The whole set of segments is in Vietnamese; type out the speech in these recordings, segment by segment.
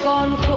เอ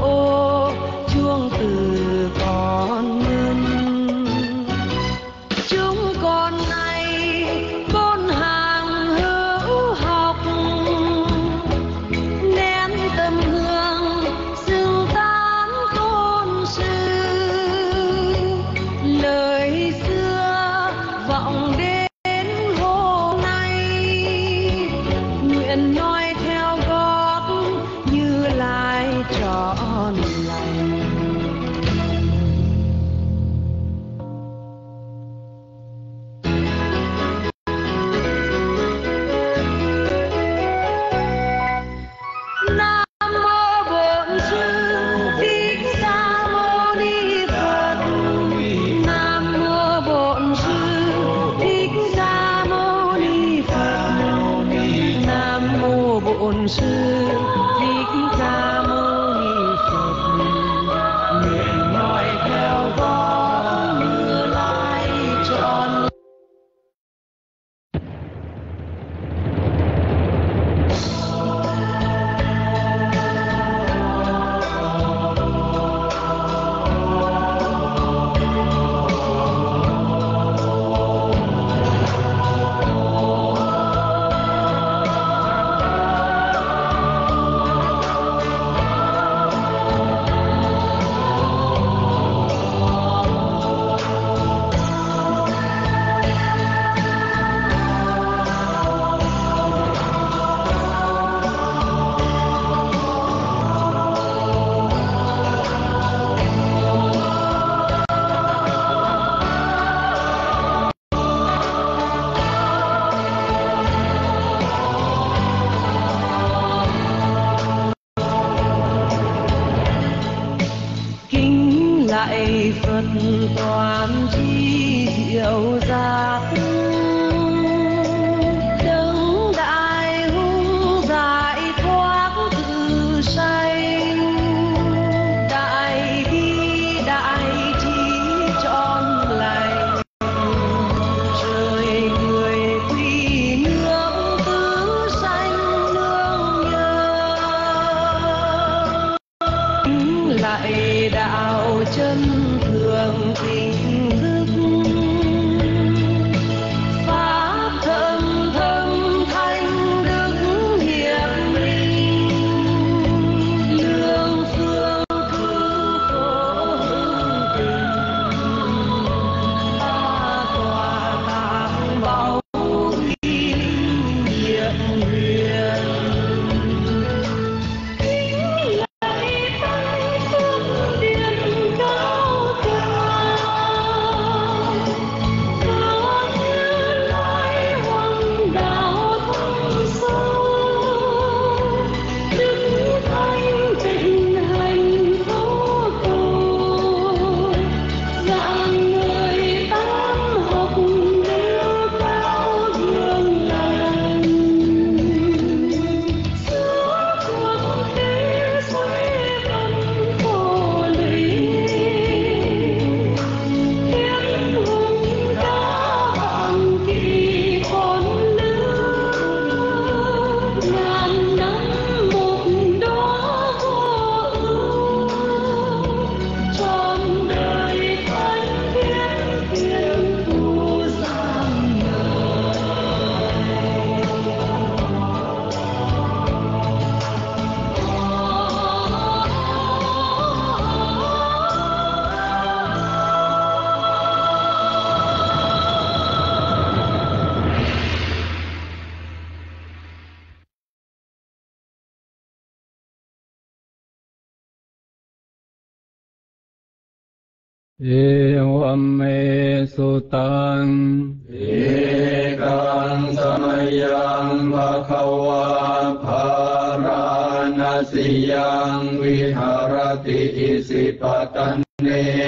นาสิยังวิหารติอิสิปตันเน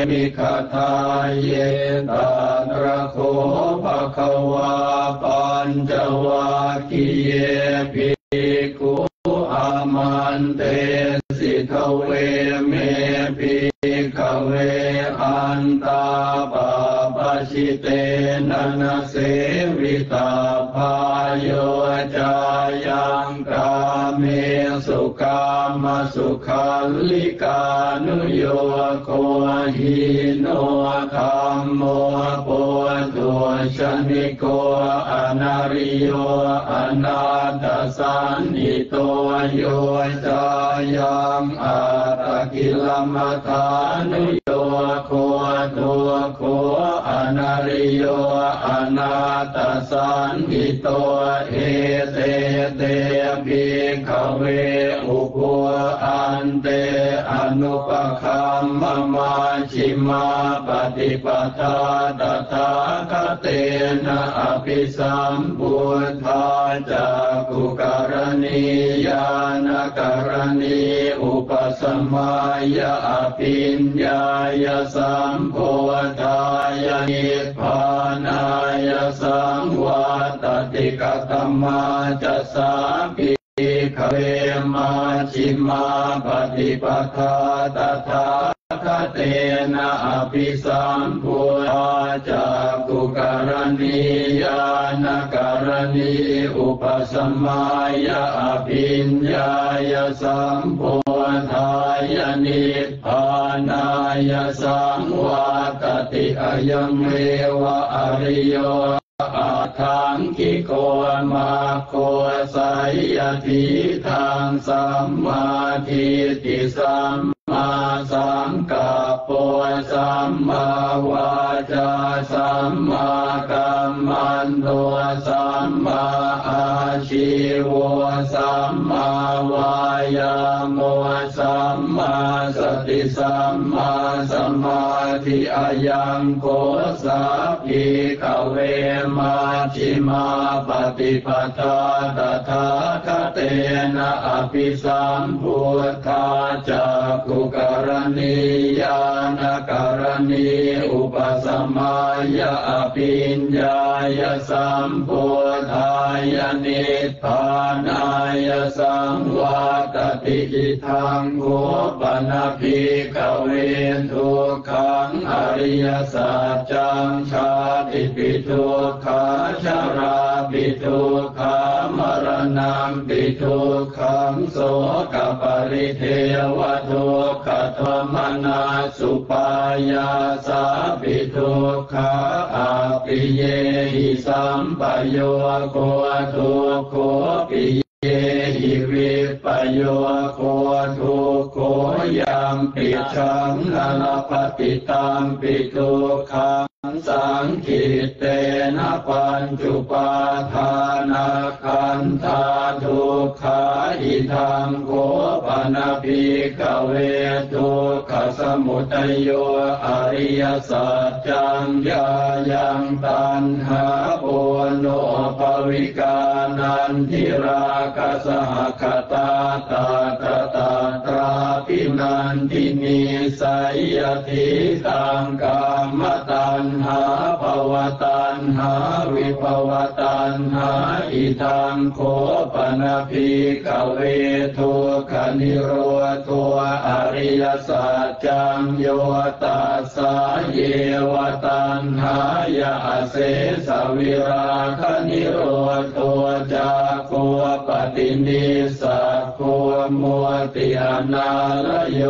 มิคาทาเยตาตระโคภะคะวาปัญจวัคคีเยปิ สุขัลลิกานุโยโคหิโนคัมโมโปตุชนิโกอนาริโยอนาตสันนิโตโยจายังอาตกิลมัทานุโยโคตุโคอนาริโยอนาตสันนิโตเอเตเตภิกขเวอุป นเตอนุปคัมมมาชิมาปฏิปทาตถาคเตนะอภิสัมพุทธาจักุการณียานการณีอุปสมัยอภิญญายสัมโพธายนิพพานายสังวาตติกตมาจะสาปิ ขเวมาชิมาปฏิปทาตถาคเตนะอภิสัมพุทาจักุการณียานการณีอุปสมัยอภิญญายสัมโพธายนิพานายสังวาตติอยังเมวะอริโย อาทังกิโกมาโกสัยทิทางสัมมาทิฏฐิสัม มาสังกัปปะสัมมาวาจาสัมมากัมมันโตสัมมาอาชีวสัมมาวายาโมสัมมาสติสัมมาสมาธิอายังโกสาภิกเวมาชิมาปฏิปทาตถาคเตนะอภิสัมพุทธาจักขุการณียานการณีอุปสมัยอภิญญายสัมโพธายนิพพานายสังวาตติอิทังโกปนาภิกเวทุกขังอริยสัจจังชาติปิทุกขาชาราปิทุกขามรณะปิทุกขังโสกปริเทวทุกขธรรมนาสุปายาสาปิทุกขาอาปิเยหิสัมปโยโคทุกโคปิเยหิวิปโยโคทุกโคยามปิชังนาลปติตังปิทุกขา สังขิตเตนะปัญจุปาทานาคันธาทุกขาอิทังโกปนาภิกเวทุกขสมุทัยโยอริยสัจจังยายังตันหาปุโนภวิกานันทิราคสหคตาตาตาินันทินิสัยยติตังกามตันหาภวตันหาวิภวตันหาอิทังโคปนภิกเวทุกนิโรธอริยสัจจังโยตัสสะเยวตันหายาเสสวิราคนิโรธจากโคปฏินิสักโคมวติอนาลโย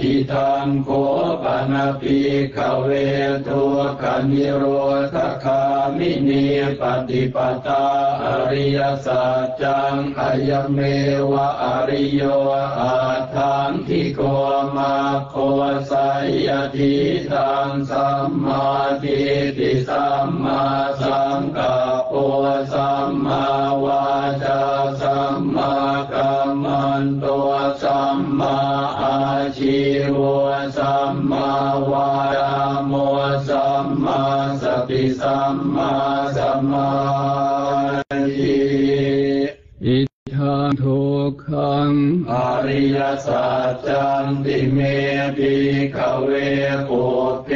อิทังโคปนาภิกเวทุกขนิโรธคามินีปฏิปตาอริยสัจจังอายเมวะอริโยอาทังทิโกมาโคสายทิตังสัมมาทิฏฐิสัมมาสังกัปปสัมมาวาจาสัมมากัมมันโต สัมมาสมมาธิอิทังทุกขังอริยสัจจันติเมปิขเวปุเพ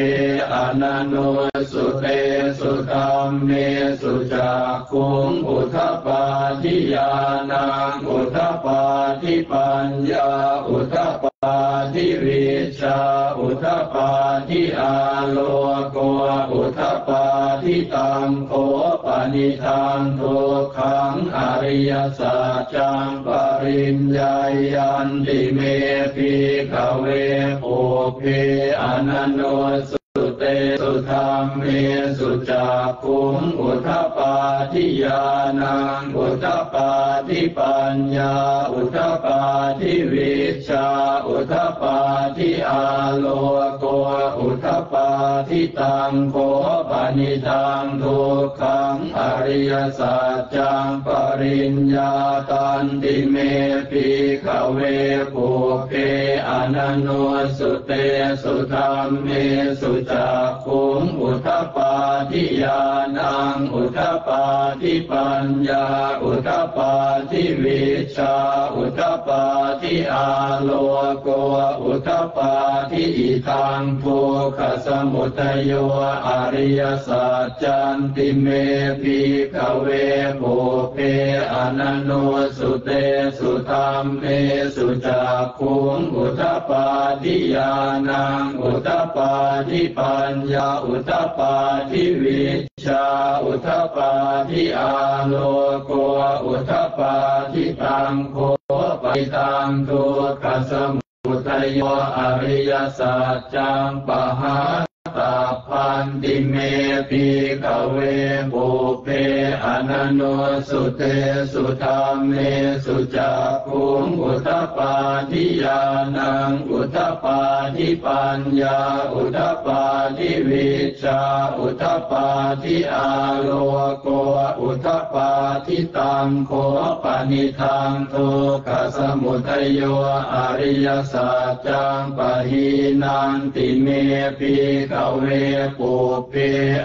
อนันโนสุเตสุตัมเมสุจักขุงอุทธปาทิยานังอุทธปาทิปัญญาอุทธปาทิวิชาอุทธปาทิอาโล อุทธปาทิตังโคปนิทานทุกขังอริยสัจจังปริญญายันติเมพิกเวโอเพอนันโนสุ เตสุธรรมเมสุจักขุงอุทปาทิยานังอุทปาทิปัญญา อุทปาทิวิชา อุทปาทิอาโลโกอุทปาทิตังโคปานิทังทุกขังอริยสัจจังปริญญาตันติเมปิขเวปุเพอนันโนสุเตสุธรรมเมสุจักขุงอุทปาทิยานังอุทปาทิปัญญา อุทปาทิวิชา อุทปาทิอาโลโกอุทปาทิอิทังทุกขสมุทโยอริยสัจจันติเมพิกเวโภเพอนันโนสุเตสุธรรมเมสุจักขุงอุทปาทิยานังอุทปาทิปัญญญาอุตปาทิวิชาอุตปาทิอาโลโกอุตปาทิตังโคปิตังทุกขสมุทัยโยอริยสัจจังปะหา ตาพันติเมปิกเวปุเพอนันโนสุเตสุธรรมเมสุจักขุงอุทปาทิยานังอุทปาทิปัญญาอุทปาทิวิชาอุทปาทิอาโลโกอุทปาทิตังโคปนิทังโทุกสมุทัยโยอริยสัจจังปะหีนันติเมปิกเวปุเพ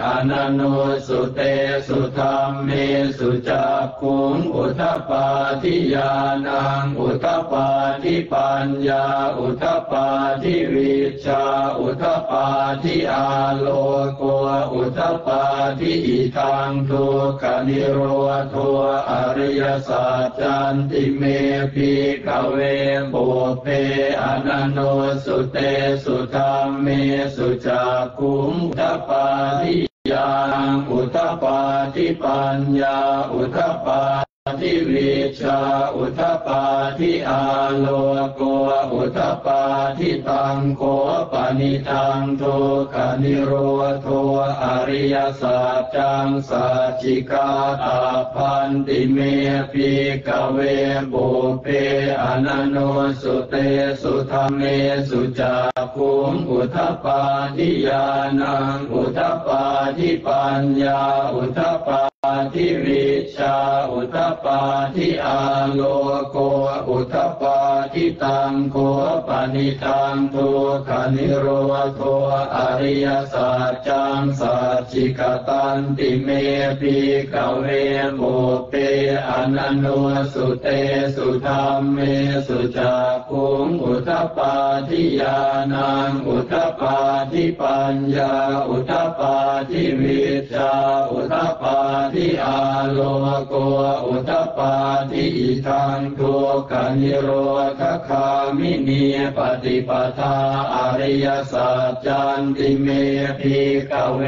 อนันโนสุเตสุธรรมเมสุจักขุงอุทปาทิยานังอุทปาทิปัญญาอุทปาทิวิชาอุทปาทิอาโลโกอุทปาทิอิทังทุกขนิโรธอริยสัจจันติเมพิกเวปุเพอนันโนสุเตสุธรรมเมสุจักกุมตปาทิยานังอุตปาทิปัญญาอุตปา ทิวิชาอุทปาทิอาโลโกอุทปาทิตังโคปานิทังโทกนิโรธอริยสัจจังสัจจิกาตาพันติเมปิกเวปุเพอนันโนสุเตสุธรรมเมสุจักขุงอุทปาทิยานังอุทปาทิปัญญาอุทปา ทิวิชาอุทปาทิอาโลโกอุทปาทิตังโคปานิทังทุกขนิโรธอริยสัจจังสัจจิกตันติเมปิกเวโมเปอนันโนสุเตสุธรรมเมสุจักขุงอุทปาทิยานังอุทปาทิปัญญาอุทปาทิวิชาอุทปาทิอาโลโกอุทปาทิอิทังทุกขนิโรธคามินีปฏิปทาอริยสัจจันติเมพิกเว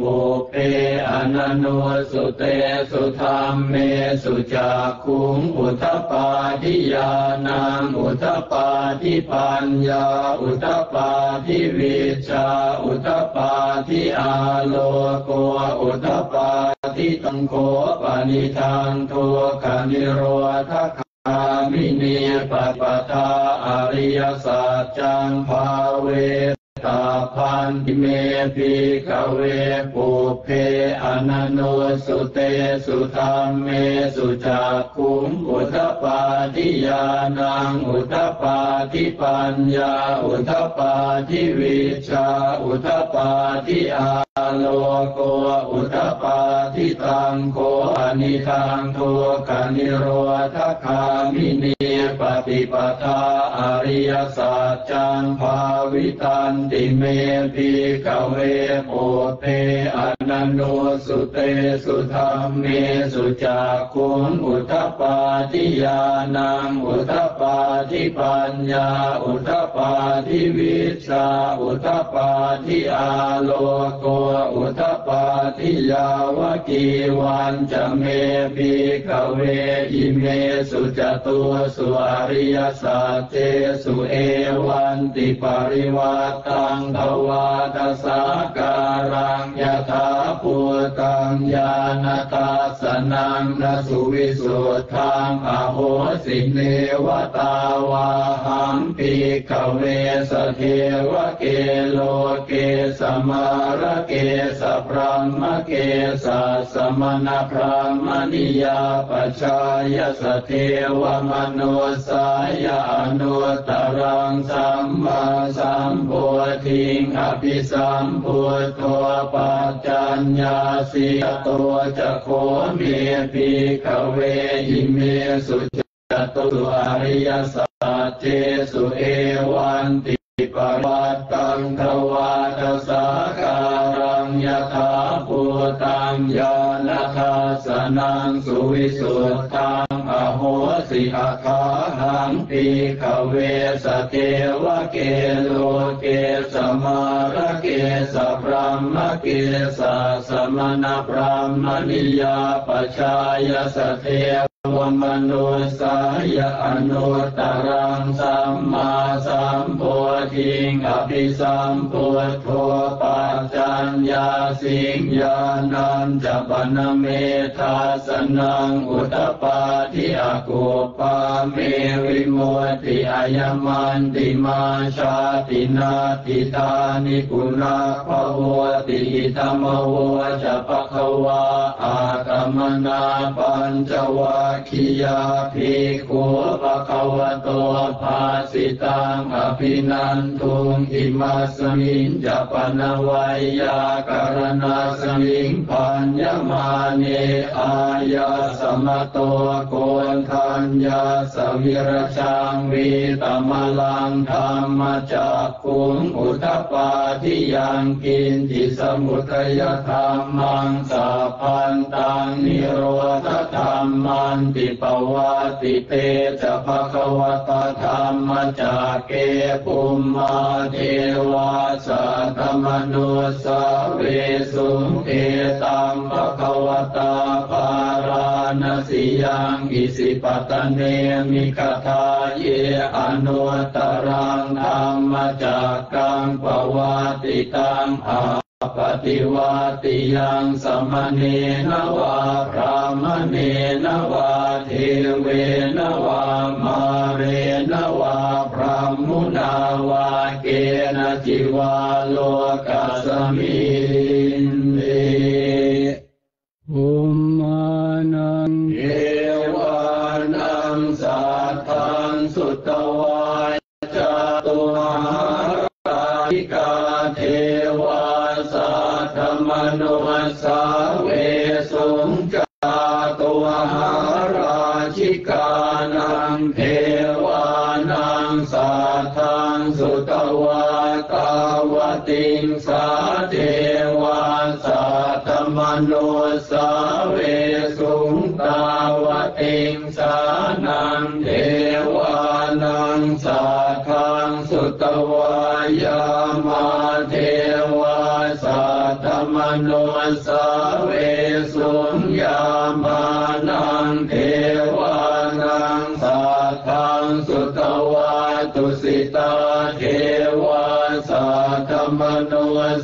บุเพอนันโนสุเตสุธรรมเมสุจักขุงอุทปาทิยานังอุทปาทิปัญญาอุทปาทิวิชาอุทปาทิอาโลโกอุทปา ทิตังโคปานิทังทุกขนิโรธคามินีปฏิปทาอริยสัจจังภาเวตาพันติเมปิกเวปุเพอนันโนสุเตสุธรรมเมสุจักขุงอุทปาทิยานังอุทปาทิปัญญาอุทปาทิวิชาอุทปาทิอา โลโกอุทปาทิตังโคอนิทังทุกขนิโรธคามินีปฏิปทาอริยสัจจังภาวิตันติเมปิกเวโอเทอนันโนสุเตสุธรรมเมสุจักขุงอุทปาทิญาณังอุทปาทิปัญญาอุทปาทิวิชาอุทปาทิอาโลโกอุทปาทิยาวกีวันจะเมปิกเวอิเมสุจตุสุอริยสัจเจสุเอวันติปริวัตังทวาทสาการังยถาภูตังญาณตาสนังนสุวิสุทธังอโหสิเนวตาวาหังปีกเวสเทวเกโลเกสมาระเกสพรหมเกสสมณพรหมนิยาปชายสเทวมโนสายอนุตรังสัมมาสัมพุทิงอภิสัมพุทโธปัจจัญญาสิตัวจะโคเมปิกเวหิเมสุจตุอริยสัจเจสุเอวันติปวัตตังทวาทสาการั ถาภูตังญาณทัสนังสุวิสุทธังอโหสิอาคาหังปีขเวสเทวเกโลเกสมาระเกสพรหมเกสสมณพรหมนิยาปชายสเท วมนุสายอนุตรังสัมมาสัมพุทิงอภิสัมพุทโธปัจจัญญาสิงญานันจะปนเมธาสนังอุตปาทิอากุปาเมวิโมติอายมันติมาชาตินาติตานิกุณาภวติธรรมโวจะปะคะวาอากรรมนาปัญจวัคียาภิกขุปะคะวะโตภาสิตังอภินันทุงอิมาสมิงจปนวัยยาการณาสมิงปัญญมาเนอายาสมโตโกนทัญญาสวิรชังวีตมลังธรรมจักคุงอุทปาทิยังกินจิสมุทัยธรรมังสัพพันตังนิโรธธรรมันติปวาติเตจะภะคะวตธรรมจากเกปุมาเทวาสัตมนุสาเวสุเอตัมภะคะวตาปาราณสียังอิสิปตเนมิคทาเยอนุตรังธรรมจากกังปวาติตังอา ปฏิวัติยังสมเนนวาพรามเนนวาเทเวนวามาเรนวาพรหมุนาวาเกณจิวาโลกัสมินเตอุมมานังเอวานังสัทธังสุตวาย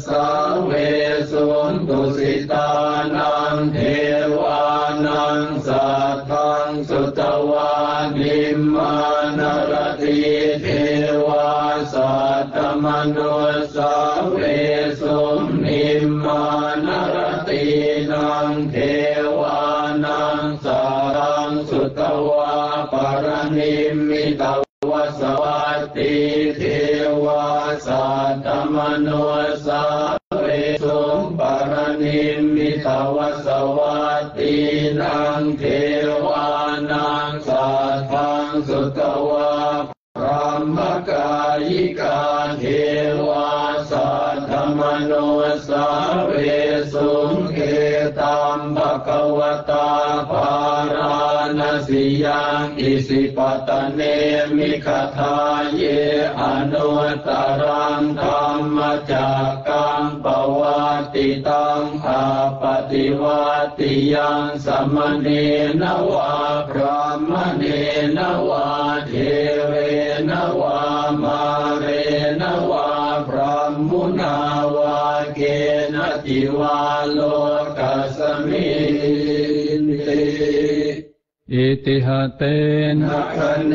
สาเวสุนตุสิตานังเทวานังสัทธังสุตวานิมมานรติเทวาสัตตมโน ยังอิสิปตเนมิคทาเยอนุตรังธรรมจักกังปวัติตังอาปฏิวัติยังสมเนนวาพระมเนนวาเทเวนวามาเรนวาพระมุนาวาเกนติวาโล อิติหะเตนนะคะเน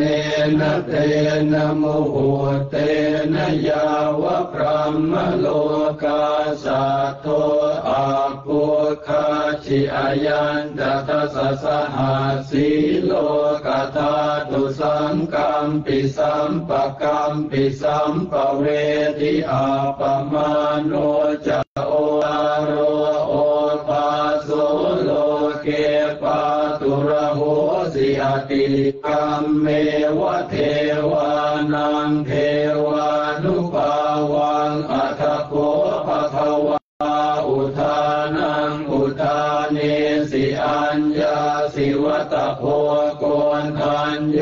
นะเตนะโมโหเตนะยาวะพระมโลกาสัตโตอากุคาชิอายันตทัสสะหาสีโลกธาตุสังกัมปิสัมปะกัมปิสัมปะเวทิอาปมาโนจ อติกัมเมวะเทวานังเทวานุภาวังอัทโกภะคะวาอุทานังอุทาเนสิอัญญาสิวัตโพโกนทันโย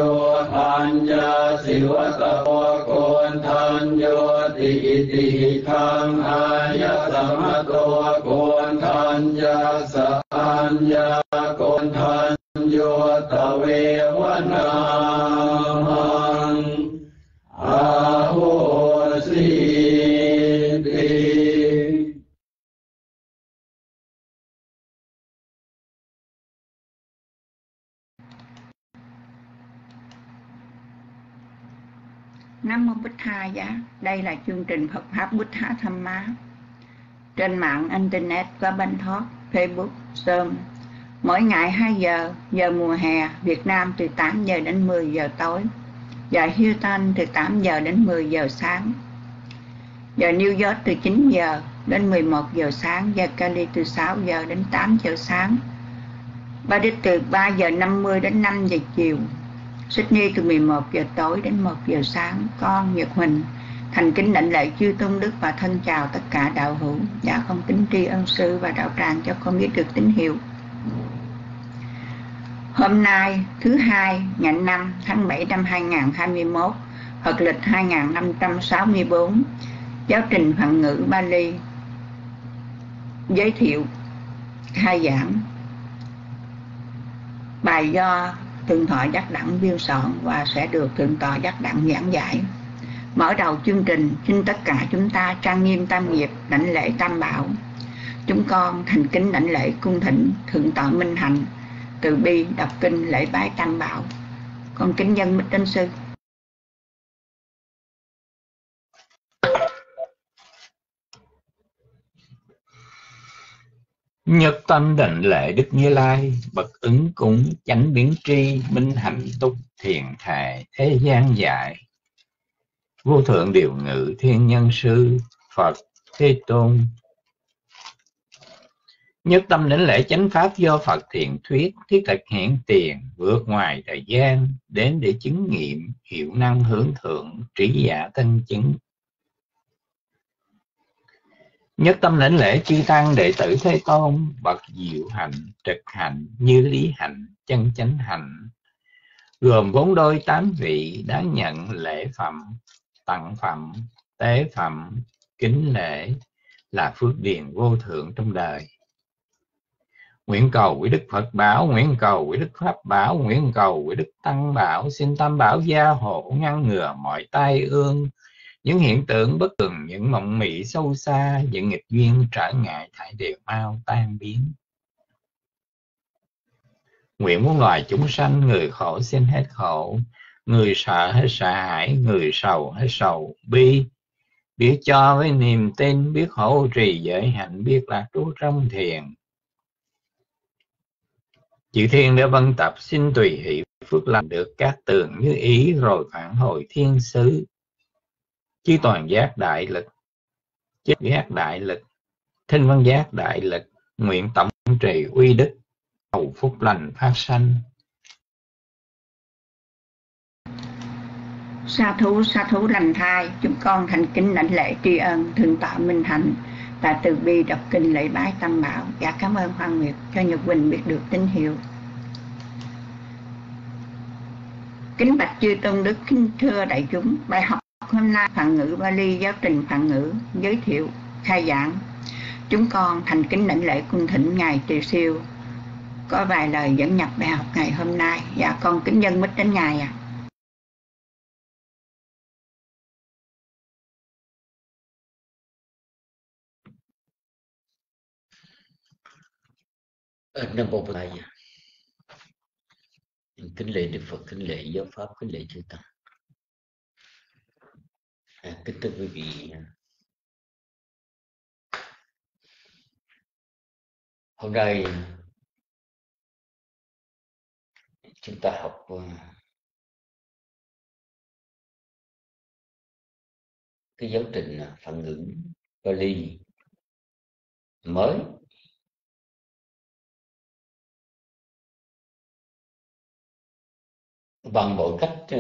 อัญญาสิวัตโพโกนทันโยติอิติทังอายะสัมะโตโกนทันยาสัญญาโกนทัน โยตเววนามังอาโหสิติ Nam mô Bích Tha giá. Đây là chương trình Phật pháp Bích Tha Tham Má. Trên mạng internet có banh thoát, Facebook, Zoom. Mỗi ngày 2 giờ, giờ mùa hè, Việt Nam từ 8 giờ đến 10 giờ tối. Giờ Houston từ 8 giờ đến 10 giờ sáng. Giờ New York từ 9 giờ đến 11 giờ sáng. Giờ Cali từ 6 giờ đến 8 giờ sáng. Paris từ 3 giờ 50 đến 5 giờ chiều. Sydney từ 11 giờ tối đến 1 giờ sáng. Con Nhật Huỳnh thành kính lãnh lễ chư tôn đức và thân chào tất cả đạo hữu. Dạ không kính tri ân sư và đạo tràng cho con biết được tín hiệu. Hôm nay, thứ hai ngày 5 tháng 7 năm 2021 Phật lịch 2564 Giáo trình Phạn ngữ Bali. Giới thiệu, khai giảng. Bài do Thượng tọa Giác Đẳng biên soạn và sẽ được Thượng tọa Giác Đẳng giảng giải. Mở đầu chương trình, xin tất cả chúng ta trang nghiêm tam nghiệp, đảnh lễ tam bảo. Chúng con thành kính đảnh lễ cung thỉnh Thượng tọa Minh Hạnh từ bi đọc kinh lễ bái tam bảo con kính dân minh đến sư Nhất tâm định lệ Đức Như Lai, bậc ứng cúng, chánh biến tri, minh hạnh túc, thiền thệ, thế gian dạy. Vô thượng điều ngự thiên nhân sư, Phật, Thế Tôn. Nhất tâm đến lễ chánh pháp do Phật thiện thuyết, thiết thực hiện tiền, vượt ngoài thời gian, đến để chứng nghiệm, hiệu năng hướng thượng, trí giả tân chứng, Nhất tâm lĩnh lễ chư tăng đệ tử Thế Tôn, bậc diệu hạnh, trực hạnh, như lý hạnh, chân chánh hạnh, gồm bốn đôi tám vị đã nhận lễ phẩm, tặng phẩm, tế phẩm, kính lễ là phước điền vô thượng trong đời. Nguyện cầu quý Đức Phật bảo, nguyện cầu quý Đức Pháp bảo, nguyện cầu quý Đức Tăng bảo, xin Tam bảo gia hộ ngăn ngừa mọi tai ương, những hiện tượng bất thường những mộng mị sâu xa những nghịch duyên trở ngại thải đều mau tan biến. Nguyện muốn loài chúng sanh người khổ xin hết khổ. Người sợ hết sợ hãi người sầu hết sầu bi. Biết cho với niềm tin biết hỗ trì giới hạnh biết lạc trú trong thiền chư thiên đã vân tập xin tùy hỷ phước làm được các tường như ý rồi phản hồi thiên sứ. Chứ toàn giác đại lực chết giác đại lực, thinh văn giác đại lực, nguyện tổng trì uy đức, cầu phúc lành phát sanh. Sa thú sa thú lành thai, chúng con thành kính lãnh lễ tri ân thượng tọa minh hạnh và từ bi đọc kinh lễ bái tam bảo dạ cảm ơn hoàng nguyệt cho nhật quỳnh biết được tín hiệu Kính bạch chư tôn đức, kính thưa đại chúng, bài học hôm nay phạn ngữ Bali giáo trình phạn ngữ giới thiệu khai giảng. Chúng con thành kính lãnh lễ cung thỉnh ngài triều siêu có vài lời dẫn nhập bài học ngày hôm nay. Dạ con kính dân mít đến ngài ạ. À. Nam Mô Bổn Thầy Kính lễ Đức Phật, kính lễ giáo Pháp, kính lễ chư Tăng. À, Kính thưa quý vị à. Hôm nay chúng ta học à, cái giáo trình à, phản ngữ Bali mới. Bằng mọi cách ờ,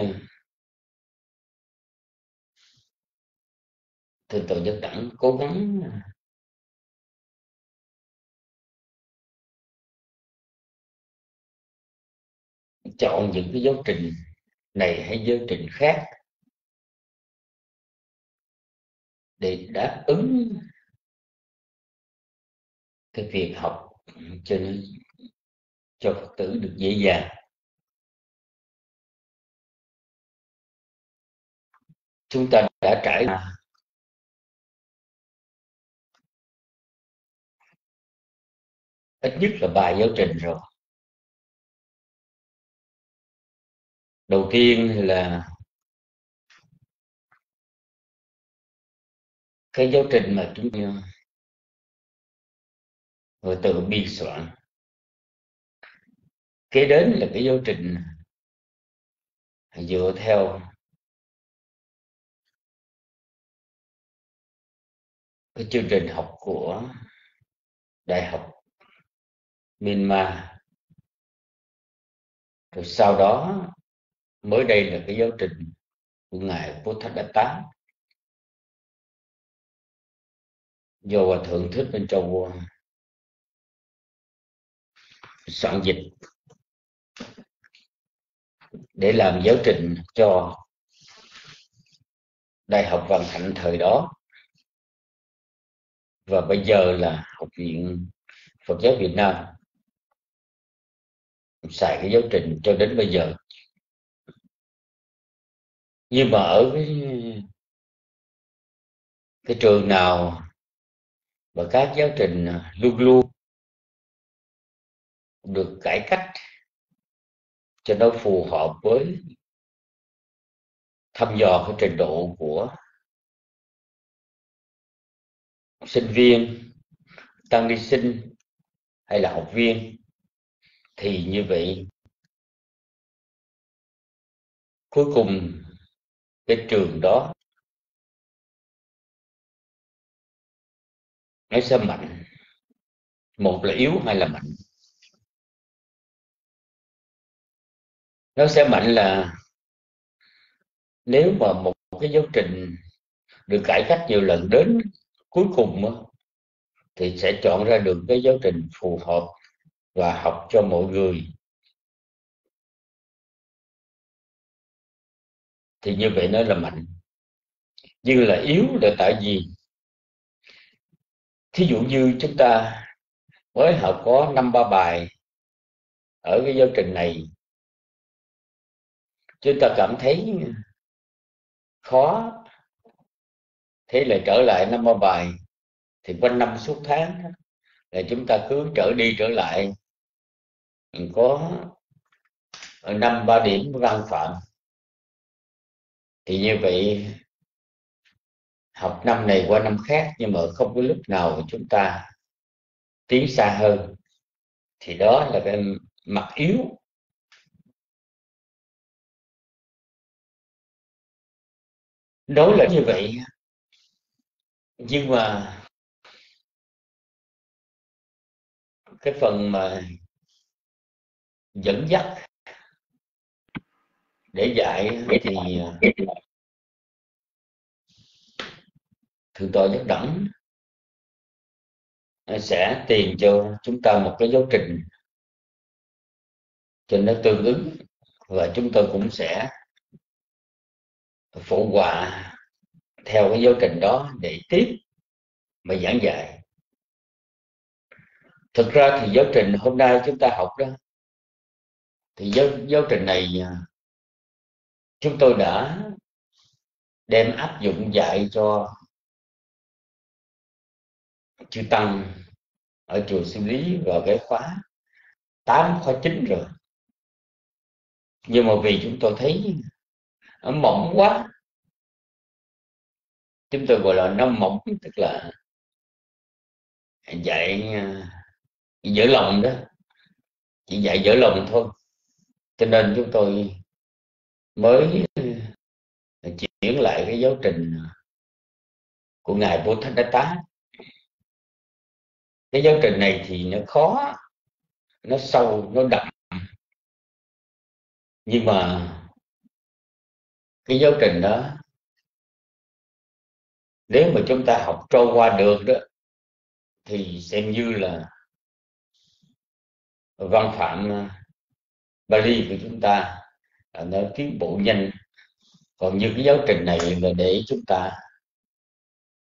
thượng tọa nhất đẳng cố gắng ờ, chọn những cái giáo trình này hay giáo trình khác để đáp ứng cái việc học cho cho phật tử được dễ dàng. Chúng ta đã trải ít nhất là bài giáo trình rồi. Đầu tiên là cái giáo trình mà chúng người tự biên soạn. Kế đến là cái giáo trình dựa theo cái chương trình học của đại học Myanmar. Rồi sau đó, mới đây là cái giáo trình của ngài Buddhadatta do hòa thượng thích bên châu uh, soạn dịch để làm giáo trình cho đại học văn hạnh thời đó và bây giờ là học viện Phật giáo Việt Nam xài cái giáo trình cho đến bây giờ. Nhưng mà ở cái cái trường nào và các giáo trình à, luôn luôn được cải cách cho nó phù hợp với thăm dò cái trình độ của sinh viên tăng ni sinh hay là học viên, thì như vậy cuối cùng cái trường đó nó sẽ mạnh. Một là yếu, hai là mạnh. Nó sẽ mạnh là nếu mà một cái giáo trình được cải cách nhiều lần đến cuối cùng thì sẽ chọn ra được cái giáo trình phù hợp và học cho mọi người. Thì như vậy nó là mạnh. Nhưng là yếu là tại vì, thí dụ như chúng ta mới học có năm, ba bài ở cái giáo trình này, chúng ta cảm thấy khó thế là trở lại năm ba bài. Thì quanh năm suốt tháng là chúng ta cứ trở đi trở lại. Có năm, ba điểm văn phạm. Thì như vậy, học năm này qua năm khác, nhưng mà không có lúc nào chúng ta tiến xa hơn. Thì đó là cái mặt yếu. Đối là như vậy nhưng mà cái phần mà dẫn dắt để dạy thì, thượng tọa nhất đẳng sẽ tìm cho chúng ta một cái giáo trình cho nó tương ứng và chúng tôi cũng sẽ phụ họa theo cái giáo trình đó để tiếp mà giảng dạy. Thực ra thì giáo trình hôm nay chúng ta học đó thì giáo, giáo trình này à, chúng tôi đã đem áp dụng dạy cho chư tăng ở chùa sư lý vào cái khóa 8 khóa 9 rồi. Nhưng mà vì chúng tôi thấy mỏng quá chúng tôi gọi là nó mỏng tức là dạy dở lòng đó. Chỉ dạy dở lòng thôi. Cho nên chúng tôi mới chuyển lại cái giáo trình của ngài Bố Thánh Đá Tá cái giáo trình này thì nó khó nó sâu nó đậm. Nhưng mà cái giáo trình đó nếu mà chúng ta học trôi qua được đó, thì xem như là văn phạm à, Bali của chúng ta nó tiến bộ nhanh. Còn như cái giáo trình này là để chúng ta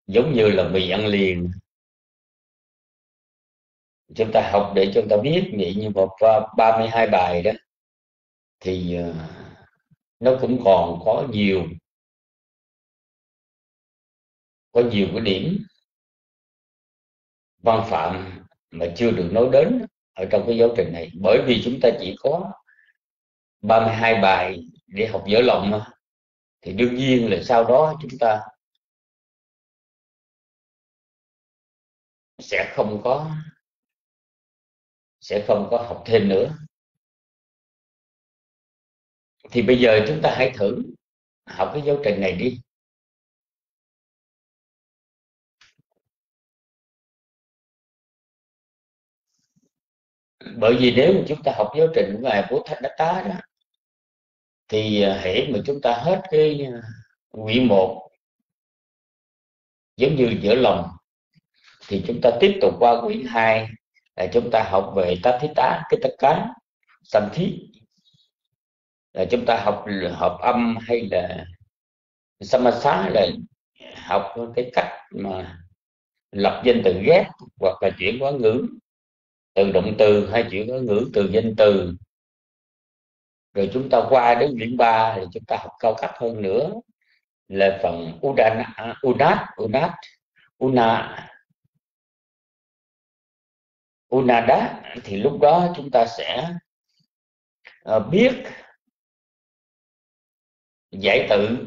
giống như là mì ăn liền. Chúng ta học để chúng ta biết vậy như một 32 bài đó, thì à, nó cũng còn có nhiều có nhiều cái điểm văn phạm mà chưa được nói đến ở trong cái giáo trình này. Bởi vì chúng ta chỉ có 32 bài để học dở lòng mà. thì đương nhiên là sau đó chúng ta sẽ không có, sẽ không có học thêm nữa. Thì bây giờ chúng ta hãy thử học cái giáo trình này đi. Bởi vì nếu mà chúng ta học giáo trình của ngài của Thánh Đắc Tá đó, thì hãy hễ mà chúng ta hết cái à, quyển một giống như giữa lòng, thì chúng ta tiếp tục qua quyển hai là chúng ta học về tá thí tá, cái tất cá tâm thiết là chúng ta học học âm hay là samasá là học cái cách mà lập danh từ ghép hoặc là chuyển hóa ngữ từ động từ hay chuyển hóa ngữ từ danh từ. Rồi chúng ta qua đến điểm ba thì chúng ta học cao cấp hơn nữa. Là phần udana à, unat unat una. Unada thì lúc đó chúng ta sẽ à, biết giải tự.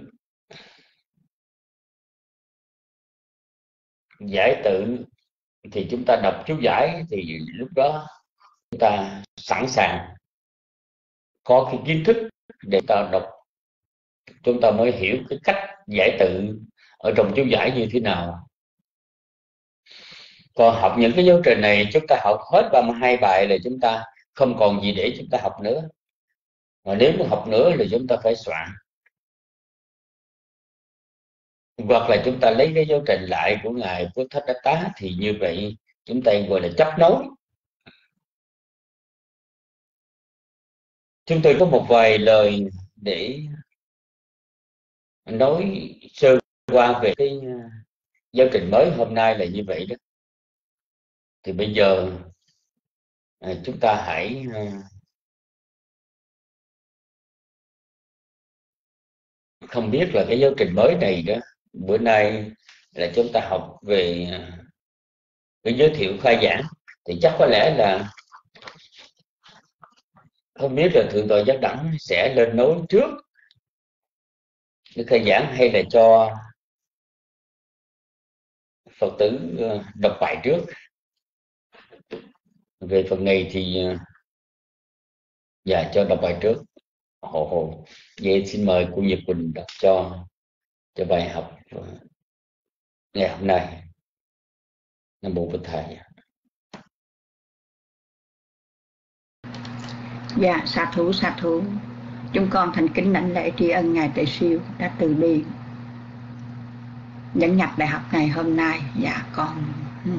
Giải tự thì chúng ta đọc chú giải thì lúc đó chúng ta sẵn sàng có cái kiến thức để ta đọc. Chúng ta mới hiểu cái cách giải tự ở trong chú giải như thế nào. Còn học những cái giáo trình này, chúng ta học hết 32 bài là chúng ta không còn gì để chúng ta học nữa. Mà nếu muốn học nữa thì chúng ta phải soạn hoặc là chúng ta lấy cái giáo trình lại của ngài Phước Thách Đắc Tá thì như vậy chúng ta gọi là chấp nối. Chúng tôi có một vài lời để nói sơ qua về cái à, giáo trình mới hôm nay là như vậy đó. Thì bây giờ à, chúng ta hãy à, không biết là cái giáo trình mới này đó bữa nay là chúng ta học về à, cái giới thiệu khai giảng. Thì chắc có lẽ là không biết là thượng tọa giác đẳng sẽ lên nối trước cái khai giảng hay là cho phật tử à, đọc bài trước. Về phần này thì à, dạ cho đọc bài trước. Hồ hồ vậy xin mời cô Nhật Quỳnh đọc cho cho bài học ờ, ngày hôm nay nam mô bổn thầy dạ sa thủ sa thủ chúng con thành kính lãnh lễ tri ân ngài tề siêu đã từ bi. Dẫn nhập đại học ngày hôm nay. Dạ con ừ,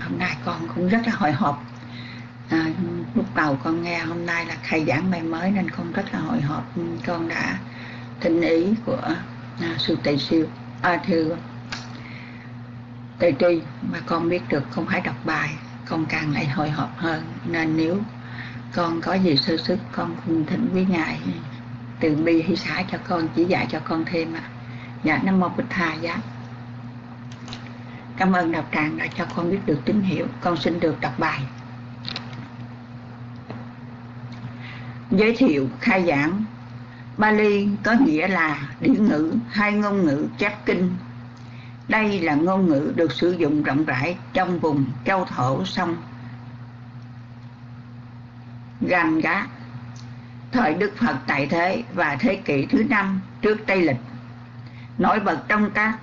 hôm nay con cũng rất là hồi hộp. À, lúc đầu con nghe hôm nay là khai giảng bài mới nên con rất là hồi hộp. Con đã thỉnh ý của à, sư tề siêu à, thưa tây tri mà con biết được không phải đọc bài con càng lại hồi hộp hơn nên nếu con có gì sơ sức con thỉnh quý ngài từ bi hay xã cho con chỉ dạy cho con thêm ạ. À. dạ nam mô bích tha giá cảm ơn đạo tràng đã cho con biết được tín hiệu con xin được đọc bài. Giới thiệu khai giảng Bali có nghĩa là điển ngữ hay ngôn ngữ chép kinh. Đây là ngôn ngữ được sử dụng rộng rãi trong vùng châu thổ sông Ganga, thời Đức Phật tại thế và thế kỷ thứ năm trước Tây lịch. Nổi bật trong các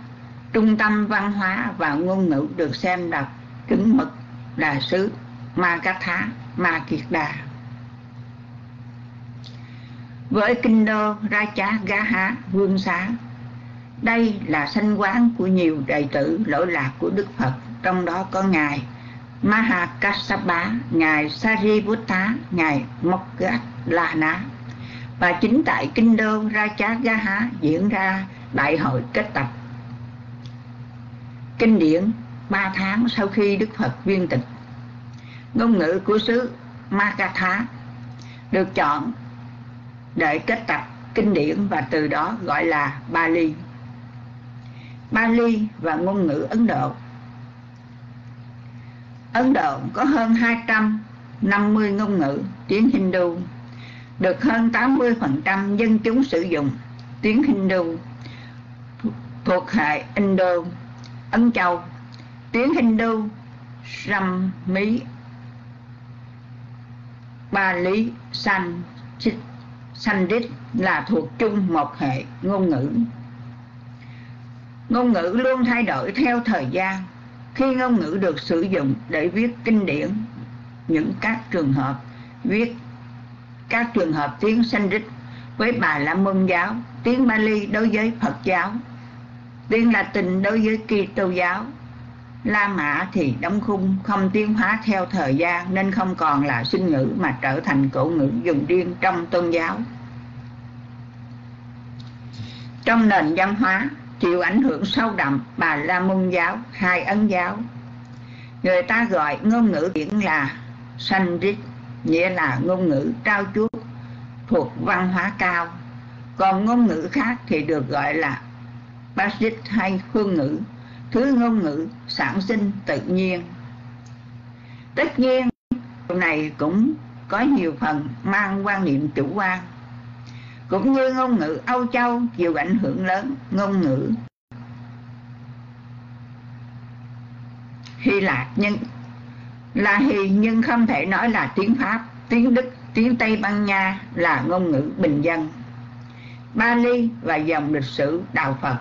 trung tâm văn hóa và ngôn ngữ được xem là chuẩn mực là xứ Ma Magatha Ma Kiệt Đà với kinh đô Ra Chá Gá Há, Vương Xá, đây là sanh quán của nhiều đệ tử lỗi lạc của Đức Phật. Trong đó có ngài Mahakassapa ngài Sariputta, ngài Moggallana và chính tại kinh đô Ra Chá Gá Há diễn ra đại hội kết tập. Kinh điển, ba tháng sau khi Đức Phật viên tịch, ngôn ngữ của xứ Magatha được chọn để kết tập kinh điển và từ đó gọi là Bali. Bali và ngôn ngữ Ấn Độ. Ấn Độ có hơn 250 ngôn ngữ tiếng Hindu, được hơn 80% dân chúng sử dụng tiếng Hindu thuộc hệ Indo, Ấn Châu, tiếng Hindu, Sami, Bali, Sanskrit Sanskrit là thuộc chung một hệ ngôn ngữ. Ngôn ngữ luôn thay đổi theo thời gian. Khi ngôn ngữ được sử dụng để viết kinh điển, những các trường hợp viết các trường hợp tiếng Sanskrit với Bà La Môn giáo, tiếng Bali đối với Phật giáo, tiếng Latin đối với Kitô giáo. La Mã thì đóng khung không tiến hóa theo thời gian nên không còn là sinh ngữ mà trở thành cổ ngữ dùng riêng trong tôn giáo. Trong nền văn hóa chịu ảnh hưởng sâu đậm Bà La Môn giáo, hai ấn giáo. Người ta gọi ngôn ngữ điển là Sanskrit, nghĩa là ngôn ngữ trao chuốt thuộc văn hóa cao. Còn ngôn ngữ khác thì được gọi là Basic hay phương ngữ thứ ngôn ngữ sản sinh tự nhiên tất nhiên điều này cũng có nhiều phần mang quan niệm chủ quan cũng như ngôn ngữ Âu Châu chịu ảnh hưởng lớn ngôn ngữ Hy Lạp nhưng là Hy nhưng không thể nói là tiếng Pháp, tiếng Đức, tiếng Tây Ban Nha là ngôn ngữ bình dân. Bali và dòng lịch sử Đạo Phật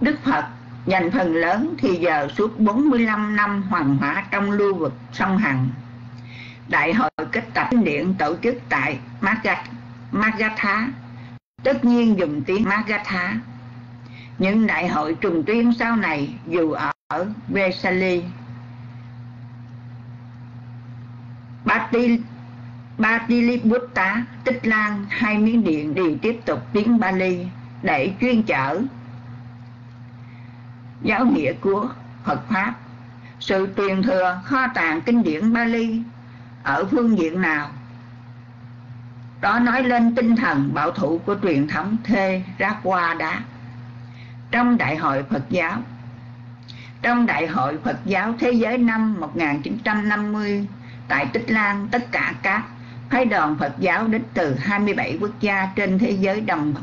Đức Phật dành phần lớn thì giờ suốt 45 năm hoàng hỏa trong lưu vực sông Hằng. Đại hội kết tập điện tổ chức tại Magatha, tất nhiên dùng tiếng Magatha. Những đại hội trùng tuyên sau này dù ở Vesali, Bati, Batiliputta, Tích Lan hay Miến Điện đều tiếp tục tiếng Bali để chuyên chở giáo nghĩa của Phật Pháp. Sự truyền thừa kho tàng kinh điển Bali ở phương diện nào? Đó nói lên tinh thần bảo thủ của truyền thống Thê Rác Qua Đá. Trong Đại hội Phật giáo, trong Đại hội Phật giáo Thế giới năm 1950 tại Tích Lan, tất cả các phái đoàn Phật giáo đến từ 27 quốc gia trên thế giới đồng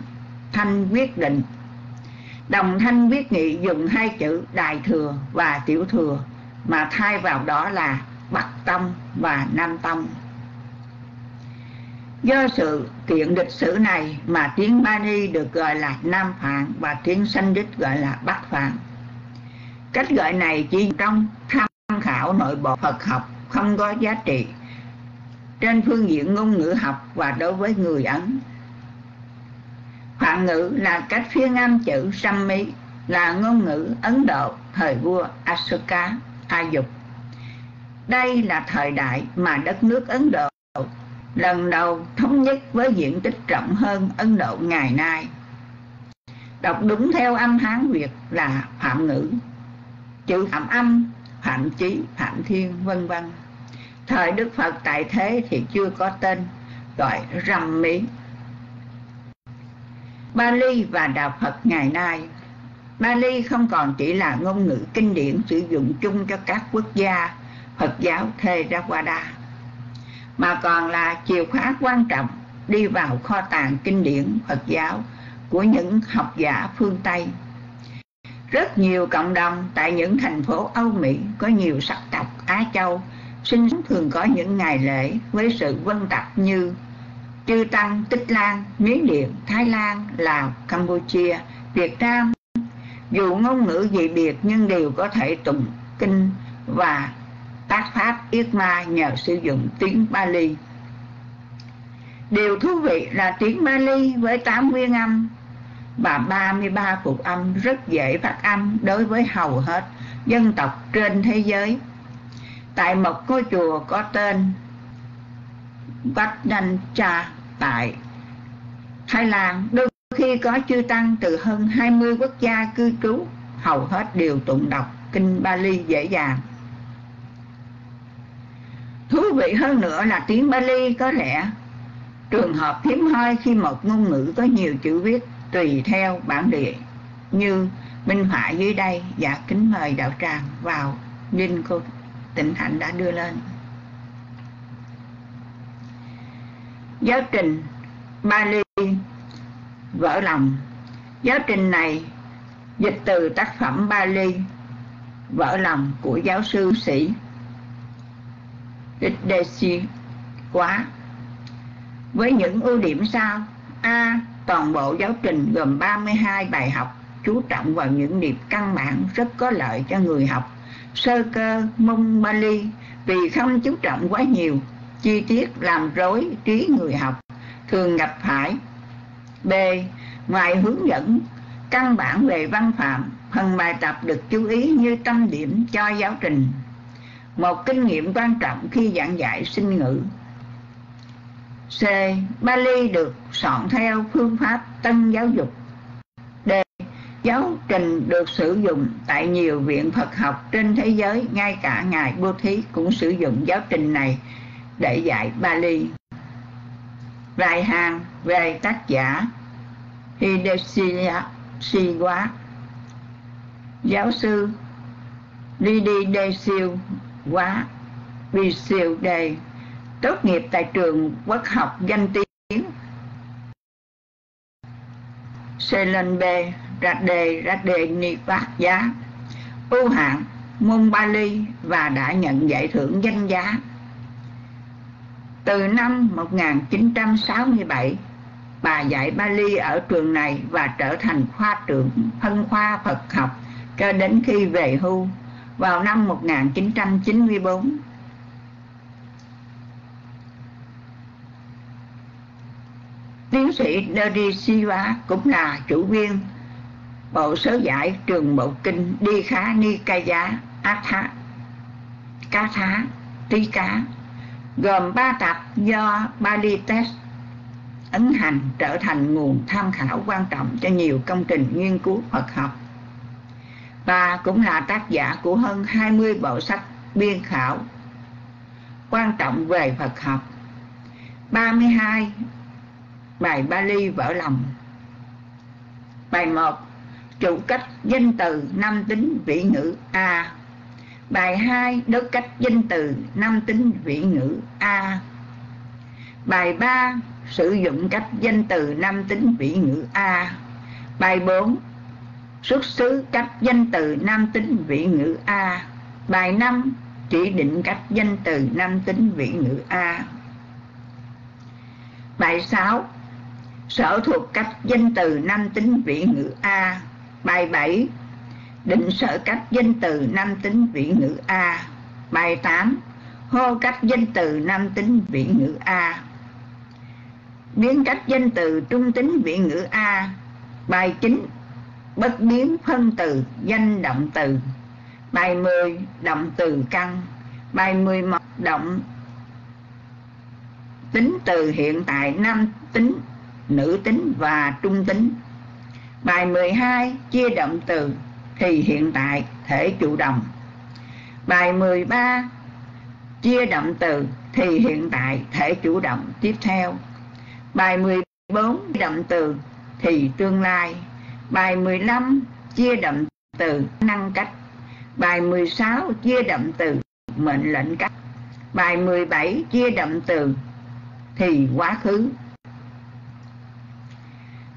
thanh quyết định Đồng thanh viết nghị dùng hai chữ Đại Thừa và Tiểu Thừa, mà thay vào đó là Bắc Tông và Nam Tông. Do sự kiện lịch sử này mà tiếng Bani được gọi là Nam Phạn và tiếng Sanskrit gọi là Bắc Phạn. Cách gọi này chỉ trong tham khảo nội bộ Phật học, không có giá trị trên phương diện ngôn ngữ học và đối với người Ấn Phạn ngữ là cách phiên âm chữ Sammi là ngôn ngữ Ấn Độ thời vua Ashoka A Dục. đây là thời đại mà đất nước Ấn Độ lần đầu thống nhất với diện tích rộng hơn Ấn Độ ngày nay. Đọc đúng theo âm Hán Việt là Phạm ngữ, chữ Phạm âm, Phạm chí, Phạm thiên, vân vân. Thời Đức Phật tại thế thì chưa có tên, gọi rằm miếng Bali và Đạo Phật ngày nay Bali không còn chỉ là ngôn ngữ kinh điển sử dụng chung cho các quốc gia, Phật giáo Theravada, mà còn là chìa khóa quan trọng đi vào kho tàng kinh điển Phật giáo của những học giả phương Tây. Rất nhiều cộng đồng tại những thành phố Âu Mỹ có nhiều sắc tộc Á Châu sinh sống thường có những ngày lễ với sự vân tập như Chư Tăng, Tích Lan, Miến Điện, Thái Lan, Lào, Campuchia, Việt Nam. Dù ngôn ngữ dị biệt nhưng đều có thể tụng kinh và tác pháp yết ma nhờ sử dụng tiếng Bali. Điều thú vị là tiếng Bali với 8 nguyên âm và 33 phục âm rất dễ phát âm đối với hầu hết dân tộc trên thế giới. Tại một ngôi chùa có tên Wat Nan Cha tại Thái Lan, đôi khi có chư tăng từ hơn 20 quốc gia cư trú, hầu hết đều tụng đọc kinh Bali dễ dàng. Thú vị hơn nữa là tiếng Bali có lẽ trường hợp hiếm hoi khi một ngôn ngữ có nhiều chữ viết tùy theo bản địa như minh họa dưới đây. Và kính mời đạo tràng vào linh cô tịnh hạnh đã đưa lên. Giáo trình Bali vỡ lòng. Giáo trình này dịch từ tác phẩm Bali vỡ lòng của giáo sư sĩ Desi quá. Với những ưu điểm sau, a, toàn bộ giáo trình gồm 32 bài học chú trọng vào những điểm căn bản rất có lợi cho người học, sơ cơ, mông, Bali, vì không chú trọng quá nhiều chi tiết làm rối trí người học, thường gặp phải. B. Ngoài hướng dẫn, căn bản về văn phạm, phần bài tập được chú ý như tâm điểm cho giáo trình. Một kinh nghiệm quan trọng khi giảng dạy sinh ngữ. C. Bali được soạn theo phương pháp tân giáo dục. D. Giáo trình được sử dụng tại nhiều viện Phật học trên thế giới, Ngay cả Ngài Bố Thí cũng sử dụng giáo trình này để dạy Bali. Vài hàng về tác giả Hideshia Siwa Giáo sư Lidi Desiu Quá Visiu Đề, tốt nghiệp tại trường quốc học danh tiếng. Selen B Radhe Radhe Nivat giá. Ưu hạng môn Bali và đã nhận giải thưởng danh giá từ năm 1967 bà dạy Bali ở trường này và trở thành khoa trưởng, phân khoa Phật học cho đến khi về hưu vào năm 1994 Tiến sĩ Dari Siva cũng là chủ viên bộ sớ giải trường bộ kinh Đi Khá Ni Ca Giá Atha Cá Thá Tí Cá gồm ba tập do Bali Test, ấn hành trở thành nguồn tham khảo quan trọng cho nhiều công trình nghiên cứu Phật học. Và cũng là tác giả của hơn 20 bộ sách biên khảo quan trọng về Phật học. 32 bài Bali vỡ lòng. Bài 1 chủ cách danh từ năm tính vị ngữ A bài 2 đối cách danh từ, nam tính vị ngữ, A. Bài 3 sử dụng cách danh từ nam tính vị ngữ, A. Bài 4 xuất xứ cách danh từ nam tính vị ngữ, A. Bài 5 chỉ định cách danh từ nam tính vị ngữ, A. Bài 6 sở thuộc cách danh từ nam tính vị ngữ, A. Bài 7 định sở cách danh từ nam tính vị ngữ A. Bài 8 hô cách danh từ nam tính vị ngữ A. Biến cách danh từ trung tính vị ngữ A. Bài 9 bất biến phân từ, danh động từ. Bài 10 động từ căn. Bài 11 động. Tính từ hiện tại nam tính, nữ tính và trung tính. Bài 12 chia động từ thì hiện tại thể chủ động. Bài 13 chia động từ, thì hiện tại thể chủ động. Tiếp theo, bài 14 động từ, thì tương lai. Bài 15 chia động từ, năng cách. Bài 16 chia động từ, mệnh lệnh cách. Bài 17 chia động từ, thì quá khứ.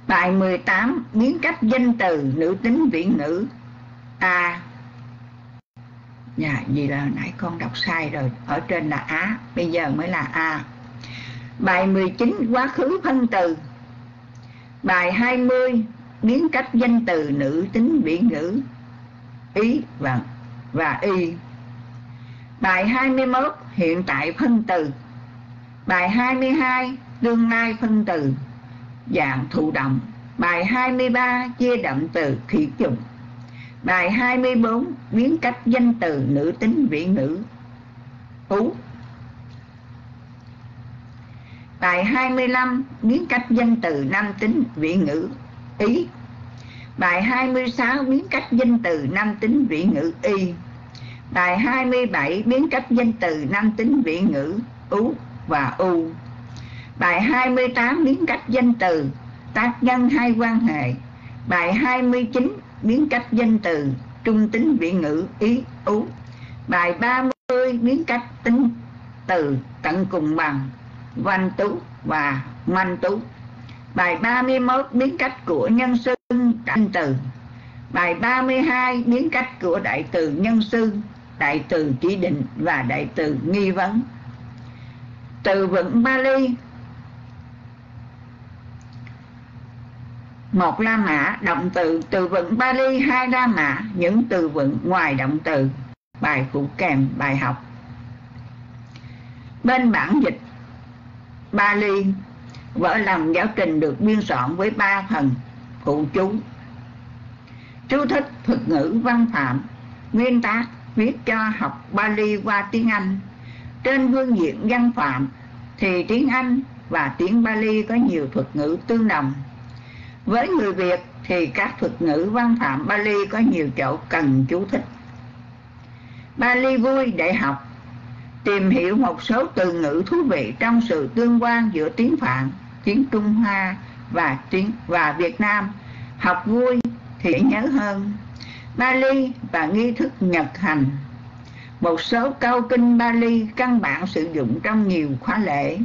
Bài 18 biến cách danh từ, nữ tính viễn ngữ a. Dạ gì là nãy con đọc sai rồi. Ở trên là á bây giờ mới là a. Bài 19 quá khứ phân từ. Bài 20 biến cách danh từ nữ tính biển ngữ, ý và và y. Bài 21 hiện tại phân từ. Bài 22 tương lai phân từ. Dạng thụ động. Bài 23 chia động từ thủy dụng bài 24 biến cách danh từ nữ tính vị ngữ. Ú bài 25 biến cách danh từ nam tính vị ngữ. Ý. Bài 26 biến cách danh từ nam tính vị ngữ. Y. Bài 27 biến cách danh từ nam tính vị ngữ. Ú và u. Bài 28 biến cách danh từ tác nhân hai quan hệ. Bài 29 biến cách danh từ, trung tính vị ngữ, ý, ú. Bài 30 biến cách tính từ, tận cùng bằng, văn tú và manh tú. Bài 31 biến cách của nhân xưng danh từ. Bài 32 biến cách của đại từ nhân xưng đại từ chỉ định và đại từ nghi vấn. Từ vựng Bali một la mã động từ từ vựng Bali, hai la mã những từ vựng ngoài động từ. Bài phụ kèm bài học. Bên bản dịch Bali vở lòng giáo trình được biên soạn với ba phần. Phụ chú. Chú thích thuật ngữ văn phạm. Nguyên tác viết cho học Bali qua tiếng Anh. Trên phương diện văn phạm thì tiếng Anh và tiếng Bali có nhiều thuật ngữ tương đồng với người Việt thì các thuật ngữ văn phạm Bali có nhiều chỗ cần chú thích. Bali vui để học, tìm hiểu một số từ ngữ thú vị trong sự tương quan giữa tiếng Phạn, tiếng Trung Hoa và tiếng và Việt Nam. Học vui thì nhớ hơn. Bali và nghi thức nhật hành. Một số câu kinh Bali căn bản sử dụng trong nhiều khóa lễ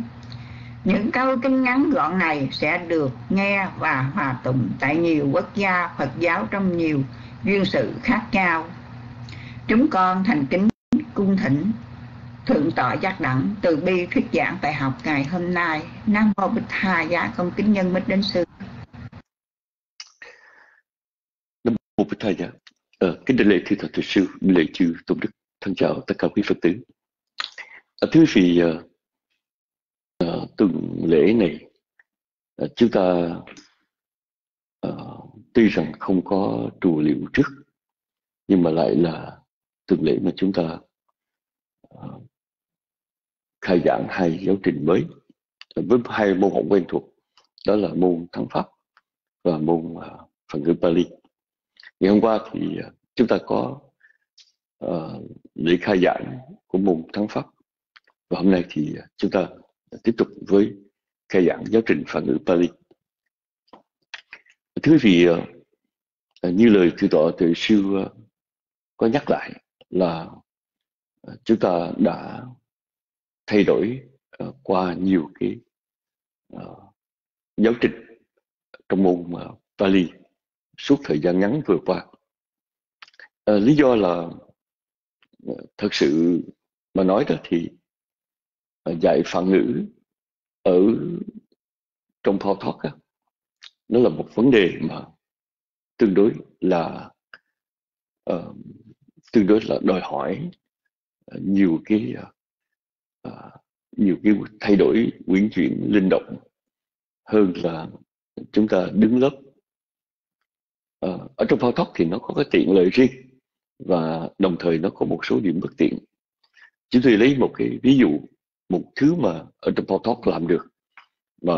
những câu kinh ngắn gọn này sẽ được nghe và hòa tụng tại nhiều quốc gia Phật giáo trong nhiều duyên sự khác nhau. Chúng con thành kính cung thỉnh Thượng tọa giác đẳng từ bi thuyết giảng bài học ngày hôm nay. Nam mô Bích Hà giá công kính nhân Bích đến sư. Nam mô Bích Hà giá. Ờ, kính đại lễ thưa thật thượng sư, lễ chư tôn đức, thân chào tất cả quý Phật tử. À, thưa quý vị, uh, uh, tuần lễ này à, chúng ta uh, tuy rằng không có trù liệu trước nhưng mà lại là tuần lễ mà chúng ta uh, khai giảng hai giáo trình mới với hai môn học quen thuộc đó là môn thắng pháp và môn uh, phần ngữ Pali. Ngày hôm qua thì uh, chúng ta có uh, lễ khai giảng của môn thắng pháp và hôm nay thì chúng ta tiếp tục với khai giảng giáo trình phản ngữ Pali. Thưa quý vị, ờ, ờ, như lời thượng tọa từ siêu ờ, có nhắc lại là chúng ta đã thay đổi qua nhiều cái giáo trình trong môn Pali suốt thời gian ngắn vừa qua. lý do là thật sự mà nói đó thì Ờ, dạy phản ngữ ở trong Paul thoát á, nó là một vấn đề mà tương đối là uh, tương đối là đòi hỏi ờ, nhiều cái uh, nhiều cái thay đổi quyển chuyển linh động hơn là chúng ta đứng lớp. Uh, ở trong phao thoát thì nó có cái tiện lợi riêng và đồng thời nó có một số điểm bất tiện. Chúng tôi lấy một cái ví dụ một thứ mà ở trong Paul Talk làm được mà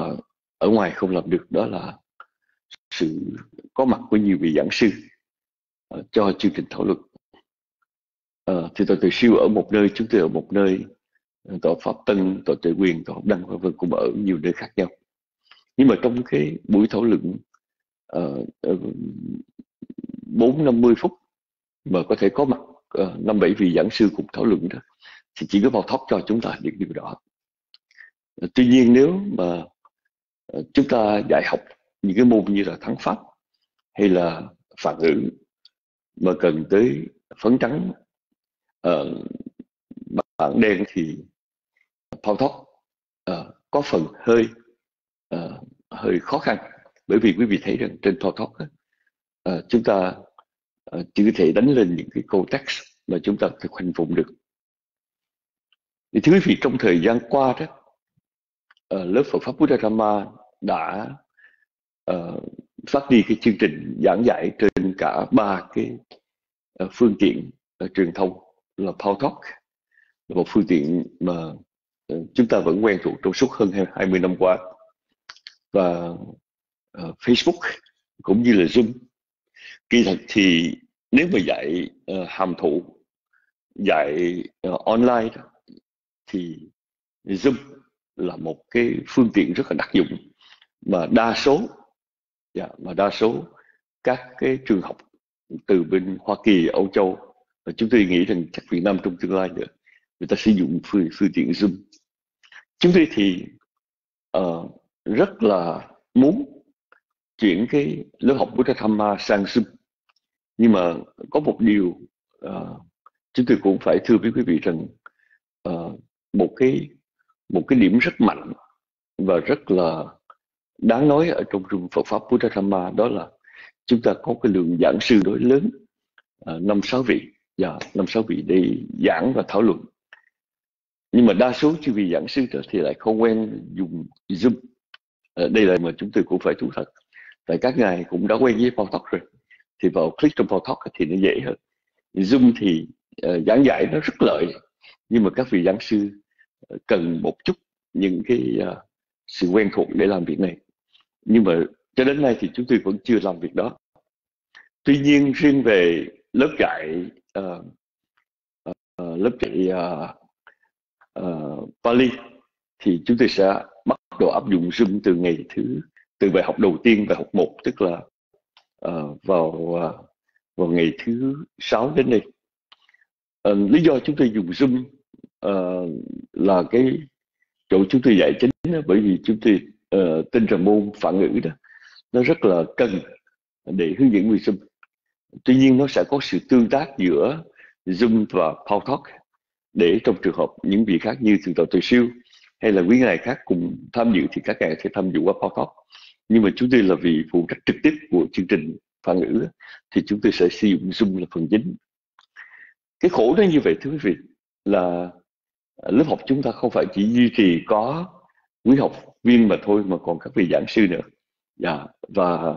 ở ngoài không làm được đó là sự có mặt của nhiều vị giảng sư uh, cho chương trình thảo luận. Uh, thì tôi từ siêu ở một nơi chúng tôi ở một nơi à, tòa pháp tân tòa tuệ quyền tòa học đăng vân vân cũng ở nhiều nơi khác nhau. Nhưng mà trong cái buổi thảo luận bốn năm mươi phút mà có thể có mặt năm uh, bảy vị giảng sư cùng thảo luận đó thì chỉ có vào thóc cho chúng ta những điều đó. Tuy nhiên nếu mà ờ, chúng ta dạy học những cái môn như là thắng pháp hay là phản ngữ mà cần tới phấn trắng ờ, uh, bản đen thì phao Talk uh, ờ, có phần hơi uh, hơi khó khăn. Bởi vì quý vị thấy rằng trên thao Talk uh, chúng ta uh, chỉ có thể đánh lên những cái câu text mà chúng ta thực hành vùng được thì thưa quý vị trong thời gian qua đó ờ, lớp Phật pháp Buddha Dhamma đã uh, phát đi cái chương trình giảng dạy trên cả ba cái uh, phương tiện uh, truyền thông là Paul Talk. Một phương tiện mà uh, chúng ta vẫn quen thuộc trong suốt hơn 20 năm qua. Và uh, Facebook cũng như là Zoom. Kỳ thật thì nếu mà dạy uh, hàm thụ dạy uh, online thì Zoom là một cái phương tiện rất là đặc dụng. Mà đa số dạ, mà đa số các cái trường học từ bên Hoa Kỳ, Âu Châu và chúng tôi nghĩ rằng chắc Việt Nam trong tương lai nữa người ta sử dụng phương, phương tiện Zoom. Chúng tôi thì uh, rất là muốn chuyển cái lớp học Buddha Dhamma sang Zoom. Nhưng mà có một điều uh, chúng tôi cũng phải thưa với quý vị rằng uh, một cái một cái điểm rất mạnh và rất là đáng nói ở trong trường Phật pháp Buddha Dhamma đó là chúng ta có cái lượng giảng sư đối lớn à, năm uh, sáu vị và năm sáu vị đi giảng và thảo luận. Nhưng mà đa số chư vị giảng sư đó thì lại không quen dùng zoom. À, đây là mà chúng tôi cũng phải thú thật. Tại các ngài cũng đã quen với Talk rồi thì vào click trong Talk thì nó dễ hơn. Zoom thì uh, giảng dạy nó rất lợi nhưng mà các vị giảng sư cần một chút những cái uh, sự quen thuộc để làm việc này. Nhưng mà cho đến nay thì chúng tôi vẫn chưa làm việc đó. Tuy nhiên riêng về lớp dạy uh, uh, lớp dạy uh, uh, Pali thì chúng tôi sẽ bắt đầu áp dụng Zoom từ ngày thứ từ bài học đầu tiên bài học một tức là uh, vào uh, vào ngày thứ sáu đến đây uh, ờ, lý do chúng tôi dùng Zoom uh, là cái chỗ chúng tôi dạy chính đó, bởi vì chúng tôi uh, tin rằng môn phản ngữ đó nó rất là cần để hướng dẫn người Zoom. Tuy nhiên nó sẽ có sự tương tác giữa Zoom và PowerTalk để trong trường hợp những vị khác như thượng tọa từ siêu hay là quý ngài khác cùng tham dự thì các ngài sẽ tham dự qua podcast nhưng mà chúng tôi là vì phụ trách trực tiếp của chương trình phản ngữ thì chúng tôi sẽ sử dụng zoom là phần chính. Cái khổ nó như vậy thưa quý vị là Ờ, lớp học chúng ta không phải chỉ duy trì có quý học viên mà thôi mà còn các vị giảng sư nữa. Dạ, và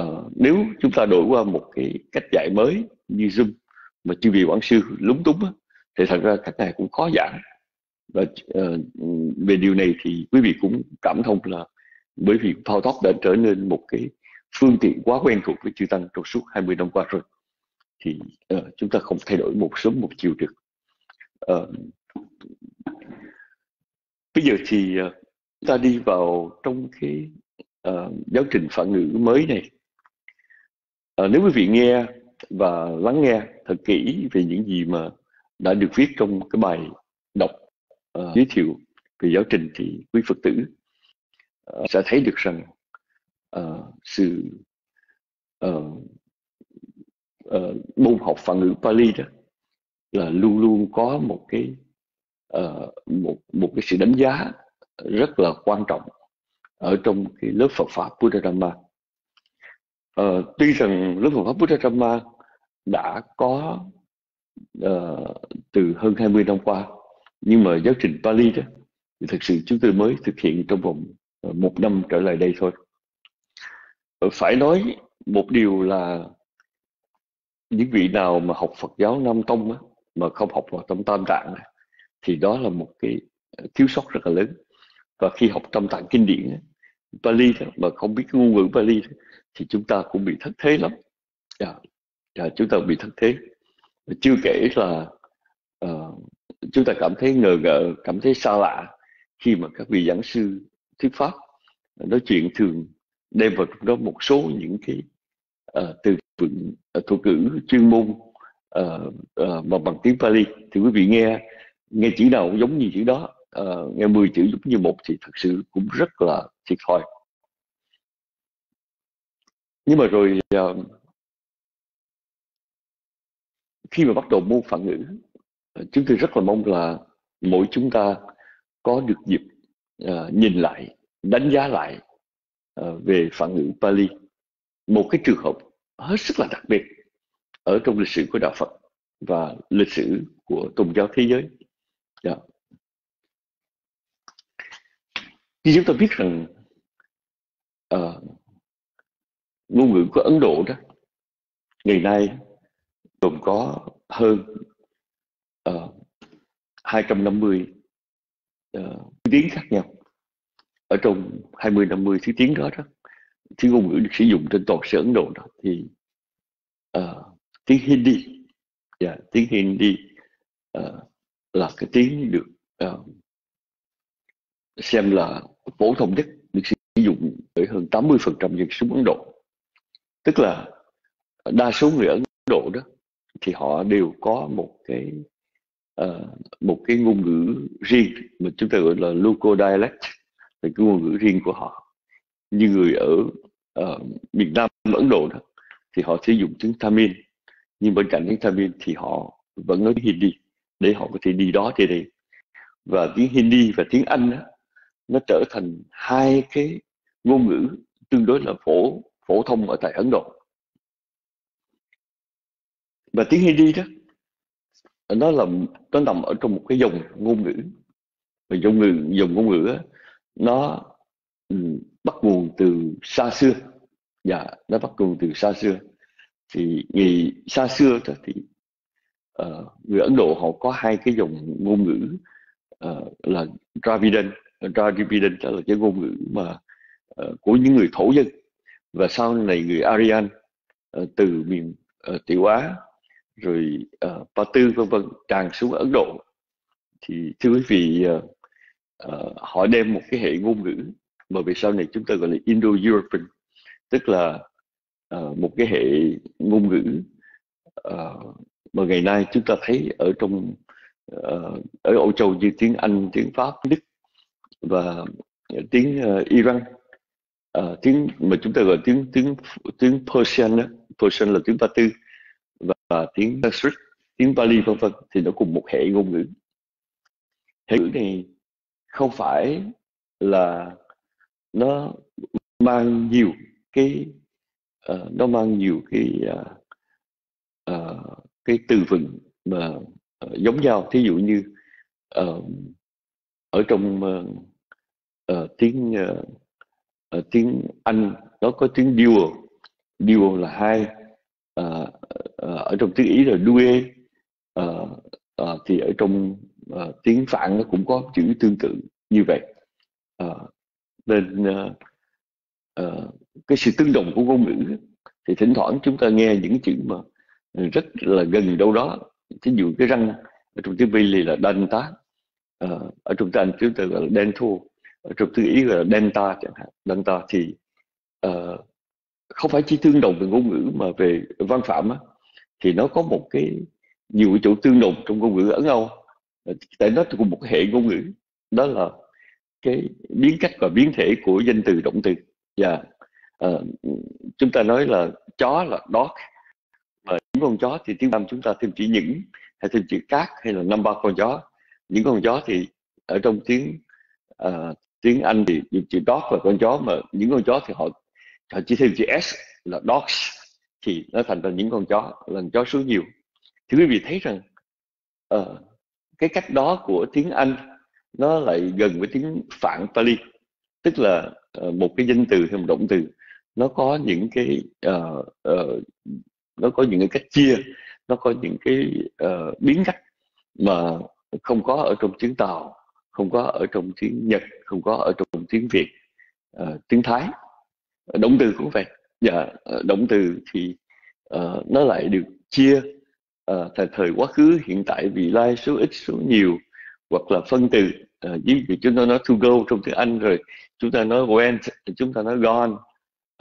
uh, nếu chúng ta đổi qua một cái cách dạy mới như zoom mà chưa vị quản sư lúng túng á, thì thật ra các ngài cũng khó giảng. Và uh, về điều này thì quý vị cũng cảm thông là bởi vì phao tóc đã trở nên một cái phương tiện quá quen thuộc với chư tăng trong suốt 20 năm qua rồi. Thì uh, chúng ta không thay đổi một sớm một chiều được. Uh, bây giờ thì chúng ta đi vào trong cái uh, giáo trình phản ngữ mới này. Uh, nếu quý vị nghe và lắng nghe thật kỹ về những gì mà đã được viết trong cái bài đọc uh, giới thiệu về giáo trình thì quý Phật tử uh, sẽ thấy được rằng uh, sự uh, uh, môn học phản ngữ Pali đó là luôn luôn có một cái uh, một một cái sự đánh giá rất là quan trọng ở trong cái lớp Phật pháp Buddha Dhamma. Uh, ờ, tuy rằng lớp Phật pháp Buddha Dhamma đã có uh, từ hơn 20 năm qua nhưng mà giáo trình Pali đó thì thực sự chúng tôi mới thực hiện trong vòng uh, một năm trở lại đây thôi phải nói một điều là những vị nào mà học Phật giáo Nam Tông á, mà không học vào trong Tam Tạng này thì đó là một cái ờ, thiếu sót rất là lớn. Và khi học trong tạng kinh điển Bali đó, mà không biết ngôn ngữ Bali đó, thì chúng ta cũng bị thất thế lắm. Yeah. Yeah, chúng ta bị thất thế. Chưa kể là uh, chúng ta cảm thấy ngờ ngợ cảm thấy xa lạ khi mà các vị giảng sư thuyết pháp nói chuyện thường đem vào trong đó một số những cái uh, từ vựng uh, thuật ngữ chuyên môn uh, uh, mà bằng tiếng Pali. Thì quý vị nghe nghe chữ nào cũng giống như chữ đó. À, nghe 10 chữ giống như một thì thật sự cũng rất là thiệt thòi. Nhưng mà rồi à, khi mà bắt đầu môn phản ngữ ờ, chúng tôi rất là mong là mỗi chúng ta có được dịp à, nhìn lại đánh giá lại à, về phản ngữ Pali. Một cái trường hợp hết sức là đặc biệt ở trong lịch sử của đạo Phật và lịch sử của tôn giáo thế giới. Dạ. Khi chúng ta biết rằng uh, ngôn ngữ của Ấn Độ đó ngày nay gồm có hơn uh, 250 uh, tiếng khác nhau ở trong 20 50 thứ tiếng đó đó thứ ngôn ngữ được sử dụng trên toàn sở Ấn Độ đó thì uh, tiếng Hindi yeah, tiếng Hindi uh, là cái tiếng được uh, xem là phổ thông nhất được sử dụng bởi hơn 80% dân số Ấn Độ. Tức là đa số người Ấn Độ đó thì họ đều có một cái uh, một cái ngôn ngữ riêng mà chúng ta gọi là local dialect là cái ngôn ngữ riêng của họ. Như người ở uh, miền Nam Ấn Độ đó thì họ sử dụng tiếng Tamil nhưng bên cạnh tiếng Tamil thì họ vẫn nói Hindi để họ có thể đi đó thì đây và tiếng Hindi và tiếng Anh đó, nó trở thành hai cái ngôn ngữ tương đối là phổ phổ thông ở tại Ấn Độ. Và tiếng Hindi đó nó là nó nằm ở trong một cái dòng ngôn ngữ. Và dòng ngữ dòng ngôn ngữ đó, nó ừ, bắt nguồn từ xa xưa. Dạ nó bắt nguồn từ xa xưa. Thì ngày xa xưa đó thì uh, người Ấn Độ họ có hai cái dòng ngôn ngữ uh, là Dravidian Dravidian đó là cái ngôn ngữ mà uh, của những người thổ dân. Và sau này người Aryan uh, từ miền uh, Tiểu Á rồi uh, Ba Tư vân vân tràn xuống Ấn Độ. Thì thưa quý vị uh, uh, họ đem một cái hệ ngôn ngữ mà về sau này chúng ta gọi là Indo-European tức là uh, một cái hệ ngôn ngữ uh, mà ngày nay chúng ta thấy ở trong ờ, ở Âu Châu như tiếng Anh, tiếng Pháp, Đức và tiếng ờ, Iran ờ, tiếng mà chúng ta gọi tiếng tiếng tiếng Persian đó. Persian là tiếng Ba Tư và tiếng Sanskrit, tiếng Pali vân vân thì nó cùng một hệ ngôn ngữ. Hệ ngữ này không phải là nó mang nhiều cái uh, nó mang nhiều cái uh, uh, cái từ vựng mà uh, giống nhau. Thí dụ như uh, ở trong uh, uh, tiếng uh, uh, tiếng Anh nó có tiếng dual dual là hai uh, uh, ở trong tiếng Ý là due uh, uh, thì ở trong uh, tiếng Phạn nó cũng có chữ tương tự như vậy. Uh, nên uh, uh, cái sự tương đồng của ngôn ngữ thì thỉnh thoảng chúng ta nghe những chữ mà rất là gần đâu đó. Ví dụ cái răng ở trong tiếng Pali là danta ờ, ở trong tiếng Anh chúng ta gọi là dental ở trong tiếng Ý gọi là denta chẳng hạn denta thì uh, không phải chỉ tương đồng về ngôn ngữ mà về văn phạm á, thì nó có một cái nhiều chỗ tương đồng trong ngôn ngữ Ấn Âu ờ, tại nó cùng một hệ ngôn ngữ đó là cái biến cách và biến thể của danh từ động từ. Và uh, chúng ta nói là chó là dog và những con chó thì tiếng Nam chúng ta thêm chữ những hay thêm chữ cát hay là năm ba con chó. Những con chó thì ở trong tiếng uh, tiếng Anh thì dùng chữ dog và con chó mà những con chó thì họ họ chỉ thêm chữ s là dogs thì nó thành ra những con chó là chó số nhiều. Thì quý vị thấy rằng uh, cái cách đó của tiếng Anh nó lại gần với tiếng phạn Pali. Tức là uh, một cái danh từ hay một động từ nó có những cái uh, uh, nó có những cái cách chia nó có những cái uh, biến cách mà không có ở trong tiếng tàu không có ở trong tiếng nhật không có ở trong tiếng việt uh, tiếng thái. Động từ cũng vậy. Dạ động từ thì uh, nó lại được chia uh, thời thời quá khứ hiện tại vị lai số ít số nhiều hoặc là phân từ. Uh, ví dụ chúng ta nói to go trong tiếng anh rồi chúng ta nói went chúng ta nói gone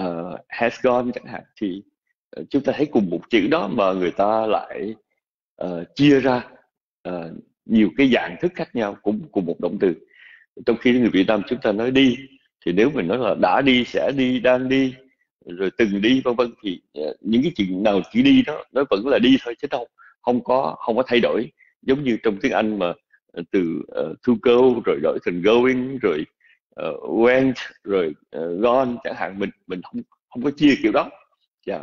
uh, has gone chẳng hạn thì uh, chúng ta thấy cùng một chữ đó mà người ta lại uh, chia ra uh, nhiều cái dạng thức khác nhau cũng cùng một động từ. Trong khi người Việt Nam chúng ta nói đi thì nếu mình nói là đã đi sẽ đi đang đi rồi từng đi vân vân thì uh, những cái chuyện nào chỉ đi đó nó vẫn là đi thôi chứ đâu không có không có thay đổi. Giống như trong tiếng Anh mà từ uh, to go rồi đổi thành going rồi uh, went rồi uh, gone chẳng hạn mình mình không không có chia kiểu đó. Yeah.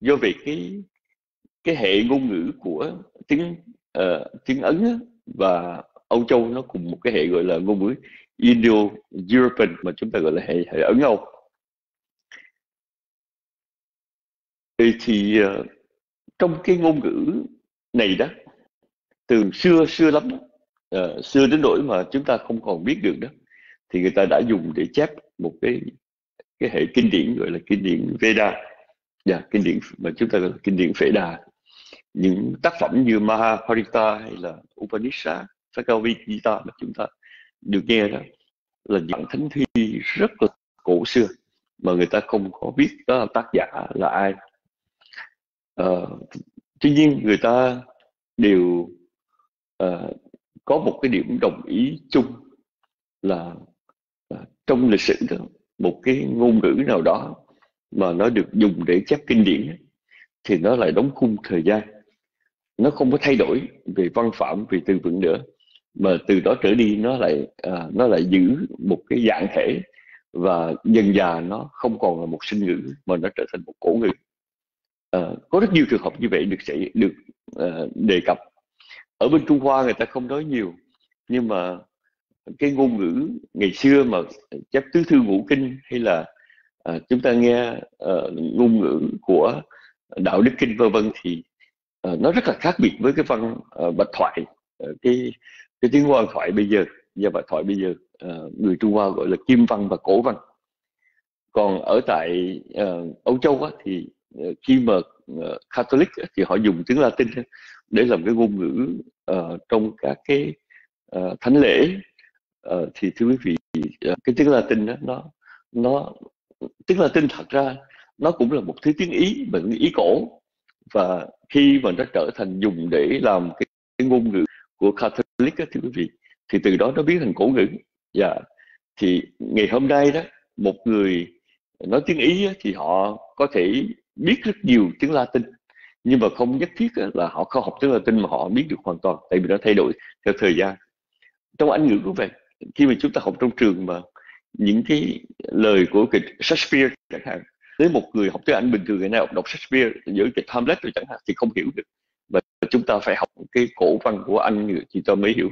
Do việc cái cái hệ ngôn ngữ của tiếng uh, tiếng ấn á, và âu châu nó cùng một cái hệ gọi là ngôn ngữ indo european mà chúng ta gọi là hệ hệ ấn âu. Thì, thì uh, trong cái ngôn ngữ này đó từ xưa xưa lắm uh, xưa đến nỗi mà chúng ta không còn biết được đó thì người ta đã dùng để chép một cái cái hệ kinh điển gọi là kinh điển Veda dạ, yeah, kinh điển mà chúng ta gọi là kinh điển Phệ Đà những tác phẩm như Mahabharata hay là Upanishad, Bhagavad Gita mà chúng ta được nghe đó là những thánh thi rất là cổ xưa mà người ta không có biết đó tác giả là ai. À, tuy nhiên người ta đều à, có một cái điểm đồng ý chung là à, trong lịch sử đó một cái ngôn ngữ nào đó mà nó được dùng để chép kinh điển thì nó lại đóng khung thời gian. Nó không có thay đổi về văn phạm về từ vựng nữa mà từ đó trở đi nó lại à, nó lại giữ một cái dạng thể và dần dà nó không còn là một sinh ngữ mà nó trở thành một cổ ngữ. À, có rất nhiều trường hợp như vậy được xảy được à, đề cập. Ở bên Trung Hoa người ta không nói nhiều nhưng mà cái ngôn ngữ ngày xưa mà chép tứ thư ngũ kinh hay là à, chúng ta nghe uh, ngôn ngữ của đạo đức kinh vân vân thì uh, nó rất là khác biệt với cái văn uh, bạch thoại. Uh, cái cái tiếng hoa thoại bây giờ và bạch thoại bây giờ uh, người Trung Hoa gọi là kim văn và cổ văn. Còn ở tại uh, Âu Châu á, thì uh, khi mà uh, Catholic á, thì họ dùng tiếng Latin để làm cái ngôn ngữ uh, trong các cái uh, thánh lễ. Uh, thì thưa quý vị uh, cái tiếng Latin đó, nó nó tức là tinh thật ra nó cũng là một thứ tiếng Ý mà Ý cổ. Và khi mà nó trở thành dùng để làm cái, cái ngôn ngữ của Catholic đó, thưa quý vị thì từ đó nó biến thành cổ ngữ. Dạ. Thì ngày hôm nay đó một người nói tiếng Ý đó, thì họ có thể biết rất nhiều tiếng Latin nhưng mà không nhất thiết là họ không học tiếng Latin mà họ biết được hoàn toàn tại vì nó thay đổi theo thời gian. Trong Anh ngữ cũng vậy khi mà chúng ta học trong trường mà những cái lời của kịch Shakespeare chẳng hạn. Nếu một người học tiếng Anh bình thường ngày nay đọc Shakespeare giữa kịch Hamlet rồi chẳng hạn thì không hiểu được. Và chúng ta phải học cái cổ văn của Anh thì ta mới hiểu.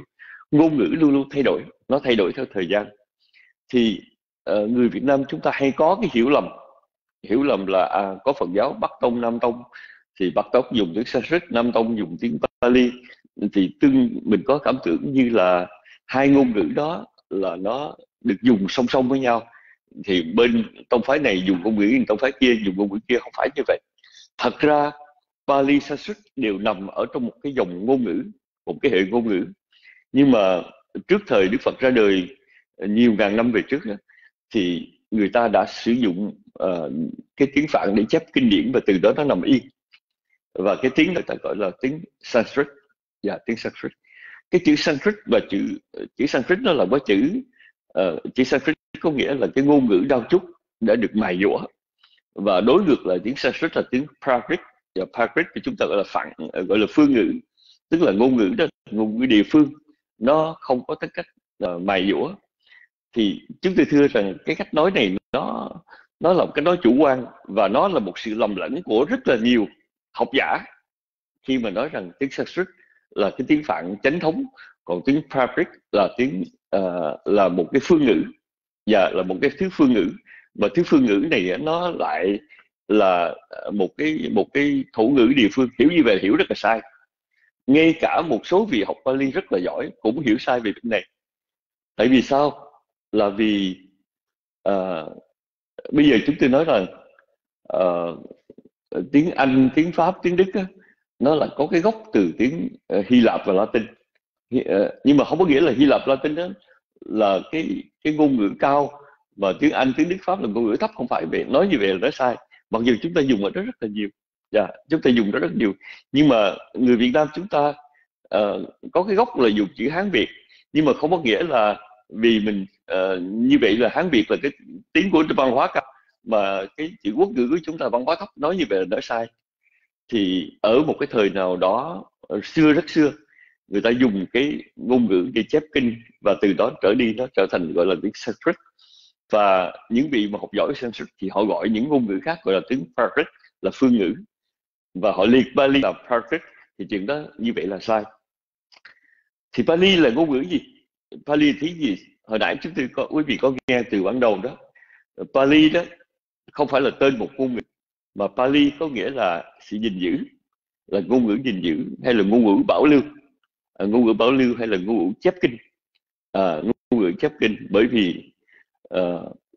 Ngôn ngữ luôn luôn thay đổi nó thay đổi theo thời gian. Thì uh, người Việt Nam chúng ta hay có cái hiểu lầm. Hiểu lầm là à, có Phật giáo Bắc Tông Nam Tông. Thì Bắc Tông dùng tiếng Sanskrit Nam Tông dùng tiếng Pali. Thì tương mình có cảm tưởng như là hai ngôn ngữ đó là nó được dùng song song với nhau. Thì bên tông phái này dùng ngôn ngữ tông phái kia dùng ngôn ngữ kia không phải như vậy. Thật ra Pali Sanskrit đều nằm ở trong một cái dòng ngôn ngữ một cái hệ ngôn ngữ. Nhưng mà trước thời Đức Phật ra đời nhiều ngàn năm về trước thì người ta đã sử dụng uh, cái tiếng Phạn để chép kinh điển và từ đó nó nằm yên. Và cái tiếng người ta gọi là tiếng Sanskrit. Dạ tiếng Sanskrit. Cái chữ Sanskrit và chữ chữ Sanskrit nó là có chữ uh, chữ Sanskrit có nghĩa là cái ngôn ngữ đau chút đã được mài dũa và đối ngược là tiếng Sanskrit là tiếng Prakrit. Và Prakrit thì chúng ta gọi là phản gọi là phương ngữ. Tức là ngôn ngữ đó ngôn ngữ địa phương. Nó không có tính cách uh, mài dũa thì chúng tôi thưa rằng cái cách nói này nó nó là một cái nói chủ quan. Và nó là một sự lầm lẫn của rất là nhiều học giả. Khi mà nói rằng tiếng Sanskrit là cái tiếng phạn chánh thống còn tiếng Prakrit là tiếng uh, là một cái phương ngữ. Và là một cái thứ phương ngữ. Và thứ phương ngữ này nó lại là ờ, một cái một cái thủ ngữ địa phương. Hiểu như vậy hiểu rất là sai. Ngay cả một số vị học Pali rất là giỏi cũng hiểu sai về việc này. Tại vì sao? Là vì uh, bây giờ chúng tôi nói rằng uh, tiếng Anh tiếng Pháp tiếng Đức á, nó là có cái gốc từ tiếng uh, Hy Lạp và Latin. Ờ, nhưng mà không có nghĩa là Hy Lạp Latin đó là cái cái ngôn ngữ cao và tiếng Anh tiếng Đức Pháp là ngôn ngữ thấp không phải vậy nói như vậy là nó sai. Mặc dù chúng ta dùng ở đó rất là nhiều. Dạ yeah, chúng ta dùng đó rất nhiều. Nhưng mà người Việt Nam chúng ta uh, có cái gốc là dùng chữ Hán Việt. Nhưng mà không có nghĩa là vì mình uh, như vậy là Hán Việt là cái tiếng của văn hóa cao mà cái chữ quốc ngữ của chúng ta văn hóa thấp nói như vậy là nó sai. Thì ở một cái thời nào đó xưa rất xưa người ta dùng cái ngôn ngữ để chép kinh và từ đó trở đi nó trở thành, gọi là, tiếng Sanskrit. Và những vị mà học giỏi Sanskrit thì họ gọi những ngôn ngữ khác, gọi là tiếng Prakrit là phương ngữ. Và họ liệt Bali là Prakrit thì chuyện đó như vậy là sai. Thì Pali là ngôn ngữ gì? Pali thì gì? Hồi nãy chúng tôi có, quý vị có nghe từ ban đầu đó. Pali đó không phải là tên một ngôn ngữ, mà Pali có nghĩa là sự gìn giữ, là ngôn ngữ gìn giữ hay là ngôn ngữ bảo lưu à, ngôn ngữ bảo lưu hay là ngôn ngữ chép kinh? À, ngôn ngữ chép kinh bởi vì à,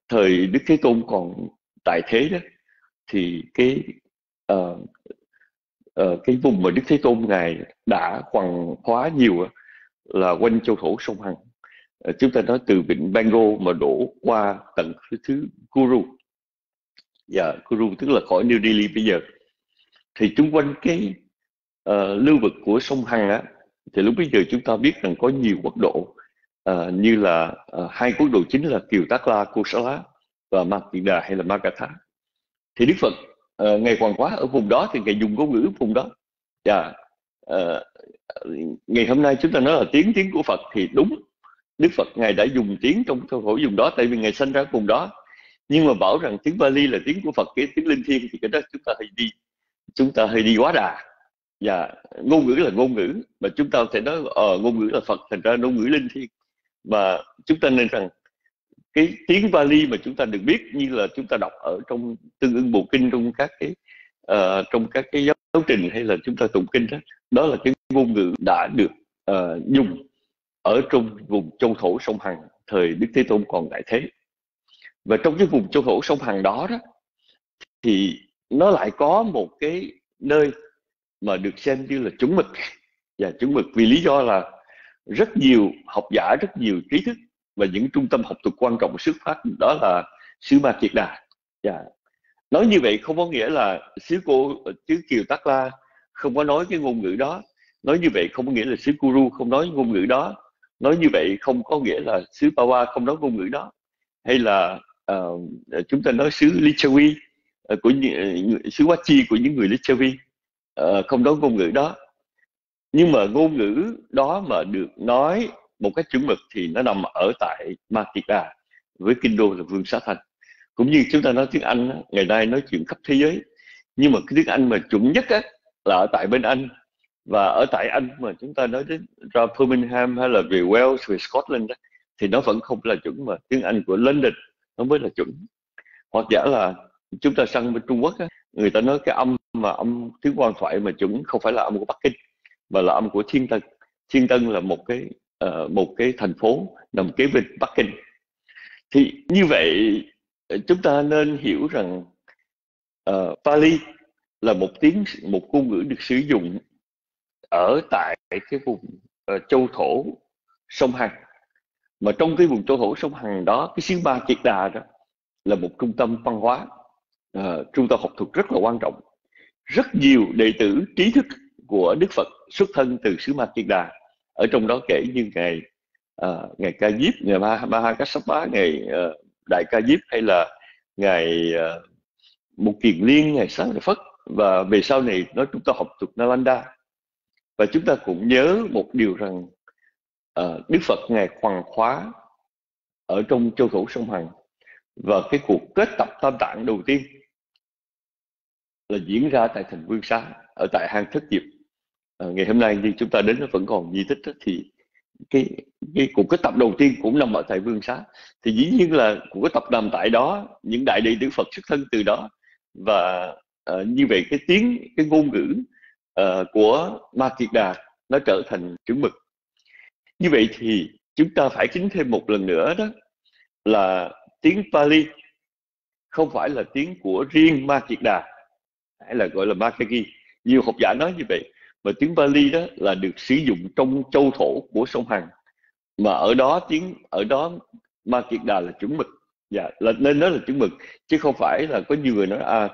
thời Đức Thế Tôn còn tại thế đó thì cái uh, uh, cái vùng mà Đức Thế Tôn ngài đã hoàng hóa nhiều là quanh châu thổ sông Hằng. Uh, chúng ta nói từ vịnh Bengal mà đổ qua tận thứ Guru. Dạ yeah, Guru tức là khỏi New Delhi bây giờ. Thì chung quanh cái uh, lưu vực của sông Hằng á thì lúc bây giờ chúng ta biết rằng có nhiều quốc độ uh, như là uh, hai quốc độ chính là Kiều Tác La, Kosala và Makida hay là Magatha thì Đức Phật uh, ngày hoàng quá ở vùng đó thì ngài dùng ngôn ngữ vùng đó. Và uh, ngày hôm nay chúng ta nói là tiếng tiếng của Phật thì đúng. Đức Phật ngài đã dùng tiếng trong thổ khổ dùng đó tại vì ngài sinh ra vùng đó. Nhưng mà bảo rằng tiếng Bali là tiếng của Phật cái tiếng linh thiêng thì cái đó chúng ta hơi đi chúng ta hơi đi quá đà và ngôn ngữ là ngôn ngữ mà chúng ta có thể nói ờ, ngôn ngữ là Phật thành ra ngôn ngữ linh thiêng. Mà chúng ta nên rằng cái tiếng Bali mà chúng ta được biết như là chúng ta đọc ở trong tương ưng bộ kinh trong các cái uh, trong các cái giáo trình hay là chúng ta tụng kinh đó đó là cái ngôn ngữ đã được uh, dùng ở trong vùng châu thổ sông Hằng thời Đức Thế Tôn còn đại thế. Và trong cái vùng châu thổ sông Hằng đó đó thì nó lại có một cái nơi mà được xem như là chuẩn mực. Và chuẩn mực vì lý do là rất nhiều học giả rất nhiều trí thức và những trung tâm học thuật quan trọng xuất phát đó là xứ Ma Kiệt Đà. Và nói như vậy không có nghĩa là xứ cô chứ Kiều Tắc La không có nói cái ngôn ngữ đó. Nói như vậy không có nghĩa là xứ Kuru không nói ngôn ngữ đó. Nói như vậy không có nghĩa là xứ Pawa không nói ngôn ngữ đó. Hay là uh, chúng ta nói xứ Lichawi uh, ờ, của uh, xứ Wachi của những người Lichawi uh, không nói ngôn ngữ đó. Nhưng mà ngôn ngữ đó mà được nói một cách chuẩn mực thì nó nằm ở tại Matika với kinh đô là Vương Xá Thành cũng như chúng ta nói tiếng Anh ngày nay nói chuyện khắp thế giới. Nhưng mà cái tiếng Anh mà chuẩn nhất á, là ở tại bên Anh. Và ở tại Anh mà chúng ta nói đến ra Birmingham hay là về Wales về Scotland đó, thì nó vẫn không là chuẩn mà tiếng Anh của London nó mới là chuẩn. Hoặc giả là chúng ta sang bên Trung Quốc á, người ta nói cái âm mà âm tiếng quan thoại mà chuẩn không phải là âm của Bắc Kinh mà là âm của Thiên Tân. Thiên Tân là một cái uh, một cái thành phố nằm kế bên Bắc Kinh. Thì như vậy ờ, chúng ta nên hiểu rằng uh, Pali là một tiếng một ngôn ngữ được sử dụng ở tại cái vùng uh, châu thổ sông Hằng. Mà trong cái vùng châu thổ sông Hằng đó cái xứ Ba Kiệt Đà đó là một trung tâm văn hóa à, trung tâm học thuật rất là quan trọng. Rất nhiều đệ tử trí thức của Đức Phật xuất thân từ xứ Ma Kiệt Đà. Ở trong đó kể như ngày à, ngày Ca Diếp ngày Ma Ma Kassapa ngày à, Đại Ca Diếp hay là ngày à, Một Kiền Liên ngày Sáng Phất. Và về sau này nói chúng ta học thuật Nalanda và chúng ta cũng nhớ một điều rằng à, Đức Phật ngài hoàng khóa ở trong châu thổ sông Hằng. Và cái cuộc kết tập tam tạng đầu tiên là diễn ra tại thành Vương Xá ở tại hang thất diệp. À, ngày hôm nay như chúng ta đến nó vẫn còn di tích đó, thì cái cái cuộc kết tập đầu tiên cũng nằm ở tại Vương Xá. Thì dĩ nhiên là cuộc kết tập nằm tại đó những đại đệ tử Phật xuất thân từ đó và à, như vậy cái tiếng cái ngôn ngữ à, của Ma Kiệt Đà nó trở thành chuẩn mực. Như vậy thì chúng ta phải chính thêm một lần nữa đó là tiếng Pali không phải là tiếng của riêng Ma Kiệt Đà hay là gọi là Makagi nhiều học giả nói như vậy mà tiếng Pali đó là được sử dụng trong châu thổ của sông Hằng. Mà ở đó tiếng ở đó Ma Kiệt Đà là chuẩn mực. Dạ là nên nó là chuẩn mực chứ không phải là có nhiều người nói à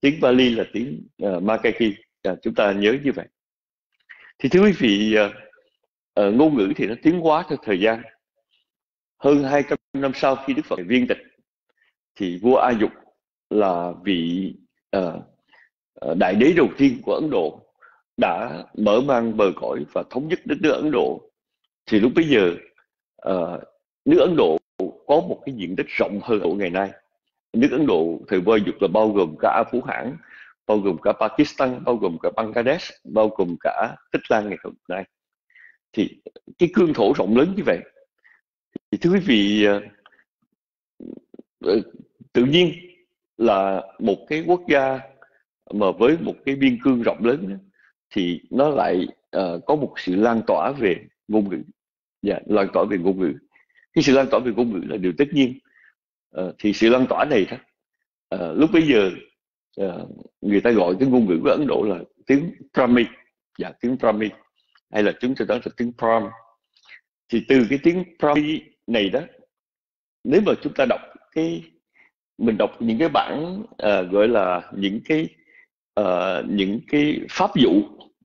tiếng Pali là tiếng ờ, uh, Makaki dạ, chúng ta nhớ như vậy. Thì thưa quý vị uh, uh, ngôn ngữ thì nó tiến hóa theo thời gian. Hơn 200 năm sau khi Đức Phật viên tịch thì vua A Dục là vị uh, Ờ, đại đế đầu tiên của Ấn Độ đã mở mang bờ cõi và thống nhất đất nước Ấn Độ. Thì lúc bấy giờ uh, nước Ấn Độ có một cái diện tích rộng hơn của ngày nay. Nước Ấn Độ thời vua dục là bao gồm cả Á Phú Hãn bao gồm cả Pakistan bao gồm cả Bangladesh bao gồm cả Tích Lan ngày hôm nay. Thì cái cương thổ rộng lớn như vậy thì thưa quý vị uh, tự nhiên là một cái quốc gia mà với một cái biên cương rộng lớn thì nó lại uh, có một sự lan tỏa về ngôn ngữ. Dạ, lan tỏa về ngôn ngữ. Cái sự lan tỏa về ngôn ngữ là điều tất nhiên. Uh, thì sự lan tỏa này đó uh, lúc bấy giờ uh, người ta gọi cái ngôn ngữ của Ấn Độ là tiếng Brahmi dạ tiếng Brahmi hay là chúng ta nói là tiếng Pram. Thì từ cái tiếng Brahmi này đó nếu mà chúng ta đọc cái mình đọc những cái bản uh, gọi là những cái uh, những cái pháp dụ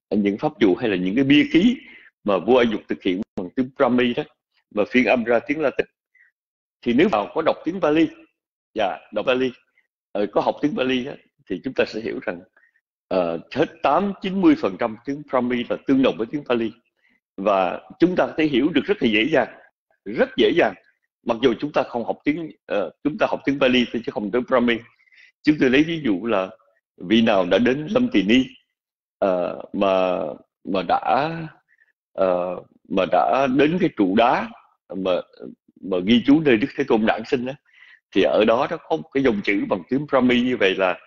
những pháp dụ hay là những cái bia ký mà vua A Dục thực hiện bằng tiếng Brahmi đó và phiên âm ra tiếng Latin. Thì nếu vào có đọc tiếng Bali và yeah, đọc Bali ờ, có học tiếng Bali đó, thì chúng ta sẽ hiểu rằng uh, hết tám chín mươi phần trăm tiếng Brahmi là tương đồng với tiếng Pali và chúng ta có thể hiểu được rất là dễ dàng rất dễ dàng. Mặc dù chúng ta không học tiếng uh, chúng ta học tiếng Pali thôi chứ không tiếng Brahmi. Chúng tôi lấy ví dụ là vị nào đã đến Lâm Tỳ Ni uh, mà mà đã uh, mà đã đến cái trụ đá mà mà ghi chú nơi Đức Thế Tôn đản sinh đó, thì ở đó nó có một cái dòng chữ bằng tiếng Brahmi như vậy là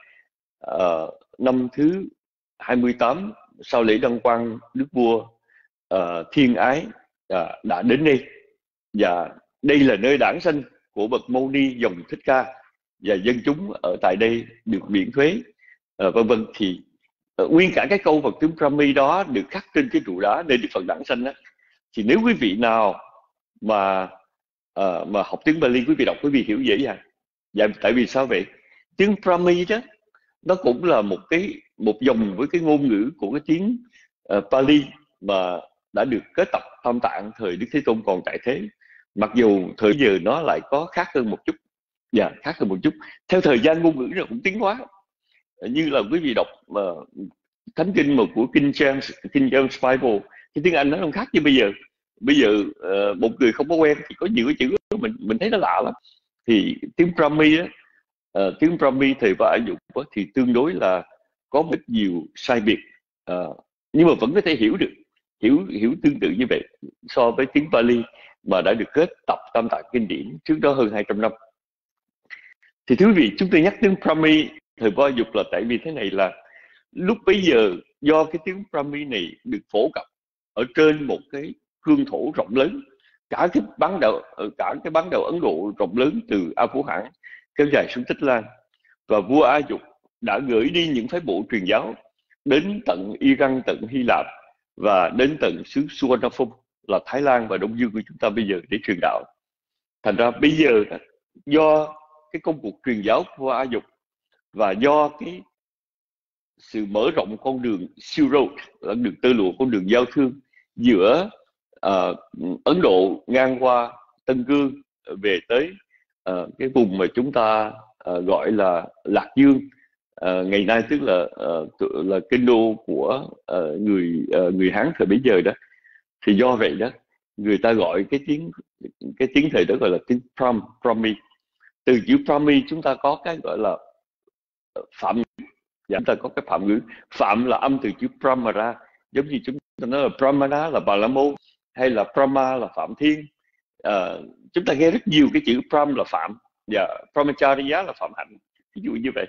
uh, năm thứ 28 sau lễ đăng quang đức vua uh, thiên ái uh, đã đến đây. Và đây là nơi đản sinh của bậc mâu ni dòng thích ca và dân chúng ở tại đây được miễn thuế. uh, Ờ, vân vân. Thì ờ, nguyên cả cái câu Phật tiếng Brahmi đó được khắc trên cái trụ đá nơi Đức Phật đản sinh đó thì nếu quý vị nào mà uh, mà học tiếng Bali quý vị đọc quý vị hiểu dễ dàng. Dạ tại vì sao vậy? Tiếng Brahmi đó nó cũng là một cái một dòng với cái ngôn ngữ của cái tiếng uh, Pali mà đã được kết tập tam tạng thời Đức Thế Tôn còn tại thế. Mặc dù thời giờ nó lại có khác hơn một chút. Dạ khác hơn một chút. Theo thời gian ngôn ngữ nó cũng tiến hóa như là quý vị đọc mà thánh kinh mà của King James King James Bible cái tiếng Anh nó không khác như bây giờ. Bây giờ uh, một người không có quen thì có nhiều cái chữ mình mình thấy nó lạ lắm. Thì tiếng Brahmi á uh, tiếng Brahmi thầy và dụng á, thì tương đối là có rất nhiều sai biệt uh, nhưng mà vẫn có thể hiểu được hiểu hiểu tương tự như vậy so với tiếng Pali mà đã được kết tập tam tạng kinh điển trước đó hơn 200 năm. Thì thưa quý vị chúng tôi nhắc tiếng Brahmi thời vua dục là tại vì thế này là lúc bấy giờ do cái tiếng Brahmi này được phổ cập ở trên một cái cương thổ rộng lớn, cả cái bán đảo cả cái bán đảo Ấn Độ rộng lớn từ A Phú Hãng kéo dài xuống Tích Lan. Và vua A Dục đã gửi đi những phái bộ truyền giáo đến tận Iran, tận Hy Lạp và đến tận xứ Suvarnabhum là Thái Lan và Đông Dương của chúng ta bây giờ để truyền đạo. Thành ra bây giờ do cái công cuộc truyền giáo của A Dục và do cái sự mở rộng con đường siêu road là đường tơ lụa con đường giao thương giữa uh, Ấn Độ ngang qua Tân Cương về tới uh, cái vùng mà chúng ta uh, gọi là Lạc Dương. Uh, ngày nay tức là uh, là kinh đô của uh, người uh, người Hán thời bấy giờ đó. Thì do vậy đó người ta gọi cái tiếng cái tiếng thời đó gọi là tiếng Pram Prami. Từ chữ Prami chúng ta có cái gọi là phạm dạ, chúng ta có cái phạm ngữ. Phạm là âm từ chữ Pramara giống như chúng ta nói là Pramana là Bà La Môn hay là Brahma là Phạm Thiên. À, chúng ta nghe rất nhiều cái chữ Pram là Phạm. Và Brahmacharya là Phạm Hạnh. Ví dụ như vậy.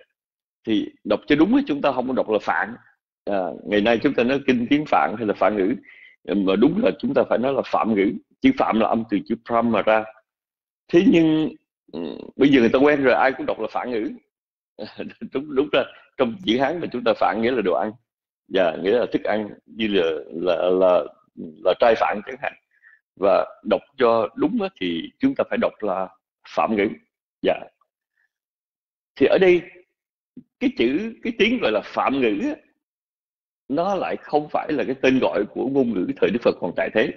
Thì đọc cho đúng chúng ta không đọc là Phạn. À, ngày nay chúng ta nói kinh tiếng Phạn hay là Phạn ngữ. Mà đúng là chúng ta phải nói là phạm ngữ. Chữ phạm là âm từ chữ pramara, mà ra thế nhưng ừ, bây giờ người ta quen rồi ai cũng đọc là phản ngữ. đúng đúng ra trong chữ hán mà chúng ta phản nghĩa là đồ ăn. Và nghĩa là thức ăn như là là là là trai phản chẳng hạn. Và đọc cho đúng thì chúng ta phải đọc là phạm ngữ. Dạ. Thì ở đây, cái chữ, cái tiếng gọi là phạm ngữ nó lại không phải là cái tên gọi của ngôn ngữ thời Đức Phật còn tại thế.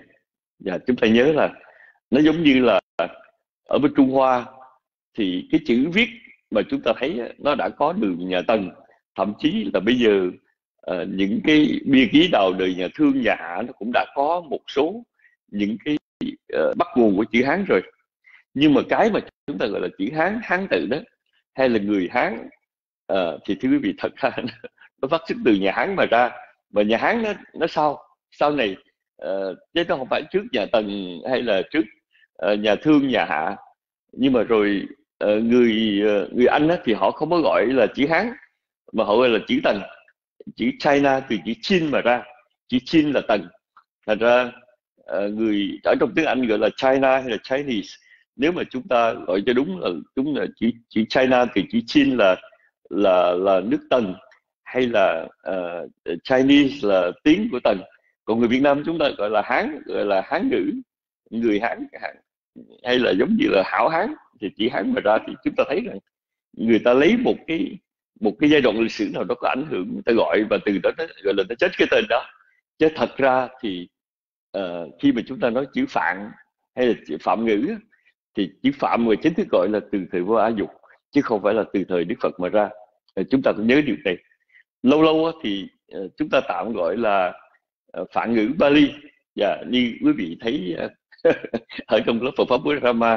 Và chúng ta nhớ là nó giống như là ở bên Trung Hoa thì cái chữ viết mà chúng ta thấy nó đã có đường nhà Tần thậm chí là bây giờ uh, những cái bia ký đầu đời nhà Thương nhà Hạ nó cũng đã có một số những cái uh, bắt nguồn của chữ Hán rồi. Nhưng mà cái mà chúng ta gọi là chữ Hán Hán tự đó hay là người Hán uh, thì thưa quý vị thật ra nó phát xuất từ nhà Hán mà ra. Mà nhà Hán nó nó sau sau này uh, chứ nó không phải trước nhà Tần hay là trước uh, nhà Thương nhà Hạ. Nhưng mà rồi uh, người uh, người Anh á, thì họ không có gọi là chữ Hán mà họ gọi là chữ Tần. Chữ China từ chữ Chin mà ra. Chữ Chin là Tần. Thành ra uh, người ở trong tiếng Anh gọi là China hay là Chinese nếu mà chúng ta gọi cho đúng là đúng là chữ chữ China thì chữ Chin là là là nước Tần hay là uh, Chinese là tiếng của Tần. Còn người Việt Nam chúng ta gọi là Hán gọi là Hán ngữ người Hán hay là giống như là hảo Hán thì chỉ Hán mà ra thì chúng ta thấy rằng người ta lấy một cái một cái giai đoạn lịch sử nào đó có ảnh hưởng người ta gọi và từ đó nó gọi là nó chết cái tên đó. Chứ thật ra thì uh, khi mà chúng ta nói chữ phạm hay là chữ phạm ngữ thì chữ phạm người chính thức gọi là từ thời vua A Dục chứ không phải là từ thời Đức Phật mà ra ờ, chúng ta cũng nhớ điều này. Lâu lâu thì uh, chúng ta tạm gọi là uh, phản ngữ Bali. Và như quý vị thấy ở trong lớp Phật pháp với Rama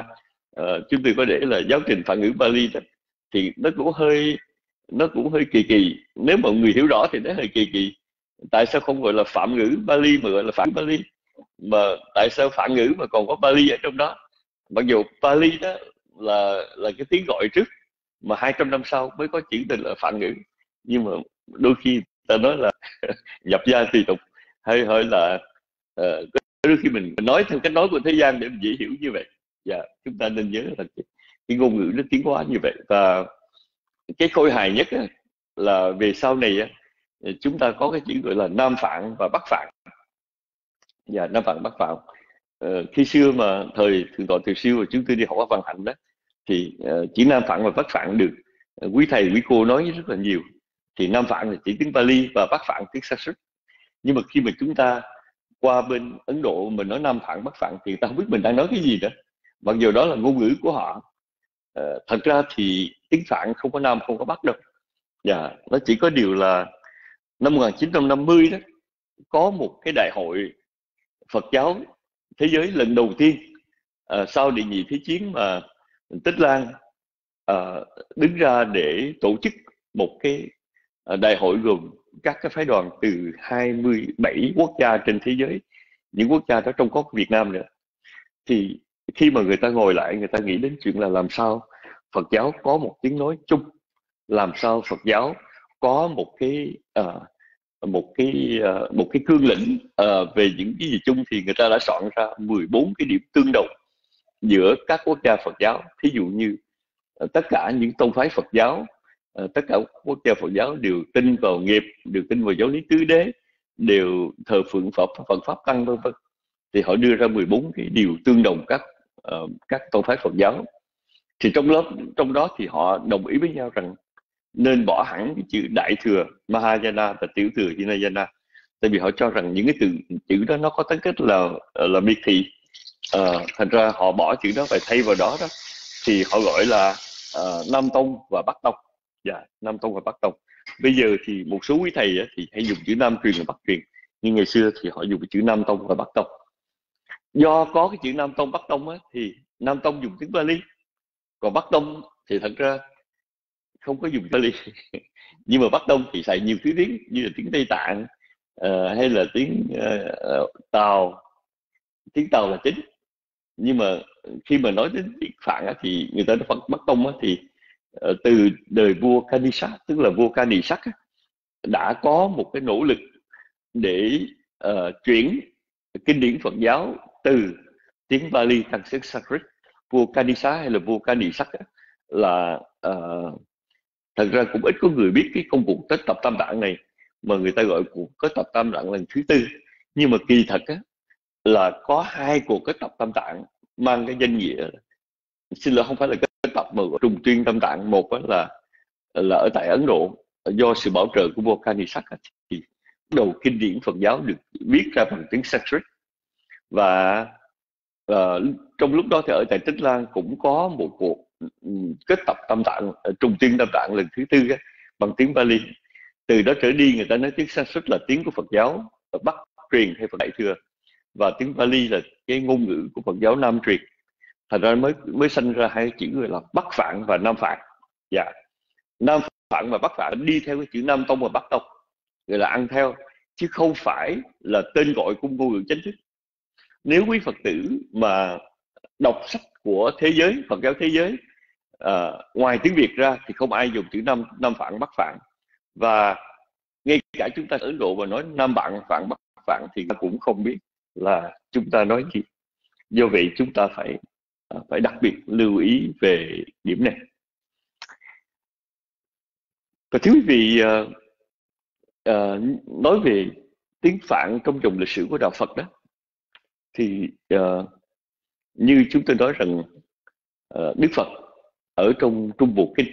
uh, chúng tôi có để là giáo trình phản ngữ Bali đó thì nó cũng hơi nó cũng hơi kỳ kỳ. Nếu mà người hiểu rõ thì nó hơi kỳ kỳ. Tại sao không gọi là phạm ngữ Bali mà gọi là phản Bali? Mà tại sao phản ngữ mà còn có Bali ở trong đó? Mặc dù Bali đó là là cái tiếng gọi trước mà 200 năm sau mới có chữ tên là phản ngữ. Nhưng mà đôi khi ta nói là nhập gia tùy tục hay hơi là uh, đôi khi mình, nói theo cách nói của thế gian để mình dễ hiểu như vậy. Và dạ, chúng ta nên nhớ là cái, cái ngôn ngữ nó tiến hóa như vậy. Và cái khôi hài nhất là về sau này chúng ta có cái chữ gọi là nam phạn và bắc phạn. Và dạ, nam phạn bắc phạn. Ờ, khi xưa mà thời thượng tọa từ siêu và chúng tôi đi học ở văn hạnh đó thì ờ, uh, chỉ nam phạn và bắc phạn được uh, quý thầy quý cô nói rất là nhiều. Thì nam phạn là chỉ tiếng Bali và bắc phạn tiếng Sanskrit. Nhưng mà khi mà chúng ta qua bên Ấn Độ mình nói nam phạn bắc phạn thì ta không biết mình đang nói cái gì nữa. Mặc dù đó là ngôn ngữ của họ. À, thật ra thì tiếng phạn không có nam không có bắc đâu. Dạ nó chỉ có điều là năm 1950 đó có một cái đại hội Phật giáo thế giới lần đầu tiên à, sau địa nhị thế chiến mà Tích Lan à, đứng ra để tổ chức một cái đại hội gồm các cái phái đoàn từ 27 quốc gia trên thế giới những quốc gia đó trong có Việt Nam nữa. Thì khi mà người ta ngồi lại người ta nghĩ đến chuyện là làm sao Phật giáo có một tiếng nói chung làm sao Phật giáo có một cái uh, một cái uh, một cái cương lĩnh uh, về những cái gì chung thì người ta đã soạn ra 14 cái điểm tương đồng giữa các quốc gia Phật giáo. Thí dụ như uh, tất cả những tông phái Phật giáo Ờ, tất cả quốc gia Phật giáo đều tin vào nghiệp đều tin vào giáo lý tứ đế đều thờ phượng Phật Phật pháp tăng vân vân. Thì họ đưa ra 14 cái điều tương đồng các uh, các tôn phái Phật giáo. Thì trong lớp trong đó thì họ đồng ý với nhau rằng nên bỏ hẳn cái chữ đại thừa Mahayana và tiểu thừa Hinayana. Tại vì họ cho rằng những cái từ chữ đó nó có tính cách là ờ, là miệt thị. À, thành ra họ bỏ chữ đó và thay vào đó đó thì họ gọi là uh, Nam Tông và Bắc Tông dạ Nam Tông và Bắc Tông. Bây giờ thì một số quý thầy á, thì hay dùng chữ Nam truyền và Bắc truyền nhưng ngày xưa thì họ dùng chữ Nam Tông và Bắc Tông. Do có cái chữ Nam Tông Bắc Tông á, thì Nam Tông dùng tiếng Bali còn Bắc Tông thì thật ra không có dùng Bali. Nhưng mà Bắc tông thì xài nhiều thứ tiếng như là tiếng Tây Tạng uh, hay là tiếng uh, Tàu. Tiếng Tàu là chính nhưng mà khi mà nói đến tiếng Phạn á, thì người ta nói Bắc Tông á, thì Ờ, từ đời vua Kanisat tức là vua Kanisak đã có một cái nỗ lực để uh, chuyển kinh điển Phật giáo từ tiếng Bali sang tiếng Sanskrit. Vua Kanisa hay là vua Kanisak là uh, thật ra cũng ít có người biết cái công cuộc kết tập tam tạng này mà người ta gọi cuộc kết tập tam tạng lần thứ tư. Nhưng mà kỳ thật á, là có hai cuộc kết tập tam tạng mang cái danh nghĩa xin lỗi không phải là kết mà trùng tuyên tâm tạng một là là ở tại Ấn Độ. Do sự bảo trợ của vua thì đầu kinh điển Phật giáo được viết ra bằng tiếng Sanskrit. Và uh, trong lúc đó thì ở tại Tích Lan cũng có một cuộc kết tập tâm tạng ờ, trùng tuyên tâm tạng lần thứ tư ấy, bằng tiếng Bali. Từ đó trở đi người ta nói tiếng Sanskrit là tiếng của Phật giáo Bắc truyền hay Phật Đại thừa và tiếng Bali là cái ngôn ngữ của Phật giáo Nam truyền thành ra mới mới sinh ra hai chữ gọi là Bắc Phạn và Nam Phạn. Dạ. Nam Phạn và Bắc Phạn đi theo cái chữ Nam Tông và Bắc Tông gọi là ăn theo chứ không phải là tên gọi của ngôn ngữ chính thức. Nếu quý Phật tử mà đọc sách của thế giới Phật giáo thế giới à, ngoài tiếng Việt ra thì không ai dùng chữ Nam Nam Phạn Bắc Phạn. Và ngay cả chúng ta ở Ấn Độ mà nói Nam Bạn Phạn Bắc Phạn thì ta cũng không biết là chúng ta nói gì. Do vậy chúng ta phải Ờ, phải đặc biệt lưu ý về điểm này. Và thưa quý vị uh, uh, nói về tiếng Phạn trong dòng lịch sử của đạo Phật đó thì uh, như chúng tôi nói rằng uh, Đức Phật ở trong Trung Bộ Kinh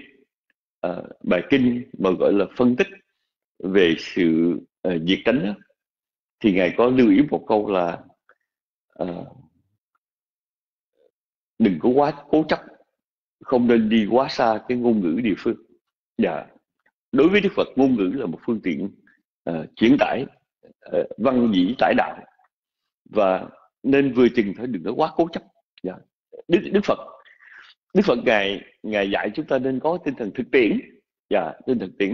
uh, bài kinh mà gọi là phân tích về sự uh, diệt tánh đó, thì ngài có lưu ý một câu là uh, đừng có quá cố chấp. Không nên đi quá xa cái ngôn ngữ địa phương. Dạ. Đối với đức phật ngôn ngữ là một phương tiện ờ, uh, chuyển tải uh, văn dĩ tải đạo. Và nên vừa chừng phải đừng có quá cố chấp. Dạ. đức đức phật đức phật ngài ngài dạy chúng ta nên có tinh thần thực tiễn. Dạ tinh thần tiễn.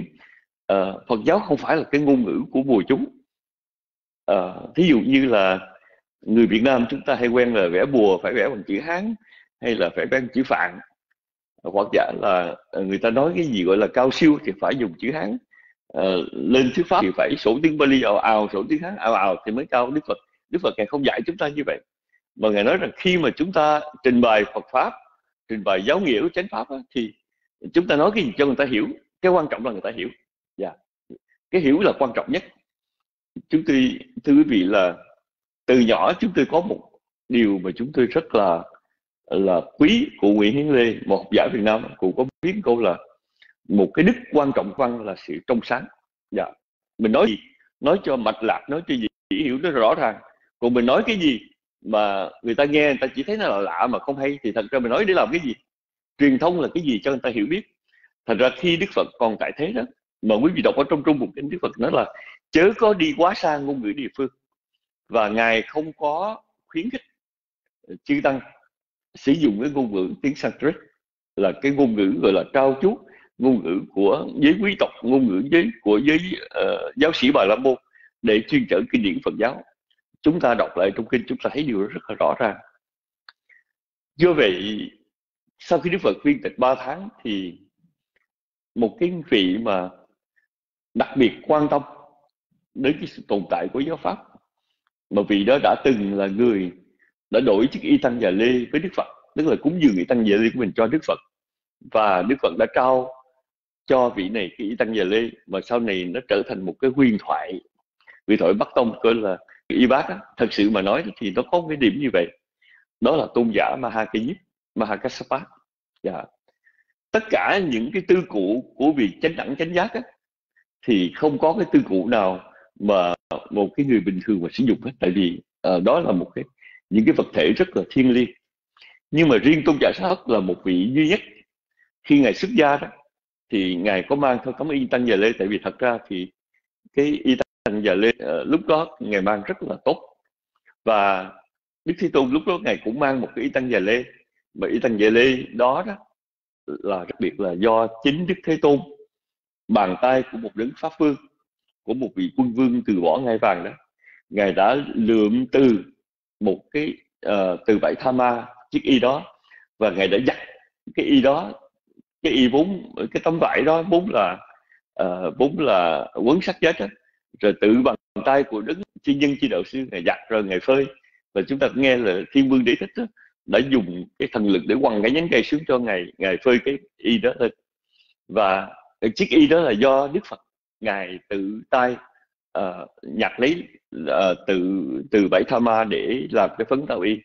Uh, phật giáo không phải là cái ngôn ngữ của bùa chúng uh, thí dụ như là người việt nam chúng ta hay quen là vẽ bùa phải vẽ bằng chữ hán hay là phải vẽ bằng chữ phạn. Hoặc giả là ờ, người ta nói cái gì gọi là cao siêu thì phải dùng chữ hán. À, lên thuyết pháp thì phải sổ tiếng bali ào ào sổ tiếng hán ào ào thì mới cao. Đức phật đức phật ngài không dạy chúng ta như vậy. Mà ngài nói rằng khi mà chúng ta trình bày phật pháp trình bày giáo nghĩa của chánh pháp á, thì chúng ta nói cái gì cho người ta hiểu. Cái quan trọng là người ta hiểu. Dạ. Yeah. cái hiểu là quan trọng nhất. Chúng tôi thưa quý vị là từ nhỏ chúng tôi có một điều mà chúng tôi rất là là quý của Nguyễn Hiến Lê, một học giả Việt Nam. Cụ có viết câu là một cái đức quan trọng văn là sự trong sáng. Dạ. Mình nói gì? Nói cho mạch lạc, nói cho gì chỉ hiểu nó rõ ràng. Còn mình nói cái gì mà người ta nghe, người ta chỉ thấy nó là lạ mà không hay, thì thật ra mình nói để làm cái gì? Truyền thông là cái gì cho người ta hiểu biết. Thành ra khi đức phật còn tại thế đó, mà quý vị đọc ở trong trung một kinh đức phật nói là chớ có đi quá xa ngôn ngữ địa phương và ngài không có khuyến khích chư tăng sử dụng cái ngôn ngữ tiếng Sanskrit là cái ngôn ngữ gọi là trao chuốt ngôn ngữ của giới quý tộc ngôn ngữ giới của giới uh, giáo sĩ bà la môn để chuyên trở kinh điển Phật giáo. Chúng ta đọc lại trong kinh chúng ta thấy điều rất là rõ ràng. Do vậy sau khi Đức Phật viên tịch 3 tháng thì một cái vị mà đặc biệt quan tâm đến cái sự tồn tại của giáo pháp mà vị đó đã từng là người đã đổi chức y tăng già lê với Đức Phật tức là cúng dường y tăng già lê của mình cho Đức Phật. Và Đức Phật đã trao cho vị này cái y tăng già lê mà sau này nó trở thành một cái huyền thoại. Huyền thoại Bắc Tông gọi là y bác á, thật sự mà nói thì nó có cái điểm như vậy. Đó là tôn giả Mahakayip Mahakassapa. Yeah. tất cả những cái tư cụ của việc chánh đẳng chánh giác á, thì không có cái tư cụ nào mà một cái người bình thường mà sử dụng hết. Tại vì uh, đó là một cái những cái vật thể rất là thiêng liêng. Nhưng mà riêng tôn giả sát là một vị duy nhất. Khi ngài xuất gia đó thì ngài có mang theo tấm y tăng già lê. Tại vì thật ra thì cái y tăng già lê uh, lúc đó ngài mang rất là tốt. Và đức thế tôn lúc đó ngài cũng mang một cái y tăng già lê. Mà y tăng già lê đó đó là đặc biệt là do chính đức thế tôn bàn tay của một đấng pháp vương của một vị quân vương từ bỏ ngai vàng đó. Ngài đã lượm từ một cái uh, từ vải tha ma chiếc y đó và ngài đã dắt cái y đó cái y vốn cái tấm vải đó vốn là uh, vốn là quấn sắt chết đó. rồi tự bằng tay của đức chi nhân chi đạo sư ngài giặt rồi ngài phơi. Và chúng ta nghe là thiên vương đế thích đó, đã dùng cái thần lực để quăng cái nhánh cây xuống cho ngài ngài phơi cái y đó lên. Và chiếc y đó là do đức phật ngài tự tay uh, nhặt lấy uh, từ từ bảy tha ma để làm cái phấn tàu y.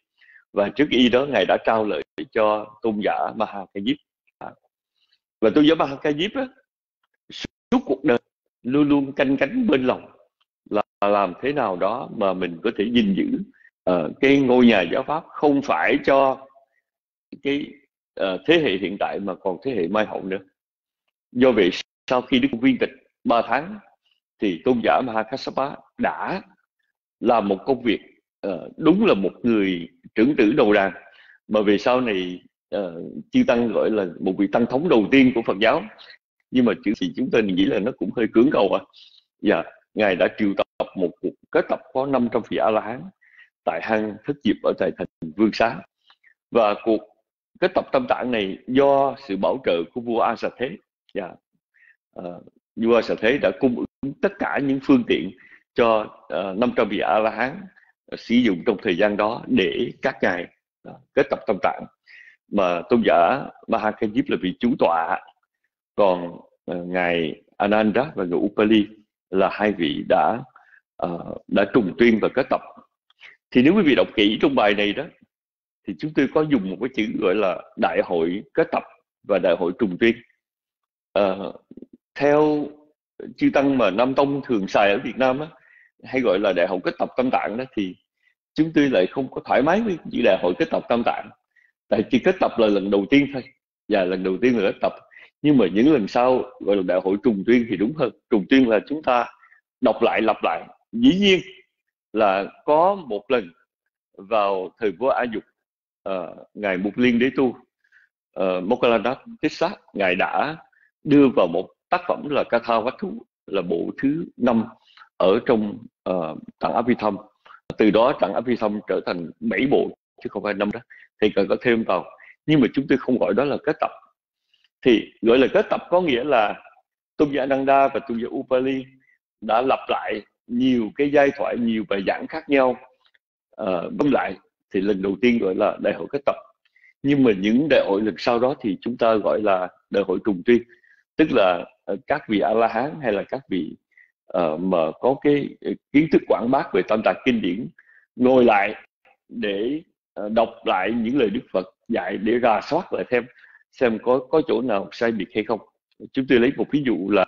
Và trước y đó ngài đã trao lợi cho tôn giả Maha Ca Diếp và tôn giả Maha Ca Diếp á, suốt cuộc đời luôn luôn canh cánh bên lòng là làm thế nào đó mà mình có thể gìn giữ uh, cái ngôi nhà giáo pháp không phải cho cái uh, thế hệ hiện tại mà còn thế hệ mai hậu nữa. Do vậy sau khi đức viên tịch 3 tháng thì tôn giả Mahakasapa đã làm một công việc uh, đúng là một người trưởng tử đầu đàn. Mà về sau này uh, chư tăng gọi là một vị tăng thống đầu tiên của Phật giáo. Nhưng mà chữ thì chúng tôi nghĩ là nó cũng hơi cưỡng cầu à. Dạ ngài đã triệu tập một cuộc kết tập có 500 vị a la hán tại hang thất diệp ở tại thành vương xá. Và cuộc kết tập tâm tạng này do sự bảo trợ của vua a sa thế dạ uh, vua sở thế đã cung ứng tất cả những phương tiện cho ờ, uh, 500 vị a la hán uh, ờ, sử dụng trong thời gian đó để các ngài uh, kết tập tâm tạng. Mà tôn giả Mahakajip là vị chủ tọa. Còn uh, ngài Ananda và ngài Upali là hai vị đã uh, đã trùng tuyên và kết tập. Thì nếu quý vị đọc kỹ trong bài này đó thì chúng tôi có dùng một cái chữ gọi là đại hội kết tập và đại hội trùng tuyên. Uh, theo chư tăng mà nam tông thường xài ở việt nam á, hay gọi là đại hội kết tập tâm tạng đó thì chúng tôi lại không có thoải mái với chữ đại hội kết tập tâm tạng. Tại chỉ kết tập là lần đầu tiên thôi và lần đầu tiên là kết tập. Nhưng mà những lần sau gọi là đại hội trùng tuyên thì đúng hơn. Trùng tuyên là chúng ta đọc lại lặp lại. Dĩ nhiên là có một lần vào thời vua A Dục uh, ngài Mục Liên Đế Tu ờ, uh, Mokkaladat Tissa ngài đã đưa vào một tác phẩm là Katha Vách Thú là bộ thứ năm ở trong uh, tặng Abhitham từ đó tặng Abhitham trở thành bảy bộ chứ không phải năm đó. Thì cần có thêm vào. Nhưng mà chúng tôi không gọi đó là kết tập. Thì gọi là kết tập có nghĩa là tôn giả Nanda và tôn giả Upali đã lặp lại nhiều cái giai thoại nhiều bài giảng khác nhau uh, lại. Thì lần đầu tiên gọi là đại hội kết tập. Nhưng mà những đại hội lần sau đó thì chúng ta gọi là đại hội trùng tuyên. Tức là Ờ, các vị a la hán hay là các vị uh, mà có cái ờ, kiến thức quảng bác về tam tạng kinh điển ngồi lại để uh, đọc lại những lời đức phật dạy để ra soát lại thêm xem có có chỗ nào sai biệt hay không. Chúng tôi lấy một ví dụ là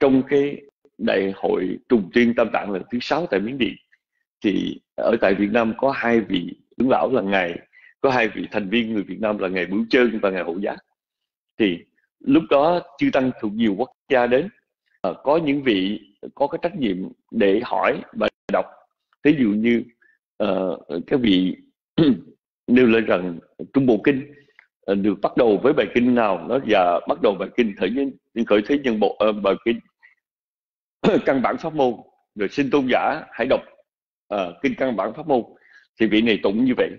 trong cái đại hội trùng tuyên tam tạng lần thứ sáu tại miến điện thì ở tại việt nam có hai vị trưởng lão là ngài có hai vị thành viên người việt nam là ngài bửu trơn và ngài hậu giác. Thì lúc đó chư tăng thuộc nhiều quốc gia đến à, có những vị có cái trách nhiệm để hỏi và đọc. Ví dụ như ờ, uh, các vị nêu lên rằng trung bộ kinh uh, được bắt đầu với bài kinh nào nó và bắt đầu bài kinh khởi nhân khởi thế nhân bộ uh, bài kinh căn bản pháp môn. Rồi xin tôn giả hãy đọc uh, kinh căn bản pháp môn. Thì vị này tụng như vậy.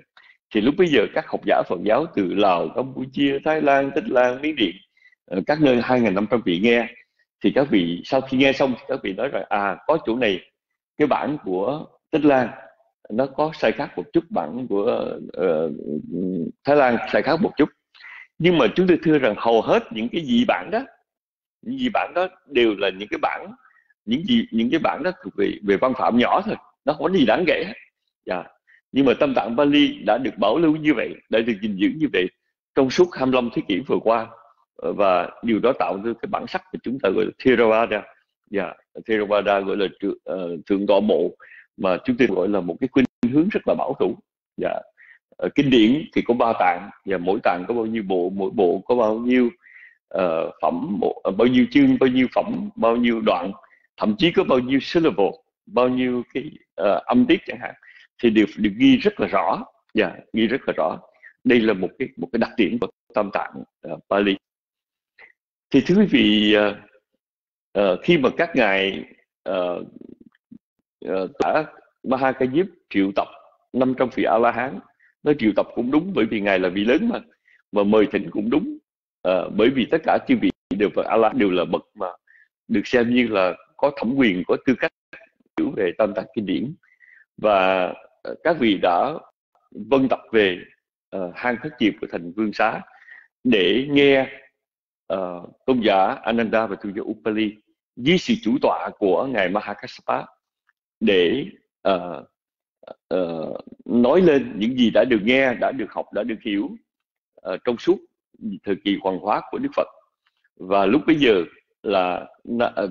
Thì lúc bây giờ các học giả Phật giáo từ Lào, Campuchia, Thái Lan, Tích Lan, Miến Điện Ờ, các nơi 2.500 vị nghe thì các vị sau khi nghe xong thì các vị nói rằng à có chỗ này cái bản của Tích Lan nó có sai khác một chút bản của uh, Thái Lan sai khác một chút. Nhưng mà chúng tôi thưa rằng hầu hết những cái gì bản đó những gì bản đó đều là những cái bản những gì những cái bản đó thuộc về về văn phạm nhỏ thôi nó không có gì đáng kể dạ. nhưng mà tâm tạng Bali đã được bảo lưu như vậy đã được gìn giữ như vậy trong suốt 25 thế kỷ vừa qua và điều đó tạo ra cái bản sắc của chúng ta gọi là Theravada. Yeah, Theravada gọi là uh, thượng tọa bộ mà chúng tôi gọi là một cái khuynh hướng rất là bảo thủ. Yeah, uh, kinh điển thì có ba tạng. Và mỗi tạng có bao nhiêu bộ mỗi bộ có bao nhiêu uh, phẩm bộ, uh, bao nhiêu chương bao nhiêu phẩm bao nhiêu đoạn thậm chí có bao nhiêu syllable bao nhiêu cái uh, âm tiết chẳng hạn thì đều được ghi rất là rõ. Và yeah, ghi rất là rõ. Đây là một cái một cái đặc điểm của tam tạng uh, Pali thì thưa quý vị uh, uh, khi mà các ngài uh, uh, đã Diếp triệu tập 500 vị A La Hán nói triệu tập cũng đúng bởi vì ngài là vị lớn mà mà mời thỉnh cũng đúng uh, bởi vì tất cả chư vị đều Phật A La đều là bậc mà được xem như là có thẩm quyền có tư cách hiểu về tam tạng kinh điển. Và các vị đã vân tập về uh, hang thất diệp của thành vương xá để nghe uh, tôn giả Ananda và tôn giả Upali dưới sự chủ tọa của ngài Mahakassapa để uh, uh, nói lên những gì đã được nghe, đã được học, đã được hiểu uh, trong suốt thời kỳ hoàng hóa của Đức Phật. Và lúc bây giờ là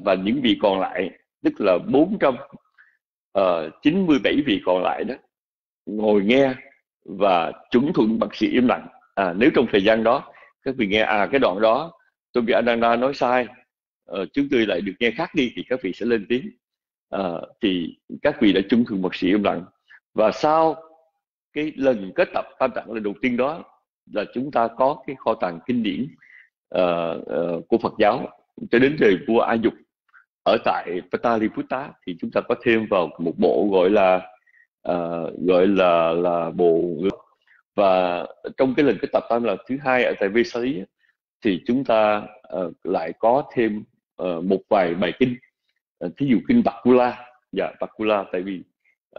và những vị còn lại tức là 497 vị còn lại đó ngồi nghe và chuẩn thuận bác sĩ im lặng. À, nếu trong thời gian đó các vị nghe à cái đoạn đó tôi giả Ananda nói sai. Uh, chúng tôi lại được nghe khác đi thì các vị sẽ lên tiếng. Uh, thì các vị đã trung thường một sự im lặng. Và sau cái lần kết tập tam tạng lần đầu tiên đó là chúng ta có cái kho tàng kinh điển uh, uh, của Phật giáo cho đến thời vua A Dục. Ở tại Pataliputta thì chúng ta có thêm vào một bộ gọi là uh, gọi là là bộ và trong cái lần kết tập tam lần thứ hai ở tại Vesali thì chúng ta uh, lại có thêm uh, một vài bài kinh. Uh, thí dụ kinh Bakula dạ Bakula tại vì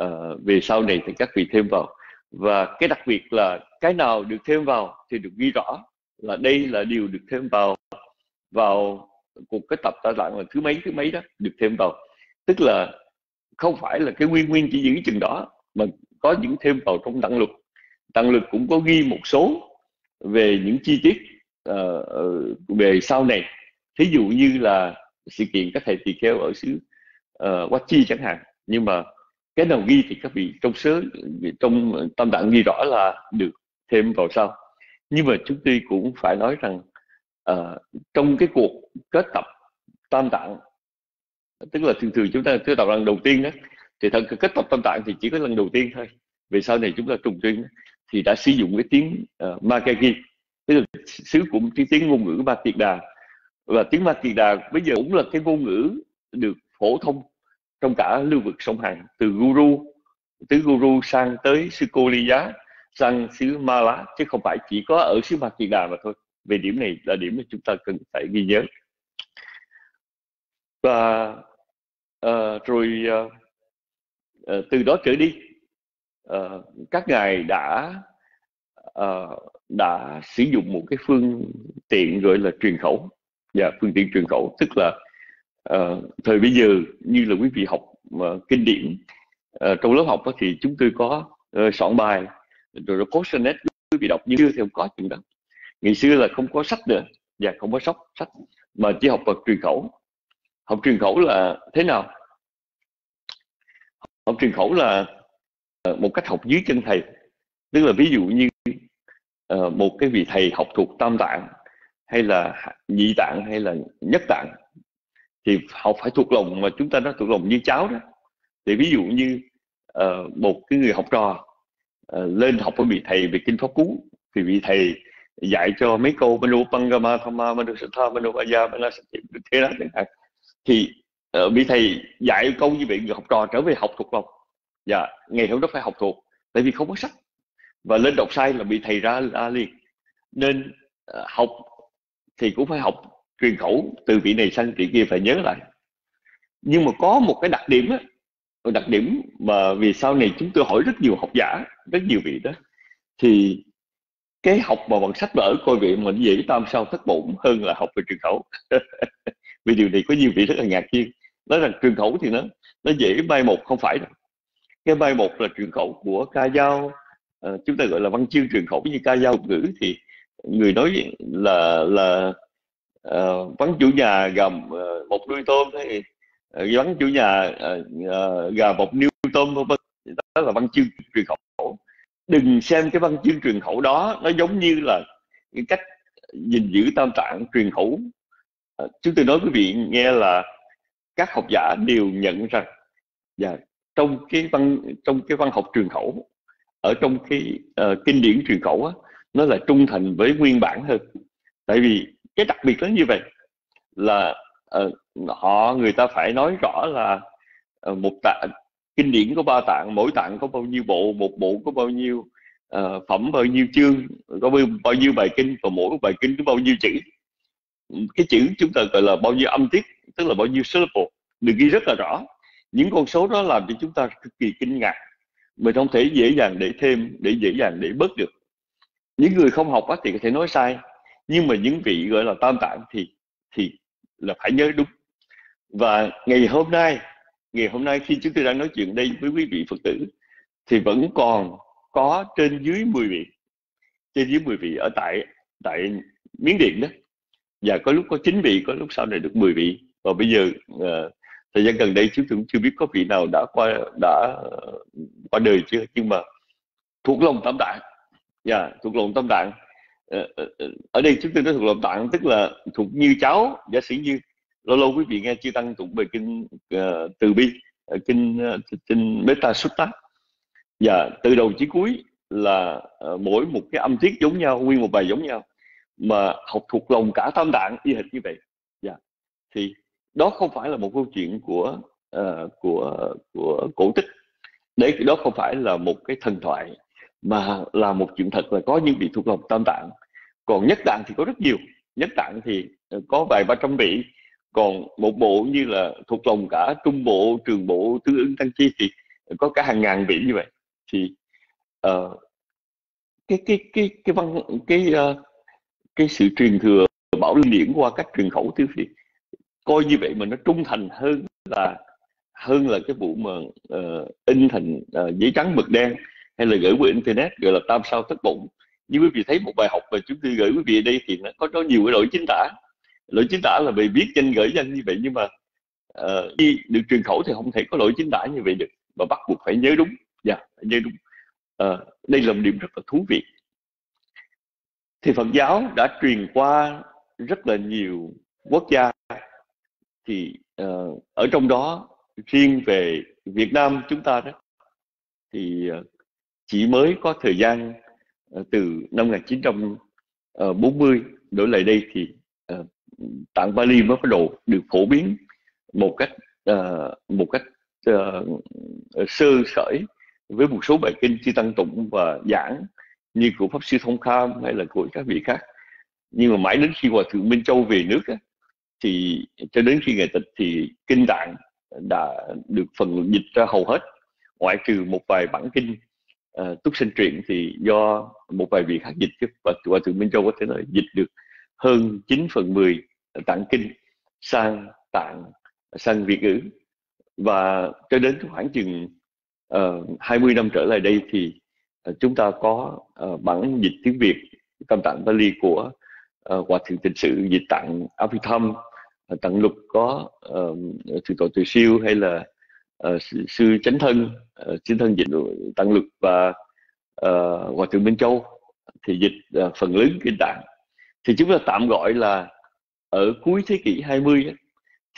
uh, về sau này thì các vị thêm vào. Và cái đặc biệt là cái nào được thêm vào thì được ghi rõ là đây là điều được thêm vào vào cuộc cái tập ta lặng là thứ mấy thứ mấy đó được thêm vào. Tức là không phải là cái nguyên nguyên chỉ giữ chừng đó mà có những thêm vào trong đăng luật đăng luật cũng có ghi một số về những chi tiết uh, về sau này. Thí dụ như là sự kiện các thầy tỳ kheo ở xứ ờ, uh, Wat Chi chẳng hạn. Nhưng mà cái nào ghi thì các vị trong sớ trong tâm tạng ghi rõ là được thêm vào sau. Nhưng mà chúng tôi cũng phải nói rằng uh, trong cái cuộc kết tập tam tạng tức là thường thường chúng ta kết tập lần đầu tiên đó thì thật kết tập tam tạng thì chỉ có lần đầu tiên thôi. Về sau này chúng ta trùng tuyên thì đã sử dụng cái tiếng uh, Makagi tức là xứ của tiếng, tiếng ngôn ngữ Ma Tiệt Đà và tiếng Ma Tiệt Đà bây giờ cũng là cái ngôn ngữ được phổ thông trong cả lưu vực sông Hằng từ Guru từ Guru sang tới sư Cô Ly Giá sang xứ Ma Lá chứ không phải chỉ có ở xứ Ma tiệt Đà mà thôi. Về điểm này là điểm mà chúng ta cần phải ghi nhớ. Và uh, rồi uh, uh, từ đó trở đi uh, các ngài đã uh, đã sử dụng một cái phương tiện gọi là truyền khẩu. Và yeah, phương tiện truyền khẩu tức là uh, thời bây giờ như là quý vị học uh, kinh điển uh, trong lớp học đó, thì chúng tôi có uh, soạn bài rồi có net quý vị đọc như chưa thì không có chuyện đó. Ngày xưa là không có sách nữa và không có sóc sách mà chỉ học bằng truyền khẩu. Học truyền khẩu là thế nào? Học truyền khẩu là một cách học dưới chân thầy. Tức là ví dụ như uh, một cái vị thầy học thuộc tam tạng hay là nhị tạng hay là nhất tạng thì học phải thuộc lòng mà chúng ta nói thuộc lòng như cháu đó. Thì ví dụ như uh, một cái người học trò uh, lên học với vị thầy về kinh pháp cú thì vị thầy dạy cho mấy câu manu pangama thama manu satha manu aya manu thế đó chẳng hạn. Thì uh, vị thầy dạy câu như vậy người học trò trở về học thuộc lòng. Và ngày hôm đó phải học thuộc tại vì không có sách và lên đọc sai là bị thầy ra, ra liền. Nên ờ, học thì cũng phải học truyền khẩu từ vị này sang vị kia phải nhớ lại. Nhưng mà có một cái đặc điểm á đặc điểm mà vì sau này chúng tôi hỏi rất nhiều học giả rất nhiều vị đó thì cái học mà bằng sách vở coi vị mình dễ tam sao thất bổn hơn là học về truyền khẩu. Vì điều này có nhiều vị rất là ngạc nhiên. Nói rằng truyền khẩu thì nó nó dễ bay một không phải đâu. Cái bay một là truyền khẩu của ca dao uh, chúng ta gọi là văn chương truyền khẩu như ca dao ngữ thì người nói là là uh, vắng chủ nhà gầm uh, ờ, một đuôi tôm hay uh, vắng chủ nhà uh, uh, gà một niêu tôm vân đó là văn chương truyền khẩu. Đừng xem cái văn chương truyền khẩu đó nó giống như là cái cách gìn giữ tam tạng truyền khẩu. Uh, chúng tôi nói quý vị nghe là các học giả đều nhận rằng và trong cái văn trong cái văn học truyền khẩu ở trong cái uh, kinh điển truyền khẩu á, nó là trung thành với nguyên bản hơn. Tại vì cái đặc biệt nó như vậy là uh, họ người ta phải nói rõ là uh, một tạng kinh điển có ba tạng mỗi tạng có bao nhiêu bộ một bộ có bao nhiêu uh, phẩm bao nhiêu chương có bao, bao nhiêu bài kinh và mỗi bài kinh có bao nhiêu chữ. Cái chữ chúng ta gọi là bao nhiêu âm tiết tức là bao nhiêu syllable được ghi rất là rõ. Những con số đó làm cho chúng ta cực kỳ kinh ngạc mình không thể dễ dàng để thêm để dễ dàng để bớt được. Những người không học á, thì có thể nói sai nhưng mà những vị gọi là tam tạng thì thì là phải nhớ đúng. Và ngày hôm nay ngày hôm nay khi chúng tôi đang nói chuyện đây với quý vị phật tử thì vẫn còn có trên dưới 10 vị trên dưới 10 vị ở tại tại miến điện đó. Và có lúc có 9 vị có lúc sau này được 10 vị. Và bây giờ uh, thời gian gần đây chúng tôi cũng chưa biết có vị nào đã qua đã qua đời chưa nhưng mà thuộc lòng tam tạng dạ yeah, thuộc lòng tam tạng ờ, ờ, ờ, ở đây chúng tôi nói thuộc lòng tạng tức là thuộc như cháu giả sử như lâu lâu quý vị nghe chư tăng tụng bài kinh uh, từ bi kinh uh, kinh beta Sutta và dạ, từ đầu chí cuối là uh, mỗi một cái âm tiết giống nhau nguyên một bài giống nhau mà học thuộc lòng cả tam tạng y hệt như vậy. Dạ thì đó không phải là một câu chuyện của uh, của của cổ tích. Đấy đó không phải là một cái thần thoại mà là một chuyện thật là có những vị thuộc lòng tam tạng. Còn nhất tạng thì có rất nhiều. Nhất tạng thì ờ, có vài ba trăm vị. Còn một bộ như là thuộc lòng cả trung bộ trường bộ tương ứng tăng chi thì có cả hàng ngàn vị như vậy. Thì uh, cái cái cái cái văn cái uh, cái sự truyền thừa bảo liên điển qua các truyền khẩu tiêu phi coi như vậy mà nó trung thành hơn là hơn là cái vụ mà uh, in thành uh, giấy trắng mực đen hay là gửi qua internet gọi là tam sao thất bụng như quý vị thấy một bài học mà chúng tôi gửi quý vị ở đây thì nó có có nhiều cái lỗi chính tả. Lỗi chính tả là vì biết danh gửi danh như vậy nhưng mà ờ, uh, khi được truyền khẩu thì không thể có lỗi chính tả như vậy được. Mà bắt buộc phải nhớ đúng. Dạ yeah, nhớ đúng. Uh, đây là một điểm rất là thú vị. Thì Phật giáo đã truyền qua rất là nhiều quốc gia thì uh, ở trong đó riêng về Việt Nam chúng ta đó thì uh, chỉ mới có thời gian uh, từ năm 1940 đổi lại đây thì uh, tạng Bali mới bắt đầu được phổ biến một cách uh, một cách uh, sơ sởi với một số bài kinh chi tăng tụng và giảng như của pháp sư thông kham hay là của các vị khác. Nhưng mà mãi đến khi hòa thượng minh châu về nước á, thì cho đến khi ngày tịch thì kinh tạng đã được phần dịch ra hầu hết. Ngoại trừ một vài bản kinh uh, túc sinh truyện thì do một vài vị khác dịch chứ. Và hòa thượng minh châu có thể nói dịch được hơn 9 phần 10 tạng kinh sang tạng sang việt ngữ. Và cho đến khoảng chừng ờ, uh, 20 năm trở lại đây thì uh, chúng ta có uh, bản dịch tiếng Việt tam tạng Bali của uh, qua thượng tình sự dịch tặng Abhidham uh, ờ, tặng lục có ờ, uh, thượng tọa từ siêu hay là uh, sư, chánh thân uh, chánh thân dịch tặng lục và uh, hòa thượng Minh Châu thì dịch uh, phần lớn kinh tạng thì chúng ta tạm gọi là ở cuối thế kỷ 20 ấy,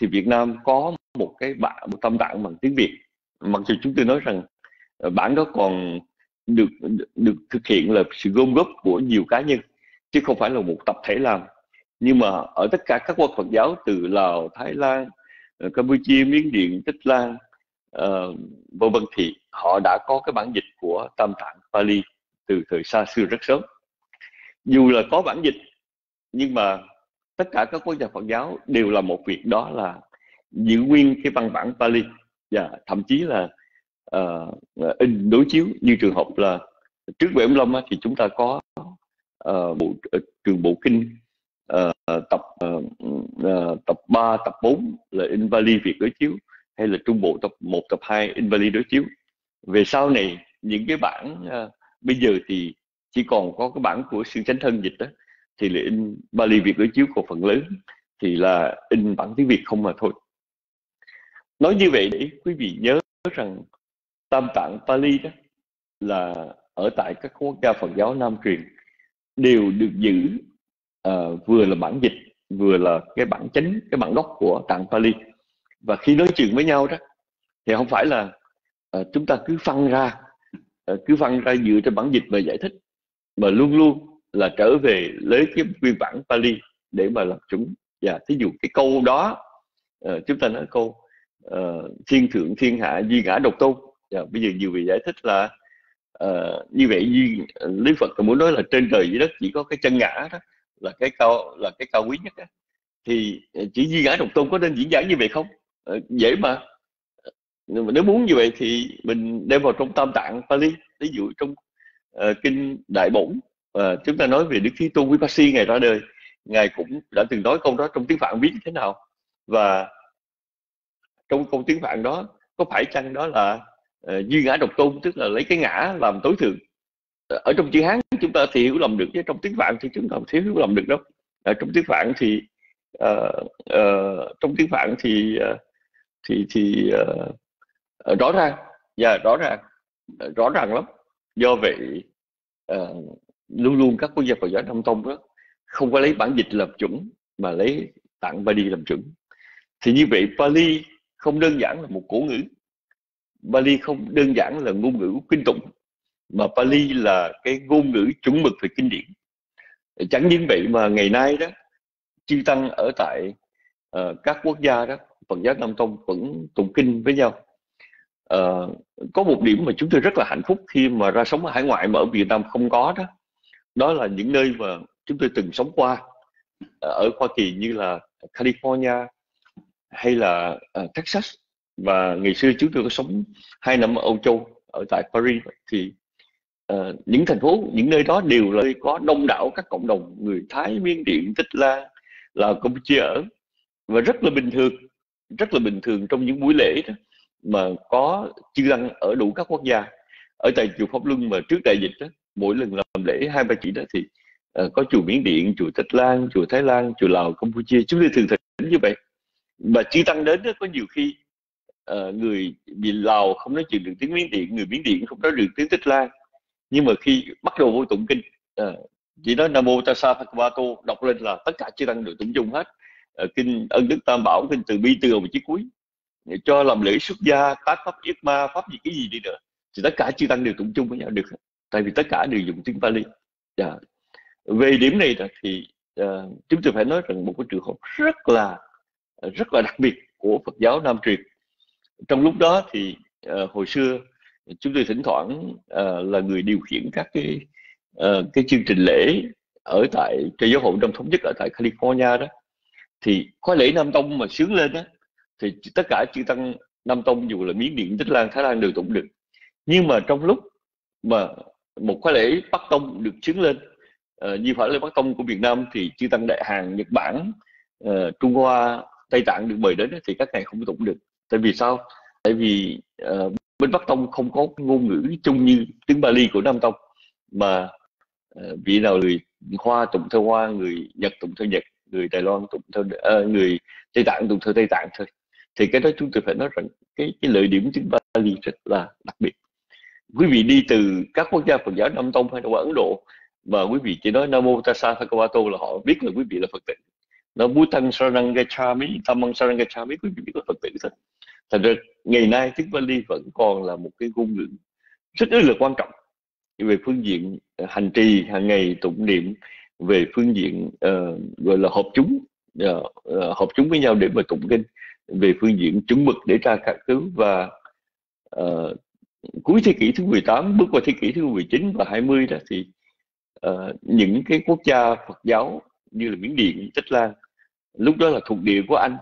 thì Việt Nam có một cái bản một tâm tạng bằng tiếng Việt. Mặc dù chúng tôi nói rằng bản đó còn được được thực hiện là sự gom góp của nhiều cá nhân chứ không phải là một tập thể làm. Nhưng mà ở tất cả các quốc Phật giáo từ Lào, Thái Lan, ờ, Campuchia, Miến Điện, Tích Lan, uh, vân vân thì họ đã có cái bản dịch của Tam Tạng Pali từ thời xa xưa rất sớm. Dù là có bản dịch nhưng mà tất cả các quốc gia Phật giáo đều là một việc đó là giữ nguyên cái văn bản Pali. Và thậm chí là uh, in đối chiếu. Như trường hợp là trước về ông Lâm thì chúng ta có uh, bộ uh, trường bộ kinh uh, tập uh, uh, tập 3, tập 4 là in Bali Việt đối chiếu hay là trung bộ tập 1, tập 2 in Bali đối chiếu. Về sau này những cái bản uh, bây giờ thì chỉ còn có cái bản của sư chánh thân dịch đó thì là in Bali Việt đối chiếu của phần lớn thì là in bản tiếng Việt không mà thôi. Nói như vậy để quý vị nhớ rằng tam tạng Pali đó là ở tại các quốc gia Phật giáo Nam truyền đều được giữ uh, vừa là bản dịch vừa là cái bản chính cái bản gốc của tạng Pali. Và khi nói chuyện với nhau đó thì không phải là uh, chúng ta cứ phân ra uh, cứ phân ra dựa trên bản dịch và giải thích mà luôn luôn là trở về lấy cái nguyên bản Pali để mà làm chúng. Và thí dụ cái câu đó uh, chúng ta nói câu uh, thiên thượng thiên hạ duy ngã độc tôn. Và bây giờ nhiều vị giải thích là uh, như vậy duy lý ờ, phật muốn nói là trên trời dưới đất chỉ có cái chân ngã đó là cái cao là cái cao quý nhất đó. thì ờ, chỉ duy ngã độc tôn có nên diễn giải như vậy không? Uh, dễ mà. Nhưng mà nếu muốn như vậy thì mình đem vào trong tam tạng Pali ví dụ trong uh, kinh đại bổn uh, chúng ta nói về đức thế tôn Vipassi ngày ra đời ngài cũng đã từng nói câu đó trong tiếng phạn viết thế nào? Và trong câu tiếng phạn đó có phải chăng đó là Ờ, duy ngã độc tôn tức là lấy cái ngã làm tối thượng. Ờ, ở trong chữ hán chúng ta thì hiểu lầm được chứ trong tiếng phạn thì chúng ta không thể hiểu lầm được đâu. Ở trong tiếng phạn thì uh, uh, trong tiếng phạn thì uh, thì thì uh, rõ ràng. Và rõ ràng. Rõ ràng lắm. Do vậy uh, luôn luôn các quốc gia Phật giáo Nam Tông đó không có lấy bản dịch làm chuẩn mà lấy tạng Bali làm chuẩn. Thì như vậy Pali không đơn giản là một cổ ngữ. Bali không đơn giản là ngôn ngữ kinh tụng mà Pali là cái ngôn ngữ chuẩn mực về kinh điển. Chẳng những vậy mà ngày nay đó chư tăng ở tại uh, các quốc gia đó Phật giáo Nam Tông vẫn tụng kinh với nhau. Uh, có một điểm mà chúng tôi rất là hạnh phúc khi mà ra sống ở hải ngoại mà ở Việt Nam không có đó đó là những nơi mà chúng tôi từng sống qua uh, ở Hoa Kỳ như là California hay là uh, Texas và ngày xưa chúng tôi có sống hai năm ở Âu Châu ở tại Paris. Thì uh, những thành phố những nơi đó đều là có đông đảo các cộng đồng người Thái Miến Điện Tích Lan là Campuchia ở. Và rất là bình thường rất là bình thường trong những buổi lễ đó mà có chư tăng ở đủ các quốc gia. Ở tại chùa Pháp Luân mà trước đại dịch đó mỗi lần làm lễ hai ba chỉ đó thì uh, có chùa Miến Điện chùa Tích Lan chùa Thái Lan chùa Lào Campuchia. Chúng tôi thường thỉnh như vậy. Và chư tăng đến đó có nhiều khi uh, người bị Lào không nói chuyện được tiếng Miến Điện người Miến Điện không nói được tiếng Tích Lan. Nhưng mà khi bắt đầu vô tụng kinh uh, chỉ nói nam mô tassa bhagavato đọc lên là tất cả chư tăng đều tụng chung hết. Uh, kinh ân đức tam bảo kinh từ bi từ đầu chí cuối cho làm lễ xuất gia tác pháp yết ma pháp gì cái gì đi nữa thì tất cả chư tăng đều tụng chung với nhau được. Tại vì tất cả đều dùng tiếng Pali. Yeah. Về điểm này thì uh, chúng tôi phải nói rằng một cái trường hợp rất là rất là đặc biệt của Phật giáo Nam truyền trong lúc đó thì uh, hồi xưa chúng tôi thỉnh thoảng uh, là người điều khiển các cái uh, cái chương trình lễ ở tại trời giáo hội trong thống nhất ở tại California đó. Thì khóa lễ Nam Tông mà sướng lên đó thì tất cả chư tăng Nam Tông dù là Miến Điện, Tích Lan, Thái Lan đều tụng được. Nhưng mà trong lúc mà một khóa lễ Bắc Tông được sướng lên uh, như phải lễ Bắc Tông của Việt Nam thì chư tăng Đại Hàn, Nhật Bản, uh, Trung Hoa, Tây Tạng được mời đến thì các ngài không tụng được tại vì sao? Tại vì uh, bên Bắc Tông không có ngôn ngữ chung như tiếng Bali của Nam Tông mà uh, vị nào người Hoa tụng theo Hoa người Nhật tụng theo Nhật người Đài Loan tụng theo uh, người Tây Tạng tụng theo Tây Tạng thôi. Thì cái đó chúng tôi phải nói rằng cái cái lợi điểm tiếng Bali rất là đặc biệt. Quý vị đi từ các quốc gia Phật giáo Nam Tông hay là qua Ấn Độ mà quý vị chỉ nói Nam Mô Tassa Bhagavato là họ biết là quý vị là Phật tử. Nó Bhutan Sarang Gachami Tamang Sarang Gachami quý vị biết là Phật tử thôi thành ra ngày nay tiếng Bali vẫn còn là một cái ngôn ngữ rất là quan trọng về phương diện ờ, hành trì hàng ngày tụng niệm về phương diện uh, gọi là hợp chúng ờ, uh, uh, hợp chúng với nhau để mà tụng kinh về phương diện chuẩn mực để tra các cứ và uh, cuối thế kỷ thứ 18 bước qua thế kỷ thứ 19 và 20 đó thì uh, những cái quốc gia Phật giáo như là Miến Điện, Tích Lan lúc đó là thuộc địa của Anh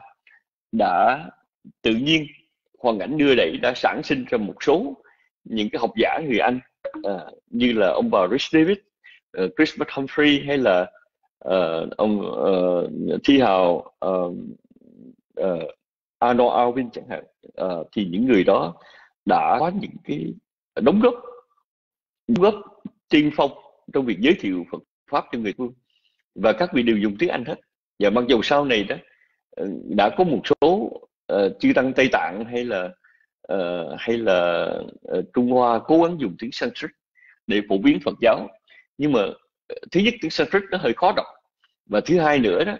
đã tự nhiên hoàn cảnh đưa đẩy đã sản sinh ra một số những cái học giả người Anh à, như là ông bà Rich David, uh, Chris Humphrey hay là uh, ông uh, Thi Hào uh, uh, Arnold Alvin chẳng hạn. Uh, thì những người đó đã có những cái đóng góp đóng góp tiên phong trong việc giới thiệu Phật pháp cho người phương. Và các vị đều dùng tiếng Anh hết. Và mặc dù sau này đó ừ, đã có một số Ờ, uh, chư tăng Tây Tạng hay là uh, hay là uh, Trung Hoa cố gắng dùng tiếng Sanskrit để phổ biến Phật giáo. Nhưng mà thứ nhất tiếng Sanskrit nó hơi khó đọc. Và thứ hai nữa đó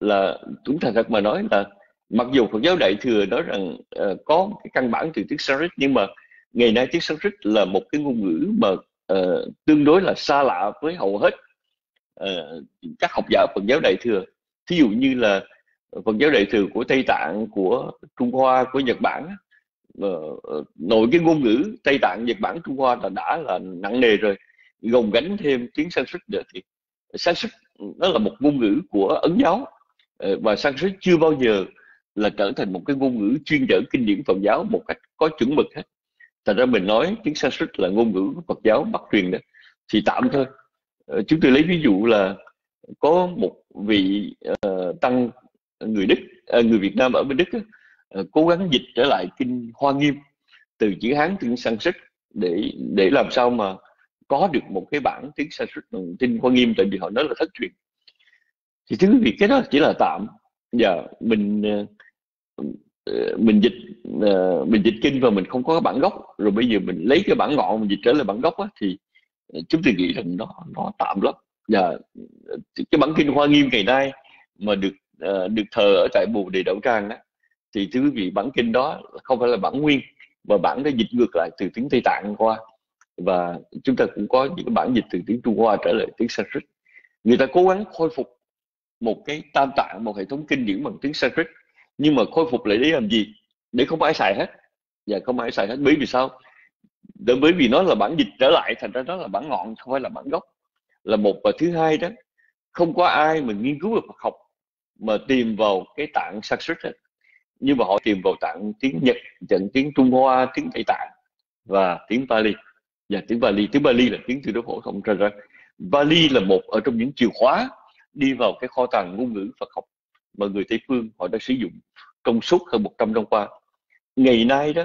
là chúng thành thật mà nói là mặc dù Phật giáo Đại thừa nói rằng uh, có cái căn bản từ tiếng Sanskrit nhưng mà ngày nay tiếng Sanskrit là một cái ngôn ngữ mà uh, tương đối là xa lạ với hầu hết uh, các học giả Phật giáo Đại thừa. Thí dụ như là Phật giáo Đại thừa của Tây Tạng của Trung Hoa của Nhật Bản ờ, nội cái ngôn ngữ Tây Tạng Nhật Bản Trung Hoa là đã là nặng nề rồi gồng gánh thêm tiếng Sanskrit nữa thì Sanskrit ừ, nó là một ngôn ngữ của Ấn giáo. Ờ, và Sanskrit chưa bao giờ là trở thành một cái ngôn ngữ chuyên trở kinh điển Phật giáo một cách có chuẩn mực hết. Thành ra mình nói tiếng Sanskrit là ngôn ngữ Phật giáo bắt truyền đó thì tạm thôi. Ờ, chúng tôi lấy ví dụ là có một vị uh, tăng người Đức à, người Việt Nam ở bên Đức à, cố gắng dịch trở lại kinh Hoa Nghiêm từ chữ Hán tiếng Sanskrit để để làm sao mà có được một cái bản tiếng Sanskrit kinh Hoa Nghiêm tại vì họ nói là thất truyền. Thì thứ quý cái đó chỉ là tạm. Giờ mình à, mình dịch mình dịch kinh và mình không có cái bản gốc. Rồi bây giờ mình lấy cái bản ngọn mình dịch trở lại bản gốc á, thì chúng tôi nghĩ rằng nó nó tạm lắm. Và cái bản kinh Hoa Nghiêm ngày nay mà được uh, được thờ ở tại Bồ Đề Đậu Trang đó thì thưa quý vị bản kinh đó không phải là bản nguyên mà bản đã dịch ngược lại từ tiếng Tây Tạng qua. Và chúng ta cũng có những cái bản dịch từ tiếng Trung Hoa trở lại tiếng Sanskrit. Người ta cố gắng khôi phục một cái tam tạng một hệ thống kinh điển bằng tiếng Sanskrit nhưng mà khôi phục lại để làm gì? Để không ai xài hết. Và không ai xài hết. Bởi vì sao? Bởi vì nó là bản dịch trở lại thành ra nó là bản ngọn không phải là bản gốc. Là một và thứ hai đó không có ai mà nghiên cứu về Phật học mà tìm vào cái tạng Sanskrit ấy, nhưng mà họ tìm vào tạng tiếng Nhật trận tiếng Trung Hoa tiếng Tây Tạng và tiếng Pali. Và tiếng Pali tiếng Pali là tiếng tương đối phổ thông ra Pali là một ở trong những chìa khóa đi vào cái kho tàng ngôn ngữ Phật học mà người Tây phương họ đã sử dụng công suất hơn 100 năm qua. Ngày nay đó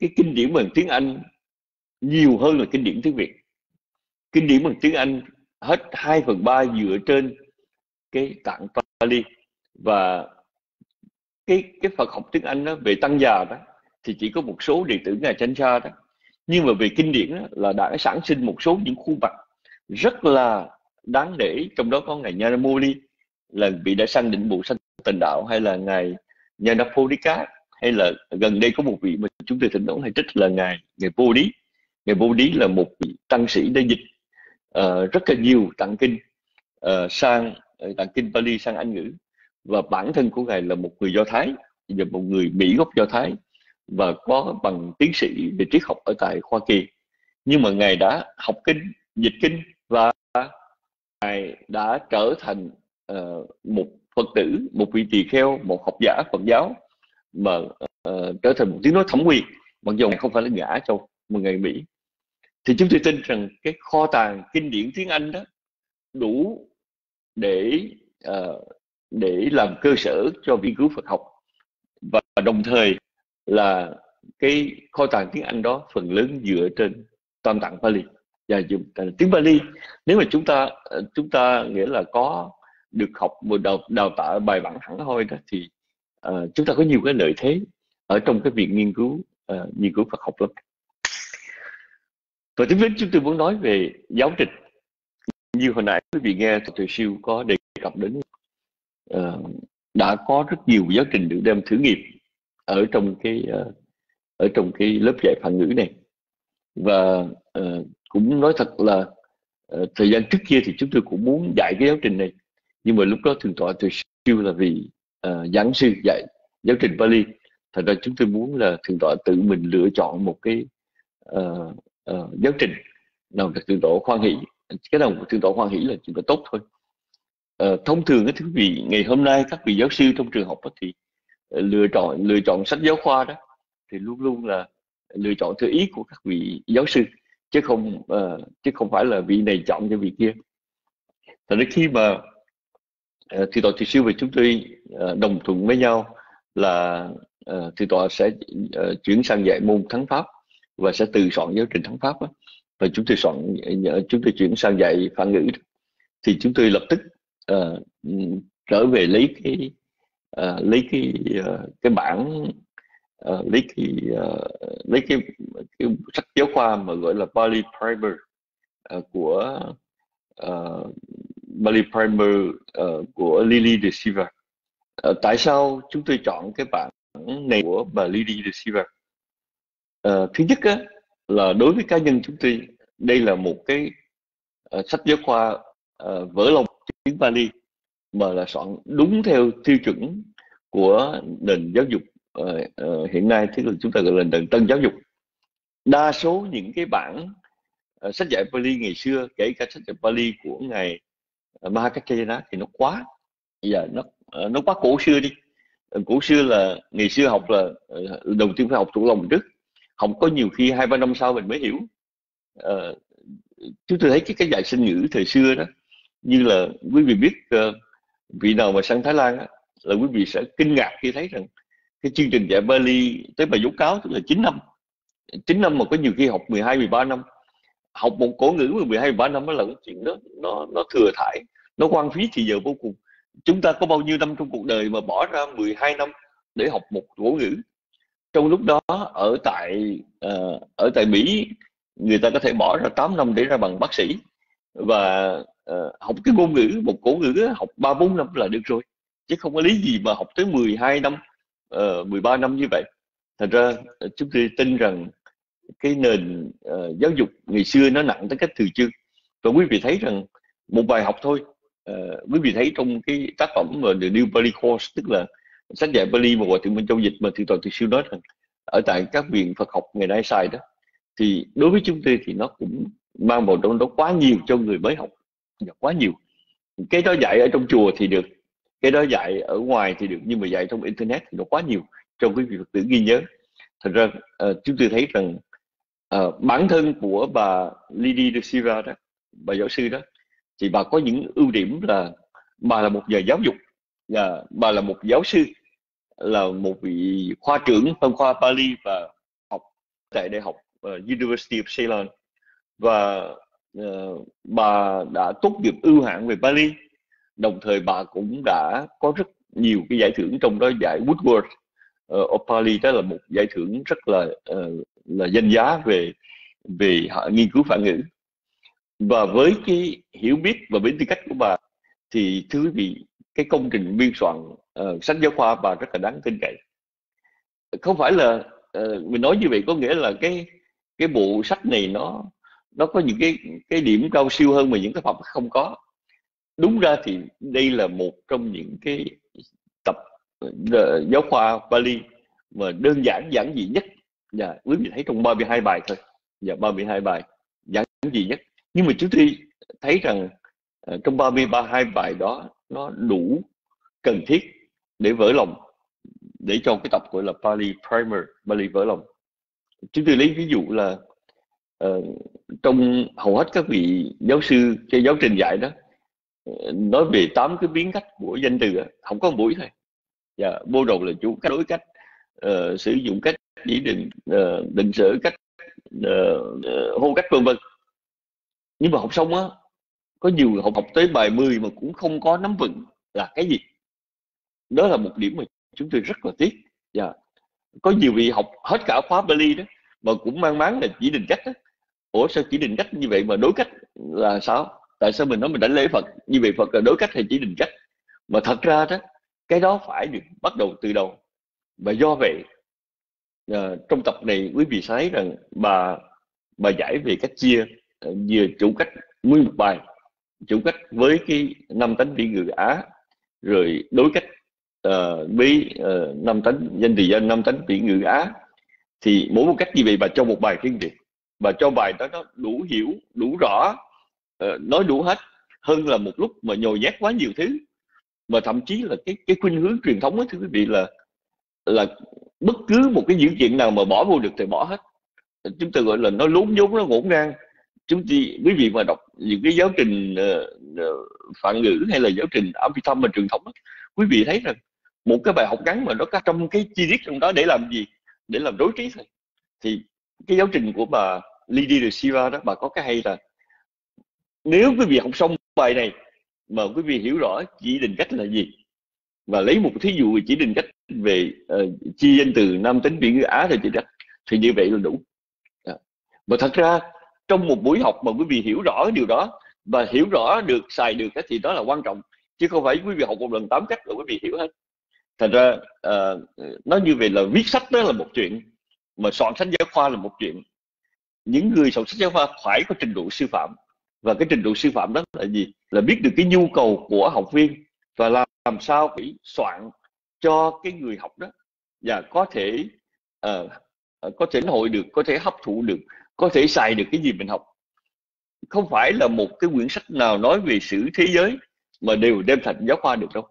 cái kinh điển bằng tiếng Anh nhiều hơn là kinh điển tiếng Việt. Kinh điển bằng tiếng Anh hết 2 phần 3 dựa trên cái tạng Pali. Và cái cái Phật học tiếng Anh đó về tăng già đó thì chỉ có một số đệ tử ngài Chánh Sa đó. Nhưng mà về kinh điển đó, là đã sản sinh một số những khuôn mặt rất là đáng để trong đó có ngài Nyanamoli là vị đã sang định bộ sanh tịnh đạo hay là ngài Nyanapodika hay là gần đây có một vị mà chúng tôi thỉnh thoảng hay trích là ngài ngài Bodhi ngài Bodhi là một vị tăng sĩ đã dịch uh, rất là nhiều tạng kinh uh, sang Ờ, tạng kinh Pali sang Anh ngữ. Và bản thân của ngài là một người Do Thái và một người Mỹ gốc Do Thái và có bằng tiến sĩ về triết học ở tại Hoa Kỳ. Nhưng mà ngài đã học kinh dịch kinh và ngài đã trở thành uh, một phật tử một vị tỳ kheo một học giả phật giáo mà uh, trở thành một tiếng nói thẩm quyền mặc dù ngài không phải là người Á Châu mà người Mỹ. Thì chúng tôi tin rằng cái kho tàng kinh điển tiếng Anh đó đủ để uh, để làm cơ sở cho nghiên cứu Phật học. Và đồng thời là cái kho tàng tiếng Anh đó phần lớn dựa trên tam tạng Pali. Và dùng tiếng Pali. nếu mà chúng ta ờ, chúng ta nghĩa là có được học một đào, đào tạo bài bản hẳn hoi đó thì uh, chúng ta có nhiều cái lợi thế ở trong cái việc nghiên cứu uh, nghiên cứu Phật học lắm. Và tiếp đến chúng tôi muốn nói về giáo trình như hồi nãy quý vị nghe thầy siêu có đề cập đến uh, đã có rất nhiều giáo trình được đem thử nghiệm ở trong cái uh, ở trong cái lớp dạy phản ngữ này. Và uh, cũng nói thật là uh, thời gian trước kia thì chúng tôi cũng muốn dạy cái giáo trình này. Nhưng mà lúc đó thượng tọa thầy siêu là vì uh, giảng sư dạy giáo trình Bali thật ra chúng tôi muốn là thượng tọa tự mình lựa chọn một cái uh, uh, giáo trình nào là thượng tọa khoan hỷ cái nào thượng tọa hoan hỷ là chuyện là tốt thôi à, thông thường các thứ vị ngày hôm nay các vị giáo sư trong trường học đó thì ờ, lựa chọn lựa chọn sách giáo khoa đó thì luôn luôn là lựa chọn theo ý của các vị giáo sư chứ không uh, chứ không phải là vị này chọn cho vị kia thành đến khi mà uh, thì tọa thì siêu về chúng tôi uh, đồng thuận với nhau là uh, thì tọa sẽ uh, chuyển sang dạy môn thắng pháp và sẽ từ soạn giáo trình thắng pháp đó và chúng tôi soạn ờ, chúng tôi chuyển sang dạy phản ngữ thì chúng tôi lập tức uh, trở về lấy cái uh, lấy cái uh, cái bản uh, lấy cái uh, lấy cái, cái sách giáo khoa mà gọi là Bali Primer uh, của uh, Bali Primer uh, của Lily de Silva. Uh, tại sao chúng tôi chọn cái bản này của bà Lily de Silva? Uh, thứ nhất á, là đối với cá nhân chúng tôi đây là một cái uh, sách giáo khoa uh, vỡ lòng tiếng Bali mà là soạn đúng theo tiêu chuẩn của nền giáo dục uh, uh, hiện nay tức là chúng ta gọi là nền tân giáo dục. Đa số những cái bản uh, sách dạy Pali ngày xưa kể cả sách dạy Pali của ngài uh, thì nó quá giờ nó uh, nó quá cổ xưa đi. Cổ xưa là ngày xưa học là đầu tiên phải học thuộc lòng trước không có nhiều khi hai ba năm sau mình mới hiểu. Ờ, à, chúng tôi thấy cái cái dạy sinh ngữ thời xưa đó như là quý vị biết uh, vị nào mà sang Thái Lan á, là quý vị sẽ kinh ngạc khi thấy rằng cái chương trình dạy Bali tới bài dấu cáo tức là 9 năm. 9 năm mà có nhiều khi học 12 13 năm. Học một cổ ngữ 12 13 năm đó là cái chuyện đó nó nó thừa thải nó quan phí thì giờ vô cùng. Chúng ta có bao nhiêu năm trong cuộc đời mà bỏ ra 12 năm để học một cổ ngữ? Trong lúc đó ở tại uh, ở tại Mỹ người ta có thể bỏ ra 8 năm để ra bằng bác sĩ. Và uh, học cái ngôn ngữ một cổ ngữ học ba bốn năm là được rồi chứ không có lý gì mà học tới 12 năm ờ, uh, 13 năm như vậy. Thành ra chúng tôi tin rằng cái nền uh, giáo dục ngày xưa nó nặng tới cách từ chương và quý vị thấy rằng một bài học thôi uh, quý vị thấy trong cái tác phẩm mà The New Bali Course tức là sách dạy Bali mà Hòa Thượng Minh Châu dịch mà Thượng toàn Từ Siêu nói rằng ở tại các viện Phật học ngày nay xài đó thì đối với chúng tôi thì nó cũng mang vào trong đó quá nhiều cho người mới học quá nhiều. Cái đó dạy ở trong chùa thì được cái đó dạy ở ngoài thì được nhưng mà dạy trong internet thì nó quá nhiều trong quý vị Phật tử ghi nhớ. Thật ra uh, chúng tôi thấy rằng uh, bản thân của bà Lady de Silva đó bà giáo sư đó thì bà có những ưu điểm là bà là một nhà giáo dục và bà là một giáo sư là một vị khoa trưởng phân khoa Bali và học tại đại học uh, University of Ceylon. Và uh, bà đã tốt nghiệp ưu hạng về Bali. Đồng thời bà cũng đã có rất nhiều cái giải thưởng trong đó giải Woodward uh, ờ, of Bali đó là một giải thưởng rất là uh, là danh giá về về nghiên cứu phản ngữ. Và với cái hiểu biết và với tư cách của bà thì thưa quý vị cái công trình biên soạn uh, sách giáo khoa và rất là đáng tin cậy. Không phải là uh, mình nói như vậy có nghĩa là cái cái bộ sách này nó nó có những cái cái điểm cao siêu hơn mà những cái phẩm không có. Đúng ra thì đây là một trong những cái tập uh, giáo khoa Bali mà đơn giản giản dị nhất. Dạ quý vị thấy trong 32 bài thôi. Dạ 32 bài giản dị nhất. Nhưng mà chúng tôi thấy rằng Ờ, trong 33 hai bài đó nó đủ cần thiết để vỡ lòng để cho cái tập gọi là Bali Primer Bali vỡ lòng. Chúng tôi lấy ví dụ là uh, trong hầu hết các vị giáo sư cái giáo trình dạy đó uh, nói về tám cái biến cách của danh từ không có buổi thôi. Và vô đầu là chủ cách đối cách uh, sử dụng cách chỉ định uh, định sở cách uh, uh, hô cách vân vân. Nhưng mà học xong á có nhiều học học tới bài 10 mà cũng không có nắm vững là cái gì. Đó là một điểm mà chúng tôi rất là tiếc. Và yeah. có nhiều vị học hết cả khóa Bali đó mà cũng mang máng là chỉ định cách đó. ủa sao chỉ định cách như vậy mà đối cách là sao? Tại sao mình nói mình đã lễ Phật như vậy Phật là đối cách hay chỉ định cách? Mà thật ra đó cái đó phải được bắt đầu từ đầu. Và do vậy à, trong tập này quý vị thấy rằng bà bà giải về cách chia ờ, uh, vừa chủ cách nguyên một bài chủ cách với cái năm tánh vị ngữ á rồi đối cách uh, với uh, năm tánh danh từ danh năm tánh vị ngữ á thì mỗi một cách như vậy bà cho một bài riêng biệt. Bà cho bài đó nó đủ hiểu đủ rõ uh, nói đủ hết hơn là một lúc mà nhồi nhét quá nhiều thứ. Mà thậm chí là cái cái khuynh hướng truyền thống ấy thưa quý vị là là bất cứ một cái dữ kiện nào mà bỏ vô được thì bỏ hết. Chúng ta gọi là nó lún nhốn nó ngổn ngang chúng chị quý vị mà đọc những cái giáo trình ờ, ờ, uh, phản ngữ hay là giáo trình Abhidhamma mà truyền thống đó, quý vị thấy rằng một cái bài học ngắn mà nó có trong cái chi tiết trong đó để làm gì? Để làm đối trí thôi. Thì cái giáo trình của bà Lady de Silva đó bà có cái hay là nếu quý vị học xong bài này mà quý vị hiểu rõ chỉ định cách là gì và lấy một thí dụ chỉ định cách về uh, chi danh từ nam tính biển ngữ á thì chỉ định thì như vậy là đủ. Và thật ra trong một buổi học mà quý vị hiểu rõ điều đó và hiểu rõ được xài được thì đó là quan trọng. Chứ không phải quý vị học một lần tám cách rồi quý vị hiểu hết. Thành ra ờ, uh, nó như vậy là viết sách đó là một chuyện mà soạn sách giáo khoa là một chuyện. Những người soạn sách giáo khoa phải có trình độ sư phạm. Và cái trình độ sư phạm đó là gì? Là biết được cái nhu cầu của học viên và làm, làm sao phải soạn cho cái người học đó. Và có thể uh, có thể hội được có thể hấp thụ được có thể xài được cái gì mình học. Không phải là một cái quyển sách nào nói về sử thế giới mà đều đem thành giáo khoa được đâu.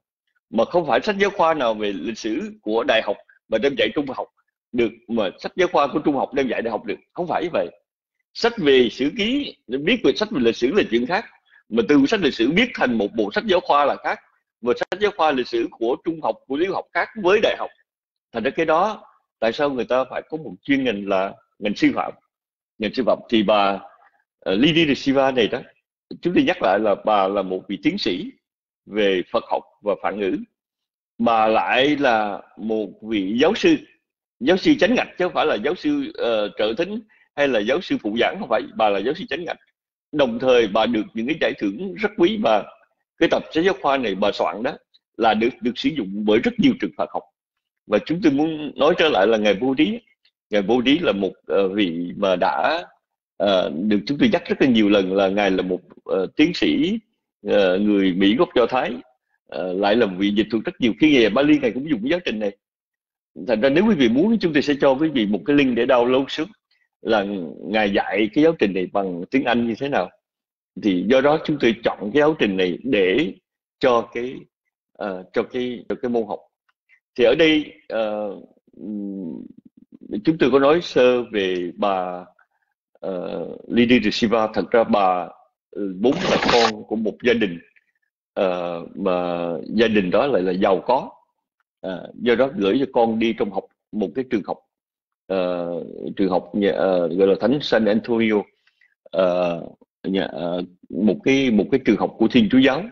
Mà không phải sách giáo khoa nào về lịch sử của đại học mà đem dạy trung học được, mà sách giáo khoa của trung học đem dạy đại học được. Không phải vậy. Sách về sử ký, biết về sách về lịch sử là chuyện khác, mà từ sách lịch sử biết thành một bộ sách giáo khoa là khác. Và sách giáo khoa lịch sử của trung học, của lý học khác với đại học. Thành ra cái đó, tại sao người ta phải có một chuyên ngành là ngành sư phạm? Nhà sư phạm thì bà uh, Lady de này đó chúng tôi nhắc lại là bà là một vị tiến sĩ về Phật học và phản ngữ. Bà lại là một vị giáo sư giáo sư chánh ngạch chứ không phải là giáo sư uh, trợ thính hay là giáo sư phụ giảng không phải. Bà là giáo sư chánh ngạch. Đồng thời bà được những cái giải thưởng rất quý và cái tập sách giáo khoa này bà soạn đó là được được sử dụng bởi rất nhiều trường Phật học. Và chúng tôi muốn nói trở lại là ngày vô trí ngài vô trí là một uh, vị mà đã uh, được chúng tôi nhắc rất là nhiều lần là ngài là một uh, tiến sĩ uh, người Mỹ gốc Do Thái. Uh, lại là một vị dịch thuật rất nhiều. Khi về Bali ngài cũng dùng cái giáo trình này. Thành ra nếu quý vị muốn chúng tôi sẽ cho quý vị một cái link để download xuống là ngài dạy cái giáo trình này bằng tiếng Anh như thế nào. Thì do đó chúng tôi chọn cái giáo trình này để cho cái uh, cho cái cho cái môn học. Thì ở đây uh, chúng tôi có nói sơ về bà uh, Lady de thật ra bà ừ, bốn là con của một gia đình uh, mà gia đình đó lại là giàu có. Uh, do đó gửi cho con đi trong học một cái trường học uh, trường học nhà, uh, gọi là thánh San Antonio. Uh, nhà, uh, một cái một cái trường học của Thiên Chúa giáo.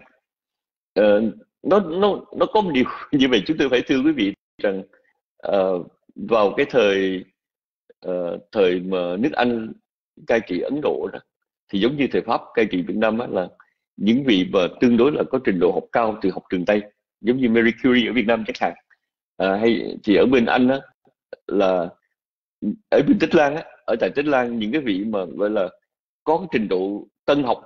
Uh, nó nó nó có một điều như vậy chúng tôi phải thưa quý vị rằng uh, vào cái thời uh, thời mà nước Anh cai trị Ấn Độ đó, thì giống như thời Pháp cai trị Việt Nam đó, là những vị mà tương đối là có trình độ học cao từ học trường Tây giống như Marie Curie ở Việt Nam chẳng hạn. À, hay thì ở bên Anh đó, là ở bên Tích Lan á, ở tại Tích Lan những cái vị mà gọi là có trình độ tân học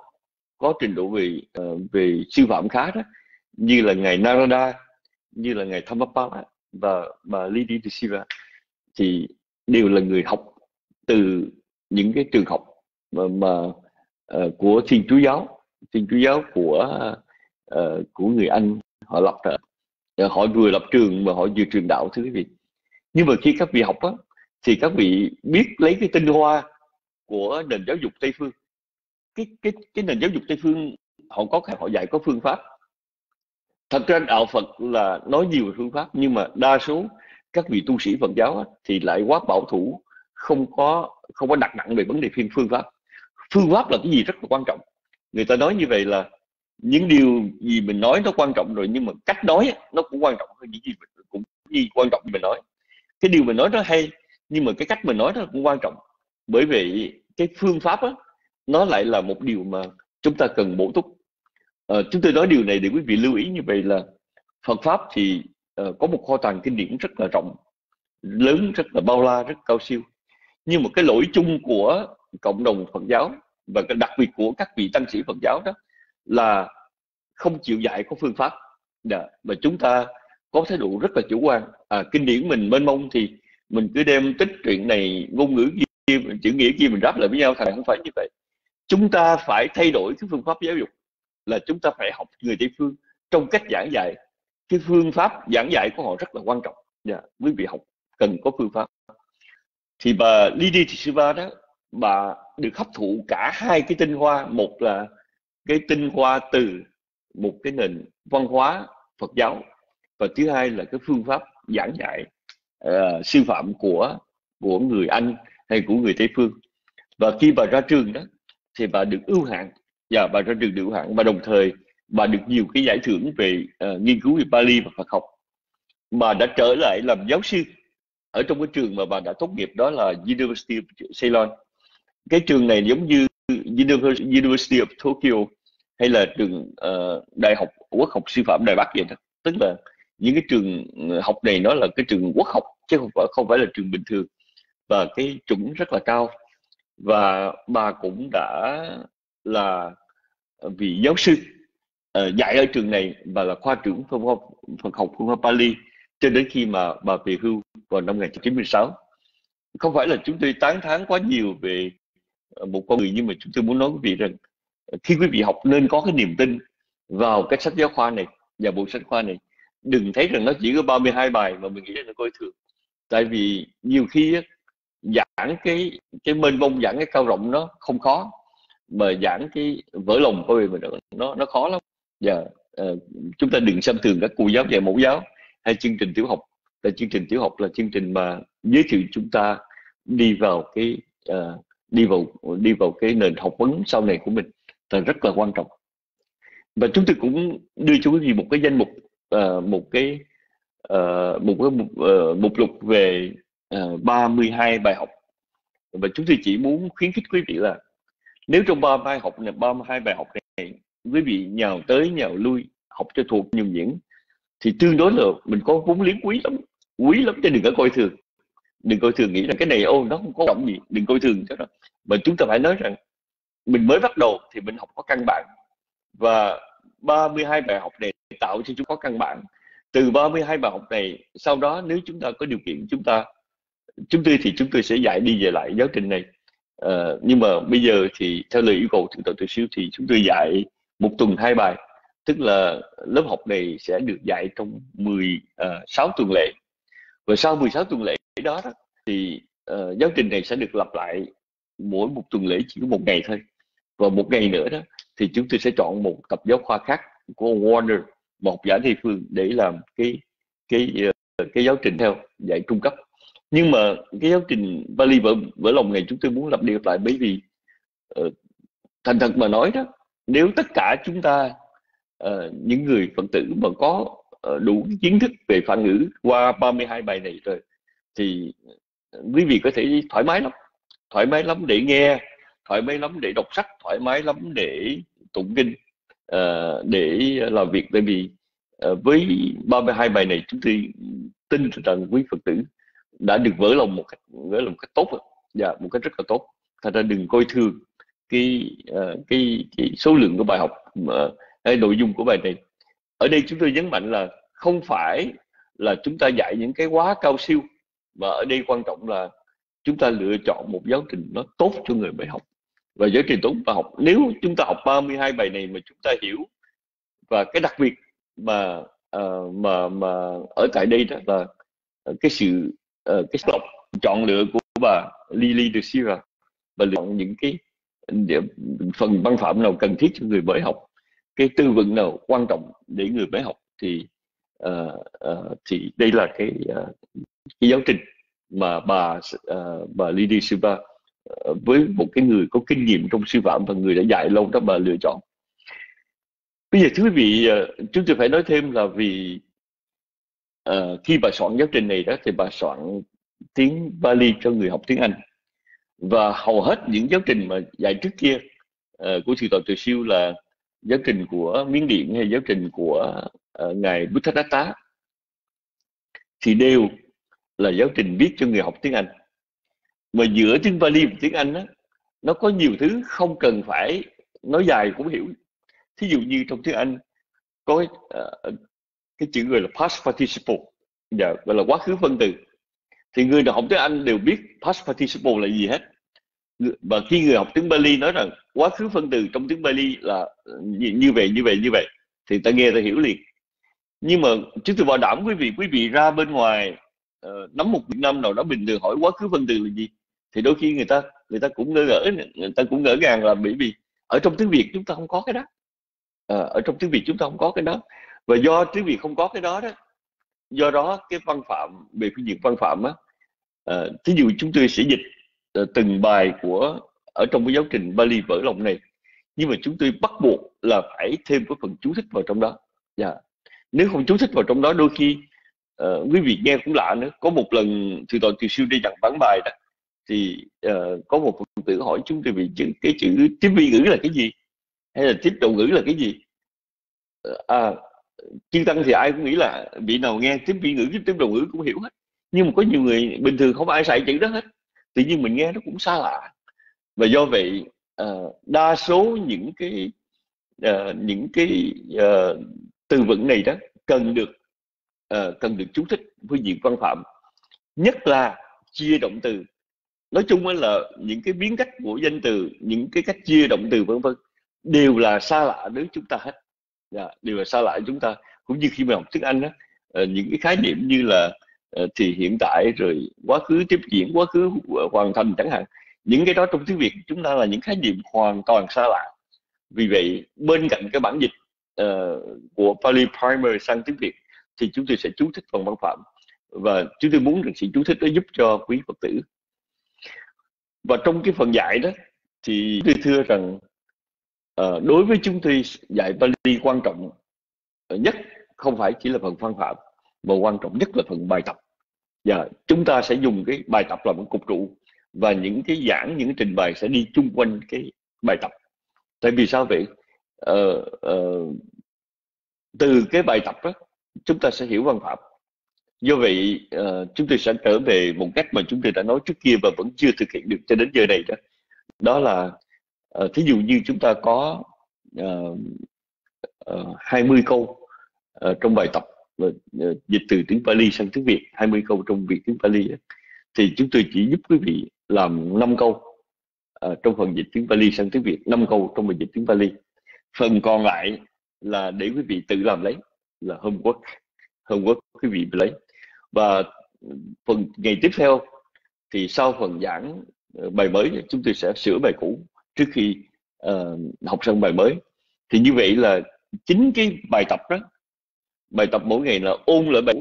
có trình độ về uh, về sư phạm khá đó như là ngài Narada như là ngài Thamapala và bà Lady de Siva thì đều là người học từ những cái trường học mà, mà uh, của Thiên Chúa giáo. Thiên Chúa giáo của uh, của người Anh họ lập ra. Ờ, họ vừa lập trường mà họ vừa truyền đạo thưa quý vị. Nhưng mà khi các vị học á thì các vị biết lấy cái tinh hoa của nền giáo dục Tây phương. Cái cái cái nền giáo dục Tây phương họ có họ dạy có phương pháp. Thật ra đạo Phật là nói nhiều về phương pháp nhưng mà đa số các vị tu sĩ Phật giáo á, thì lại quá bảo thủ không có không có đặt nặng về vấn đề phim phương pháp. Phương pháp là cái gì rất là quan trọng. Người ta nói như vậy là những điều gì mình nói nó quan trọng rồi nhưng mà cách nói nó cũng quan trọng hơn những gì mình cũng gì quan trọng như mình nói. Cái điều mình nói nó hay nhưng mà cái cách mình nói nó cũng quan trọng. Bởi vì cái phương pháp đó, nó lại là một điều mà chúng ta cần bổ túc. À, chúng tôi nói điều này để quý vị lưu ý như vậy là Phật pháp thì Ờ, có một kho tàng kinh điển rất là rộng lớn rất là bao la rất cao siêu. Nhưng một cái lỗi chung của cộng đồng Phật giáo và đặc biệt của các vị tăng sĩ Phật giáo đó là không chịu dạy có phương pháp. Dạ, và chúng ta có thái độ rất là chủ quan. À, kinh điển mình mênh mông thì mình cứ đem tích truyện này ngôn ngữ kia chữ nghĩa kia mình ráp lại với nhau thành không phải như vậy. Chúng ta phải thay đổi cái phương pháp giáo dục là chúng ta phải học người tây phương trong cách giảng dạy cái phương pháp giảng dạy của họ rất là quan trọng. Dạ yeah, quý vị học cần có phương pháp. Thì bà Lidi Thị Siva đó bà được hấp thụ cả hai cái tinh hoa. Một là cái tinh hoa từ một cái nền văn hóa Phật giáo và thứ hai là cái phương pháp giảng dạy uh, sư phạm của của người Anh hay của người Tây phương. Và khi bà ra trường đó thì bà được ưu hạn và dạ, bà ra trường được ưu hạn và đồng thời bà được nhiều cái giải thưởng về uh, nghiên cứu về Bali và Phật học bà đã trở lại làm giáo sư ở trong cái trường mà bà đã tốt nghiệp đó là University of Ceylon. Cái trường này giống như University of Tokyo hay là trường uh, đại học quốc học sư phạm Đài Bắc vậy đó. Tức là những cái trường ờ, học này nó là cái trường quốc học chứ không phải không phải là trường bình thường. Và cái chuẩn rất là cao. Và bà cũng đã là vị giáo sư uh, dạy ở trường này và là khoa trưởng phân học phần học phương pháp Pali cho đến khi mà bà về hưu vào năm 1996 không phải là chúng tôi tán thán quá nhiều về ờ, một con người nhưng mà chúng tôi muốn nói quý vị rằng ờ, khi quý vị học nên có cái niềm tin vào cái sách giáo khoa này và bộ sách khoa này đừng thấy rằng nó chỉ có 32 bài mà mình nghĩ là nó coi thường. Tại vì nhiều khi giảng cái cái mênh mông giảng cái cao rộng nó không khó mà giảng cái vỡ lòng của mình nó nó khó lắm và yeah. uh, chúng ta đừng xem thường các cô giáo dạy mẫu giáo hay chương trình tiểu học là chương trình tiểu học là chương trình mà giới thiệu chúng ta đi vào cái uh, đi vào đi vào cái nền học vấn sau này của mình là rất là quan trọng và chúng tôi cũng đưa cho quý vị một cái danh mục uh, một cái uh, một cái mục, uh, mục lục về uh, 32 bài học và chúng tôi chỉ muốn khuyến khích quý vị là nếu trong ba bài học này 32 bài học này quý vị nhào tới nhào lui học cho thuộc nhiều diễn thì tương đối là mình có vốn liếng quý lắm quý lắm cho đừng có coi thường. Đừng coi thường nghĩ là cái này ô nó không có động gì đừng coi thường cho nó. Mà chúng ta phải nói rằng mình mới bắt đầu thì mình học có căn bản. Và 32 bài học này tạo cho chúng có căn bản. Từ 32 bài học này sau đó nếu chúng ta có điều kiện chúng ta chúng tôi thì chúng tôi sẽ dạy đi về lại giáo trình này. À, nhưng mà bây giờ thì theo lời yêu cầu thượng tọa tự siêu thì chúng tôi dạy một tuần hai bài. Tức là lớp học này sẽ được dạy trong 16 ờ, uh, tuần lễ. Và sau 16 tuần lễ đó, đó thì uh, giáo trình này sẽ được lặp lại mỗi một tuần lễ chỉ có một ngày thôi. Và một ngày nữa đó thì chúng tôi sẽ chọn một tập giáo khoa khác của Warner một học giả địa phương để làm cái cái ờ, cái giáo trình theo dạy trung cấp. Nhưng mà cái giáo trình Bali vỡ vỡ lòng này chúng tôi muốn lặp đi lặp lại bởi vì uh, thành thật mà nói đó nếu tất cả chúng ta uh, những người phật tử mà có uh, đủ kiến thức về phản ngữ qua 32 bài này rồi thì quý vị có thể thoải mái lắm. Thoải mái lắm để nghe thoải mái lắm để đọc sách thoải mái lắm để tụng kinh uh, để làm việc. Tại vì uh, với 32 bài này chúng tôi tin rằng quý phật tử đã được vỡ lòng một cách vỡ lòng một cách tốt và dạ một cách rất là tốt. Thành ra đừng coi thường cái ờ, cái cái số lượng của bài học ờ, hay nội dung của bài này. Ở đây chúng tôi nhấn mạnh là không phải là chúng ta dạy những cái quá cao siêu mà ở đây quan trọng là chúng ta lựa chọn một giáo trình nó tốt cho người mới học. Và giáo trình tốt và học nếu chúng ta học 32 bài này mà chúng ta hiểu và cái đặc biệt mà uh, mà mà ở tại đây đó là cái sự uh, cái lọc chọn lựa của bà Lily de Silva và lựa chọn những cái Dạ, phần văn phạm nào cần thiết cho người mới học. Cái tư vấn nào quan trọng để người mới học thì uh, uh, thì đây là cái uh, cái giáo trình mà bà uh, bà Lily Silva uh, với một cái người có kinh nghiệm trong sư phạm và người đã dạy lâu đó bà lựa chọn. Bây giờ thưa quý vị uh, chúng tôi phải nói thêm là vì uh, khi bà soạn giáo trình này đó thì bà soạn tiếng Bali cho người học tiếng Anh và hầu hết những giáo trình mà dạy trước kia uh, của sư tổ từ siêu là giáo trình của miến điện hay giáo trình của uh, ngài Buddhadatta thì đều là giáo trình viết cho người học tiếng Anh. Mà giữa tiếng Bali và tiếng Anh đó, nó có nhiều thứ không cần phải nói dài cũng hiểu. Thí dụ như trong tiếng Anh có uh, cái chữ gọi là past participle giờ gọi là quá khứ phân từ thì người nào học tiếng Anh đều biết past participle là gì hết. Và khi người học tiếng Bali nói rằng quá khứ phân từ trong tiếng Bali là ừ, như vậy như vậy như vậy thì ta nghe ta hiểu liền. Nhưng mà trước tôi bảo đảm quý vị quý vị ra bên ngoài uh, nắm một Việt Nam nào đó bình thường hỏi quá khứ phân từ là gì thì đôi khi người ta người ta cũng ngỡ ngỡ người ta cũng ngỡ ngàng là bởi vì ở trong tiếng Việt chúng ta không có cái đó. À, ở trong tiếng Việt chúng ta không có cái đó. Và do tiếng Việt không có cái đó đó do đó cái văn phạm về phương diện văn phạm á à, thí dụ chúng tôi sẽ dịch à, từng bài của ở trong cái giáo trình Bali vỡ lòng này nhưng mà chúng tôi bắt buộc là phải thêm cái phần chú thích vào trong đó yeah. Dạ. nếu không chú thích vào trong đó đôi khi uh, quý vị nghe cũng lạ nữa có một lần thì toàn từ siêu đi dặn bán bài đó thì uh, có một phần tử hỏi chúng tôi vì chữ cái chữ tiếp vi ngữ là cái gì hay là tiếp đầu ngữ là cái gì à chư tăng thì ai cũng nghĩ là vị nào nghe tiếng vi ngữ tiếng tiếp đầu ngữ cũng hiểu hết. Nhưng mà có nhiều người bình thường không ai xài chữ đó hết. Tự nhiên mình nghe nó cũng xa lạ. Và do vậy uh, đa số những cái uh, những cái uh, từ vựng này đó cần được uh, cần được chú thích với diện văn phạm. Nhất là chia động từ. Nói chung là những cái biến cách của danh từ những cái cách chia động từ vân vân đều là xa lạ đối chúng ta hết yeah, dạ, là xa lạ chúng ta cũng như khi mà học tiếng Anh đó uh, ờ, những cái khái niệm như là uh, thì hiện tại rồi quá khứ tiếp diễn quá khứ uh, hoàn thành chẳng hạn những cái đó trong tiếng Việt chúng ta là những khái niệm hoàn toàn xa lạ. Vì vậy bên cạnh cái bản dịch uh, của Pali Primer sang tiếng Việt thì chúng tôi sẽ chú thích phần văn phạm và chúng tôi muốn được sự chú thích đó giúp cho quý Phật tử. Và trong cái phần dạy đó thì tôi thưa rằng uh, đối với chúng tôi dạy Pali quan trọng nhất không phải chỉ là phần phân phạm mà quan trọng nhất là phần bài tập. Và chúng ta sẽ dùng cái bài tập làm một cục trụ và những cái giảng những cái trình bày sẽ đi chung quanh cái bài tập. Tại vì sao vậy? Ờ, ờ, từ cái bài tập đó chúng ta sẽ hiểu văn phạm. Do vậy uh, chúng tôi sẽ trở về một cách mà chúng tôi đã nói trước kia và vẫn chưa thực hiện được cho đến giờ này đó. Đó là uh, thí dụ như chúng ta có uh, uh, 20 câu uh, trong bài tập uh, dịch từ tiếng Pali sang tiếng Việt 20 câu trong việc tiếng Pali thì chúng tôi chỉ giúp quý vị làm 5 câu uh, trong phần dịch tiếng Pali sang tiếng Việt 5 câu trong phần dịch tiếng Pali. Phần còn lại là để quý vị tự làm lấy là homework homework quý vị lấy. Và phần ngày tiếp theo thì sau phần giảng bài mới chúng tôi sẽ sửa bài cũ trước khi uh, học xong bài mới. Thì như vậy là chính cái bài tập đó bài tập mỗi ngày là ôn lại bài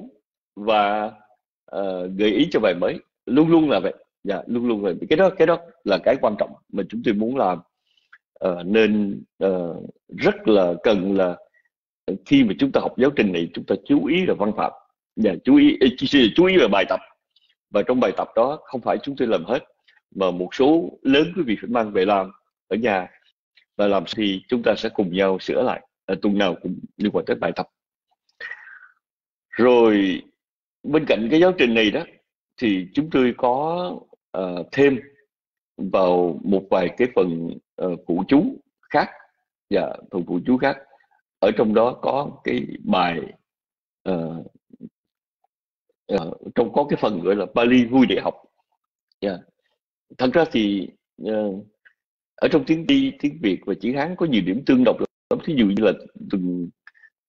và uh, gợi ý cho bài mới. Luôn luôn là vậy. Dạ luôn luôn là cái đó cái đó là cái quan trọng mà chúng tôi muốn làm. Uh, nên uh, rất là cần là khi mà chúng ta học giáo trình này chúng ta chú ý là văn phạm dạ, và chú ý chú ý về bài tập. Và trong bài tập đó không phải chúng tôi làm hết mà một số lớn quý vị phải mang về làm ở nhà. Và làm thì chúng ta sẽ cùng nhau sửa lại. Ở tuần nào cũng liên quan tới bài tập. Rồi bên cạnh cái giáo trình này đó thì chúng tôi có uh, thêm vào một vài cái phần uh, phụ chú khác. Và dạ, phần phụ chú khác. Ở trong đó có cái bài uh, uh, trong có cái phần gọi là Bali vui để học. Yeah. Thật ra thì uh, ở trong tiếng đi tiếng Việt và chữ Hán có nhiều điểm tương đồng lắm. Thí dụ như là từng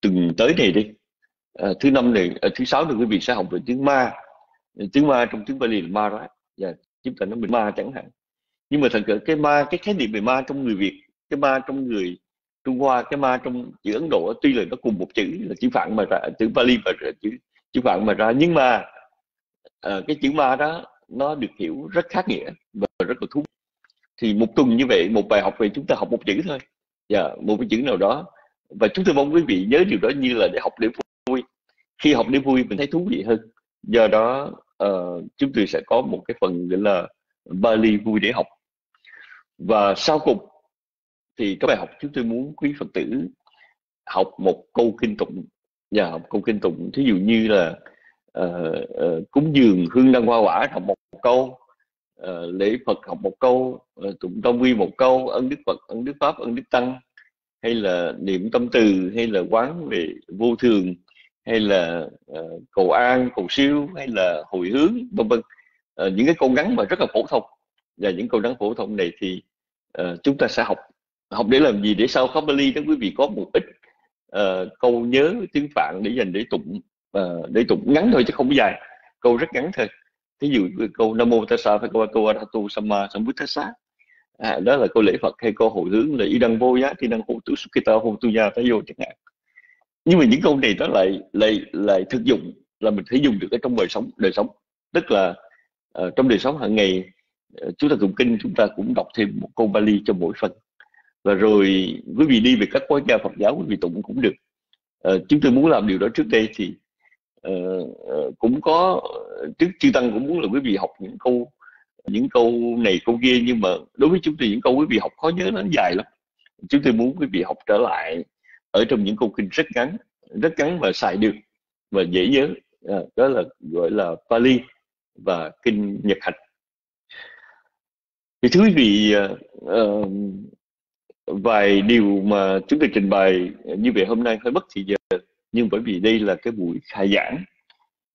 từng tới này đi. À, thứ năm này à, thứ sáu này quý vị sẽ học về tiếng ma. Tiếng ma trong tiếng Bali là ma đó. Và chúng ta nói về ma chẳng hạn. Nhưng mà thật sự cái ma cái khái niệm về ma trong người Việt cái ma trong người Trung Hoa cái ma trong chữ Ấn Độ tuy là nó cùng một chữ là chữ phạn mà ra chữ Pali và chữ chữ phạn mà ra. Nhưng mà à, cái chữ ma đó nó được hiểu rất khác nghĩa và rất là thú thì một tuần như vậy một bài học về chúng ta học một chữ thôi. Dạ yeah, một cái chữ nào đó. Và chúng tôi mong quý vị nhớ điều đó như là để học để vui. Khi học để vui mình thấy thú vị hơn. Do đó uh, chúng tôi sẽ có một cái phần gọi là Bali vui để học. Và sau cùng thì cái bài học chúng tôi muốn quý phật tử học một câu kinh tụng. Và học câu kinh tụng. Thí dụ như là uh, uh, cúng dường hương đăng hoa quả học một câu uh, lễ phật học một câu uh, tụng tông quy một câu ân đức phật ân đức pháp ân đức tăng hay là niệm tâm từ hay là quán về vô thường hay là uh, cầu an cầu siêu hay là hồi hướng vân vân. Uh, những cái câu ngắn mà rất là phổ thông. Và những câu ngắn phổ thông này thì uh, chúng ta sẽ học. Học để làm gì? Để sau khắp Bali đó quý vị có một ít uh, câu nhớ tiếng phạn để dành để tụng uh, để tụng ngắn thôi chứ không dài. Câu rất ngắn thôi thí dụ câu nam mô tassa phải câu câu tu samma sambuddhassa à, đó là câu lễ phật hay câu hồi hướng là y đăng vô giá thì đăng hộ tu sukita hộ tu gia tới vô chẳng hạn nhưng mà những câu này nó lại lại lại thực dụng là mình thể dùng được ở trong đời sống đời sống. Tức là uh, trong đời sống hàng ngày ờ, uh, chúng ta tụng kinh chúng ta cũng đọc thêm một câu Bali cho mỗi phần. Và rồi quý vị đi về các quốc gia Phật giáo quý vị tụng cũng được. Uh, chúng tôi muốn làm điều đó trước đây thì uh, cũng có trước chư tăng cũng muốn là quý vị học những câu những câu này câu kia nhưng mà đối với chúng tôi những câu quý vị học khó nhớ nó dài lắm. Chúng tôi muốn quý vị học trở lại ở trong những câu kinh rất ngắn rất ngắn mà xài được và dễ nhớ. À, đó là gọi là Pali và kinh Nhật Hạnh thì thưa quý vị uh, vài điều mà chúng tôi trình bày như vậy hôm nay hơi mất thì giờ nhưng bởi vì đây là cái buổi khai giảng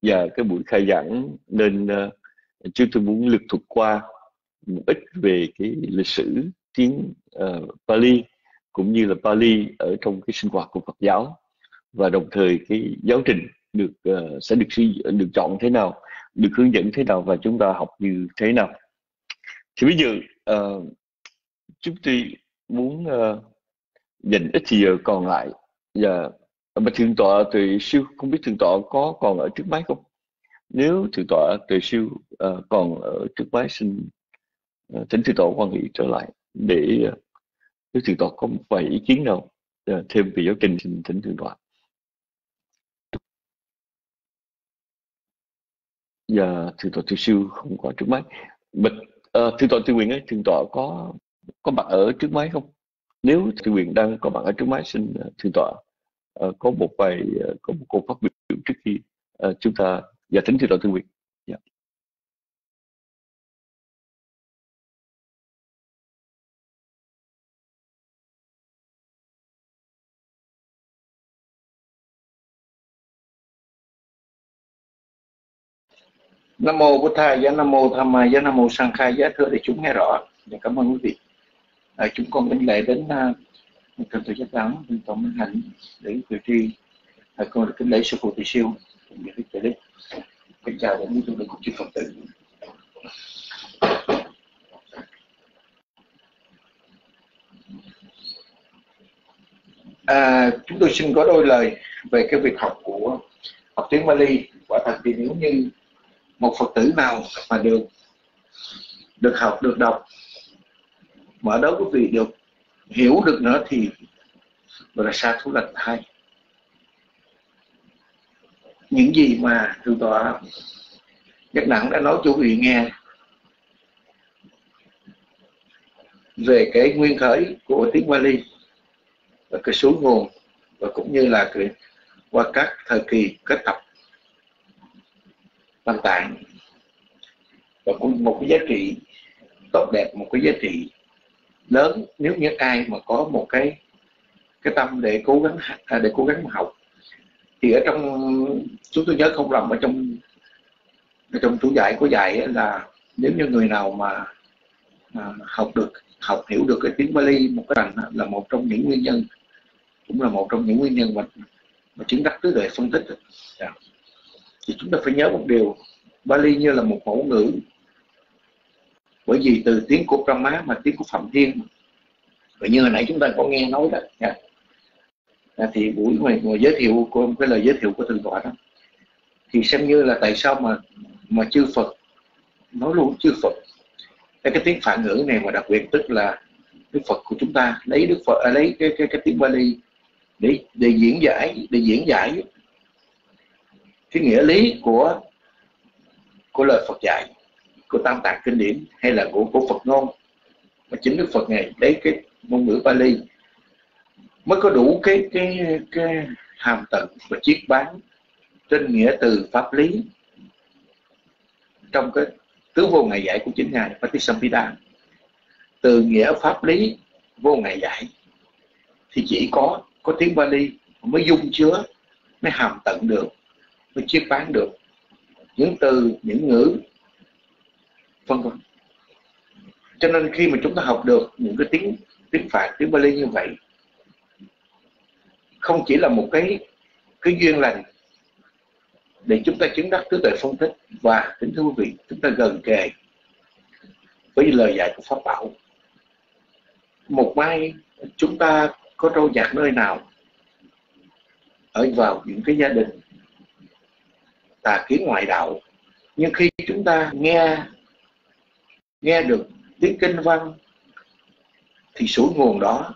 và cái buổi khai giảng nên ờ, uh, chúng tôi muốn lực thuật qua một ít về cái lịch sử tiếng uh, Pali cũng như là Pali ở trong cái sinh hoạt của Phật giáo và đồng thời cái giáo trình được uh, sẽ được được chọn thế nào được hướng dẫn thế nào và chúng ta học như thế nào. Thì bây giờ uh, chúng tôi muốn uh, dành ít thì giờ còn lại và mà thượng tọa tuệ siêu không biết thượng tọa có còn ở trước máy không? Nếu thượng tọa tuệ siêu uh, còn ở trước máy xin uh, thỉnh thượng tọa quan hệ trở lại để uh, nếu thượng tọa có một vài ý kiến nào uh, thêm về giáo trình xin thỉnh thượng tọa. Và thượng tọa tuệ siêu không có trước máy. Bật uh, thượng tọa tư quyền ấy thượng tọa có có mặt ở trước máy không? Nếu thượng quyền đang có mặt ở trước máy xin thượng tọa uh, có một vài uh, có một câu phát biểu trước khi uh, chúng ta giải tính thưa tọa thương quyền yeah. Dạ. Nam mô Bụt Thầy, giá Nam mô Tham Mai, giá Nam mô Sang Khai, giá thưa để chúng nghe rõ. Và cảm ơn quý vị. À, chúng con kính lễ đến uh, cần tự chắc chắn thượng tổng minh hạnh để cử tri. À, con được kính lễ sư phụ tỳ siêu, cũng như đức lễ. Kính chào đến chúng vị cùng chư Phật tử. À, chúng tôi xin có đôi lời về cái việc học của học tiếng Mali Quả thật thì nếu như một phật tử nào mà được được học được đọc mà đó quý vị được hiểu được nữa thì gọi là xa thú lành thay. Những gì mà thượng tọa nhất nặng đã nói cho quý vị nghe về cái nguyên khởi của tiếng Bali và cái số nguồn và cũng như là cái qua các thời kỳ kết tập văn tạng và cũng một cái giá trị tốt đẹp, một cái giá trị lớn nếu như ai mà có một cái cái tâm để cố gắng à, để cố gắng học thì ở trong chúng tôi nhớ không lầm ở trong ở trong chủ dạy của dạy là nếu như người nào mà à, học được học hiểu được cái tiếng Bali một cái rằng là một trong những nguyên nhân cũng là một trong những nguyên nhân mà mà chứng đắc tứ tuệ phân tích. Dạ thì chúng ta phải nhớ một điều Bali như là một mẫu ngữ bởi vì từ tiếng của Brahma mà tiếng của Phạm Thiên. Và như hồi nãy chúng ta có nghe nói đó nha. À, thì buổi ngoài, ngoài giới thiệu của cái lời giới thiệu của thượng tọa đó. Thì xem như là tại sao mà mà chư Phật nói luôn chư Phật. Cái, cái tiếng phản ngữ này mà đặc biệt tức là Đức Phật của chúng ta lấy Đức Phật à, lấy cái cái cái tiếng Bali để để diễn giải để diễn giải. Cái nghĩa lý của của lời Phật dạy của tam tạng kinh điển hay là của của Phật ngôn. Mà chính Đức Phật này lấy cái ngôn ngữ Bali mới có đủ cái cái cái hàm tận và chiết bán trên nghĩa từ pháp lý trong cái tứ vô ngày giải của chính ngài Patisampida từ nghĩa pháp lý vô ngày giải thì chỉ có có tiếng Bali mới dung chứa, mới hàm tận được, mới chiết bán được. Những từ, những ngữ vân vân cho nên khi mà chúng ta học được những cái tiếng tiếng phạn, tiếng Bali như vậy, không chỉ là một cái cái duyên lành để chúng ta chứng đắc tứ tuệ phân tích và kính thưa quý vị, chúng ta gần kề với lời dạy của pháp bảo. Một mai chúng ta có trôi dạt nơi nào, ở vào những cái gia đình tà kiến ngoại đạo, nhưng khi chúng ta nghe nghe được tiếng kinh văn thì suối nguồn đó,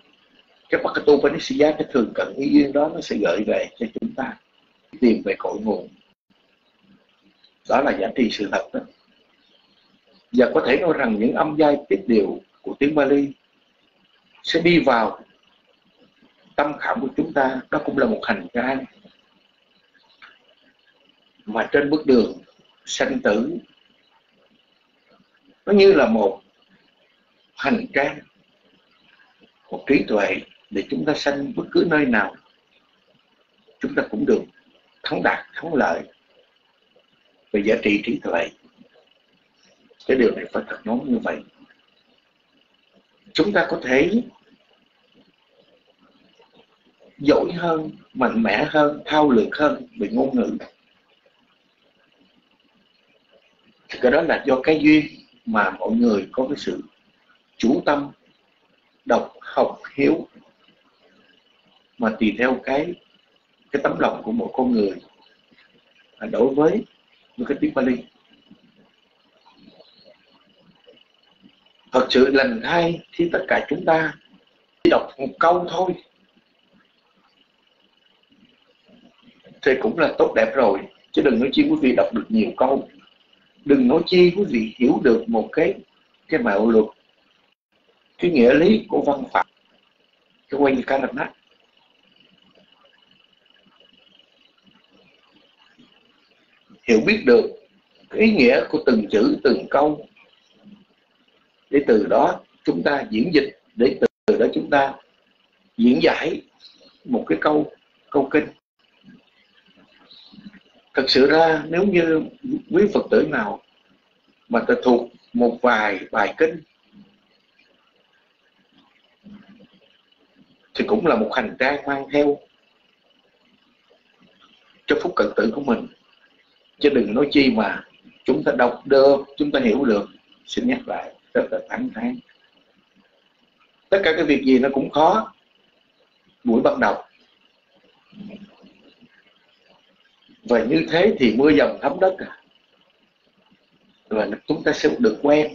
cái Bhakatu Panisya cái thường cận ý duyên đó, nó sẽ gợi về cho chúng ta, tìm về cội nguồn. Đó là giá trị sự thật đó. Và có thể nói rằng những âm giai tiết điệu của tiếng Bali sẽ đi vào tâm khảm của chúng ta. Đó cũng là một hành trang mà trên bước đường sanh tử nó như là một hành trang, một trí tuệ để chúng ta sanh bất cứ nơi nào. Chúng ta cũng được thắng đạt, thắng lợi về giá trị trí tuệ. Cái điều này phải thật nói như vậy. Chúng ta có thể giỏi hơn, mạnh mẽ hơn, thao lược hơn về ngôn ngữ. Thì cái đó là do cái duyên mà mọi người có cái sự chủ tâm, đọc, học, hiếu mà tùy theo cái cái tấm lòng của mỗi con người. À, đối với một cái tiếng Bali thật sự lần hai thì tất cả chúng ta chỉ đọc một câu thôi, thì cũng là tốt đẹp rồi, chứ đừng nói chi quý vị đọc được nhiều câu đừng nói chi, quý vị hiểu được một cái cái mạo luật, cái nghĩa lý của văn pháp. Cái quay như cái lập nát. Hiểu biết được cái ý nghĩa của từng chữ, từng câu. Để từ đó chúng ta diễn dịch, để từ đó chúng ta diễn giải một cái câu câu kinh thật sự ra, nếu như quý phật tử nào mà ta thuộc một vài bài kinh, thì cũng là một hành trang mang theo cho phúc cận tử của mình. Chứ đừng nói chi mà chúng ta đọc được, chúng ta hiểu được. Xin nhắc lại, rất là thẳng thắn. Tất cả cái việc gì nó cũng khó. Buổi bắt đầu và như thế thì mưa dầm thấm đất à. Và chúng ta sẽ được quen.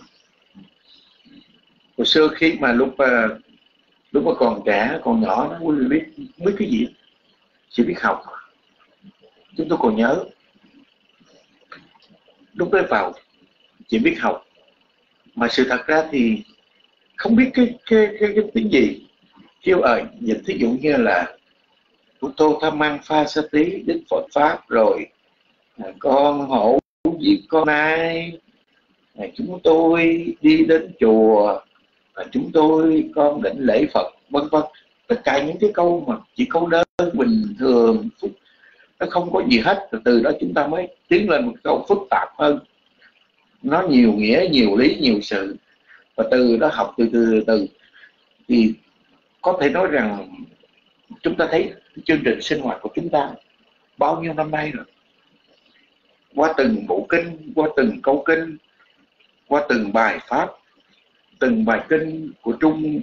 Hồi xưa khi mà lúc mà lúc mà còn trẻ còn nhỏ nó không biết biết cái gì chỉ biết học. Chúng tôi còn nhớ. Lúc đấy vào chỉ biết học. Mà sự thật ra thì không biết cái cái cái, cái tiếng gì. Kêu ở dịch thí dụ như là của tô tham mang pha sa tí đức phật pháp rồi à, con hổ giết con ai à, chúng tôi đi đến chùa à, chúng tôi con định lễ phật vân vân. Tất cả những cái câu mà chỉ câu đơn bình thường nó không có gì hết. Từ từ đó chúng ta mới tiến lên một câu phức tạp hơn. Nó nhiều nghĩa nhiều lý nhiều sự. Và từ đó học từ từ từ từ. Thì có thể nói rằng chúng ta thấy chương trình sinh hoạt của chúng ta bao nhiêu năm nay rồi? Qua từng bộ kinh, qua từng câu kinh, qua từng bài pháp, từng bài kinh của trung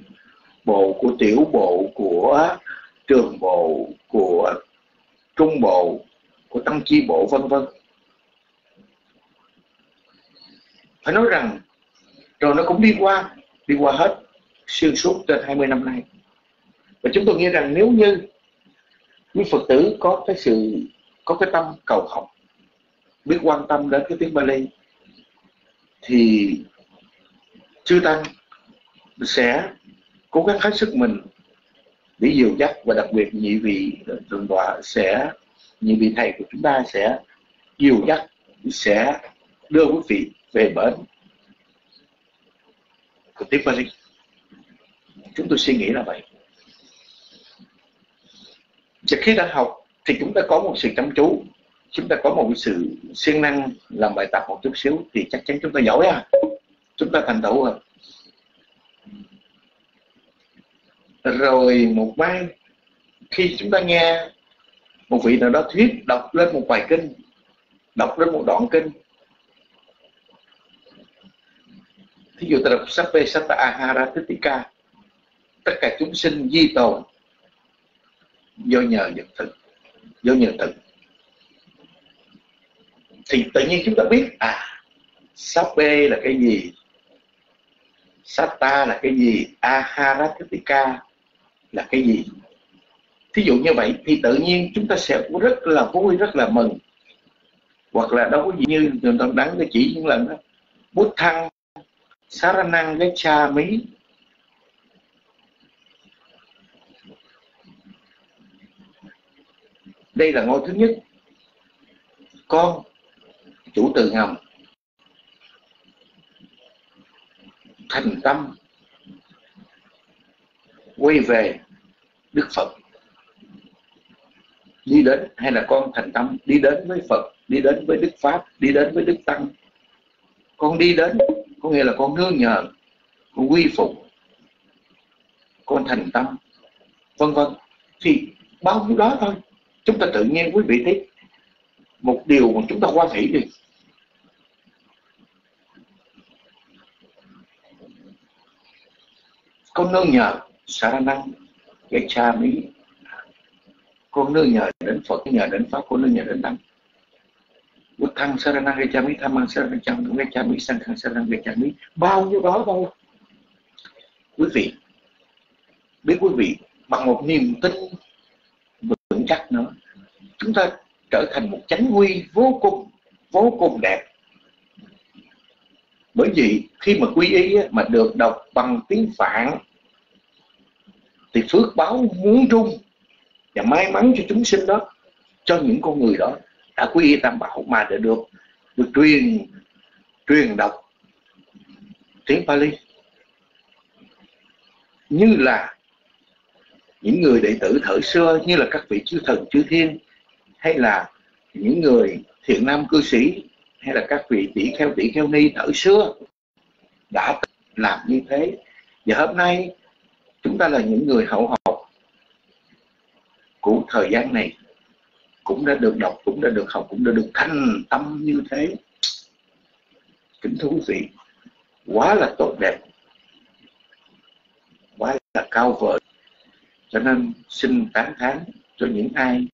bộ, của tiểu bộ, của trường bộ, của trung bộ, của tăng chi bộ, vân vân. Phải nói rằng rồi nó cũng đi qua đi qua hết xuyên suốt trên 20 năm nay và chúng tôi nghĩ rằng nếu như quý Phật tử có cái sự, có cái tâm cầu học, biết quan tâm đến cái tiếng Bali, thì chư tăng sẽ cố gắng hết sức mình để dìu dắt và đặc biệt nhị vị thượng tọa sẽ, nhị vị thầy của chúng ta sẽ dìu dắt, sẽ đưa quý vị về bến của tiếng Bali. Chúng tôi suy nghĩ là vậy và khi đã học thì chúng ta có một sự chăm chú, chúng ta có một sự siêng năng làm bài tập một chút xíu thì chắc chắn chúng ta giỏi à. Chúng ta thành tựu rồi rồi một mai, khi chúng ta nghe một vị nào đó thuyết đọc lên một bài kinh, đọc lên một đoạn kinh, thí dụ ta đọc sách Satta Ahara Titika tất cả chúng sinh di tồn do nhờ nhận thực do nhờ thực thì tự nhiên chúng ta biết à Sappe là cái gì? Satta là cái gì? Aharatika là cái gì? Thí dụ như vậy, thì tự nhiên chúng ta sẽ rất là vui, rất là mừng. Hoặc là đâu có gì như người ta đắng cái chỉ những lần đó. Bút thăng saranang cái cha mỹ. Đây là ngôi thứ nhất. Con, chủ từ ngầm. Thành tâm. Quay về Đức Phật. Đi đến, hay là con thành tâm, đi đến với Phật, đi đến với Đức Pháp, đi đến với Đức Tăng. Con đi đến, có nghĩa là con nương nhờ, con quy phục, con thành tâm. Vân vân. Thì bao nhiêu đó thôi chúng ta tự nhiên quý vị thấy một điều mà chúng ta quan hỷ đi. Con nương nhờ Saranang mỹ con nương nhờ đến Phật nhờ đến Pháp con nương nhờ đến Đăng Bút thăng Saranang mỹ Tham Mang Saranang mỹ Sang Khang Saranang mỹ bao nhiêu đó bao quý vị, biết quý vị bằng một niềm tin vững nữa. Chúng ta trở thành một chánh quy vô cùng vô cùng đẹp. Bởi vì khi mà quy y mà được đọc bằng tiếng phạn, thì phước báo muốn trung và may mắn cho chúng sinh đó, cho những con người đó đã quy y tam bảo mà để được được truyền truyền đọc tiếng Pali. Như là những người đệ tử thời xưa như là các vị chư thần, chư thiên, hay là những người thiện nam cư sĩ, hay là các vị tỷ kheo tỷ kheo ni thời xưa đã làm như thế. Và hôm nay, chúng ta là những người hậu học của thời gian này. Cũng đã được đọc, cũng đã được học, cũng đã được thanh tâm như thế. Kính thưa quý vị, quá là tốt đẹp, quá là cao vời cho nên xin tán thán cho những ai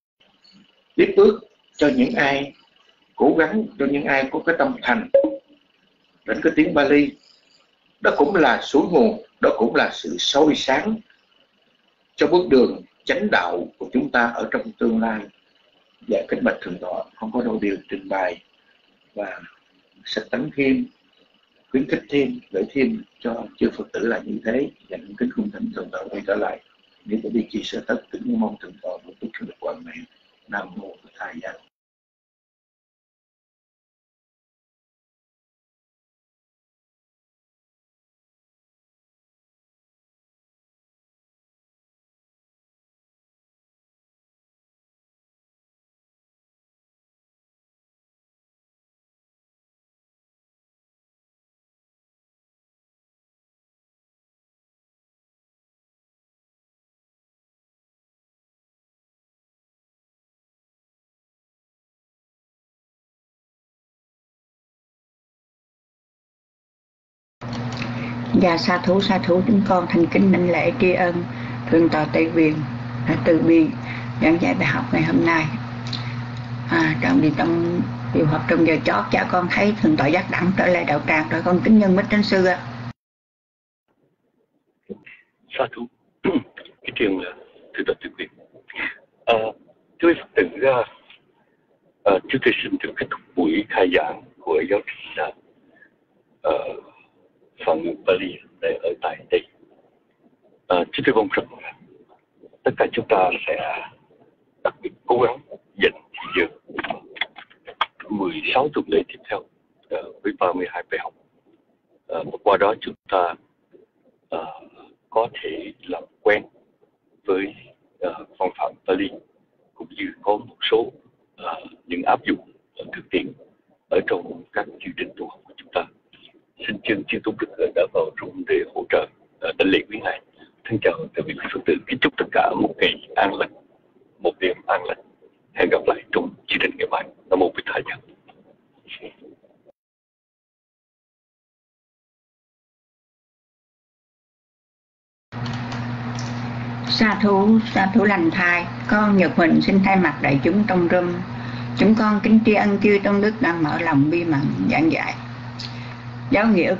tiếp bước, cho những ai cố gắng, cho những ai có cái tâm thành. Đến cái tiếng Bali, đó cũng là suối nguồn, đó cũng là sự soi sáng cho bước đường chánh đạo của chúng ta ở trong tương lai. Và kính bạch thượng tọa không có đâu điều trình bày. Và sẽ tấn thêm, khuyến khích thêm, gửi thêm cho chư phật tử là như thế. Và những kính khung thỉnh thượng tọa quay trở lại để có đi sơ sẻ tất nhiên mong tưởng tỏ một chút được quan mẹ nam mô thầy giác Dạ sa thú sa thú chúng con thành kính đảnh lễ tri ân thượng tọa Tây viện đã từ bi giảng dạy bài học ngày hôm nay. À, trong đi trong điều học trong giờ chót cha con thấy thượng tọa giác đẳng trở lại đạo tràng rồi con kính nhân mít trên sư ạ. Sa thú cái trường là thượng tọa Tây viện à, thưa phật tử ra à, trước khi xin được kết thúc buổi khai giảng của giáo trình là uh, phần ngữ Bali để ở tại đây. À, chúng tôi mong rằng tất cả chúng ta sẽ đặc biệt cố gắng dành thời giờ 16 tuần lễ tiếp theo uh, với 32 bài học. Uh, qua đó chúng ta à, có thể làm quen với à, phong phạm Bali cũng như có một số à, những áp dụng thực tiễn ở trong các chương trình tu học của chúng ta xin chân chư tôn đức đã vào trong để hỗ trợ à, tinh lễ quý ngài. Thân chào các vị phật tử. Kính chúc tất cả một ngày an lành, một đêm an lành. Hẹn gặp lại trong chương trình ngày mai. Nam mô bích thầy sa thú sa thú lành thai, con nhật huỳnh xin thay mặt đại chúng trong râm chúng con kính tri ân chư tôn đức đã mở lòng bi mẫn giảng dạy giáo nghĩa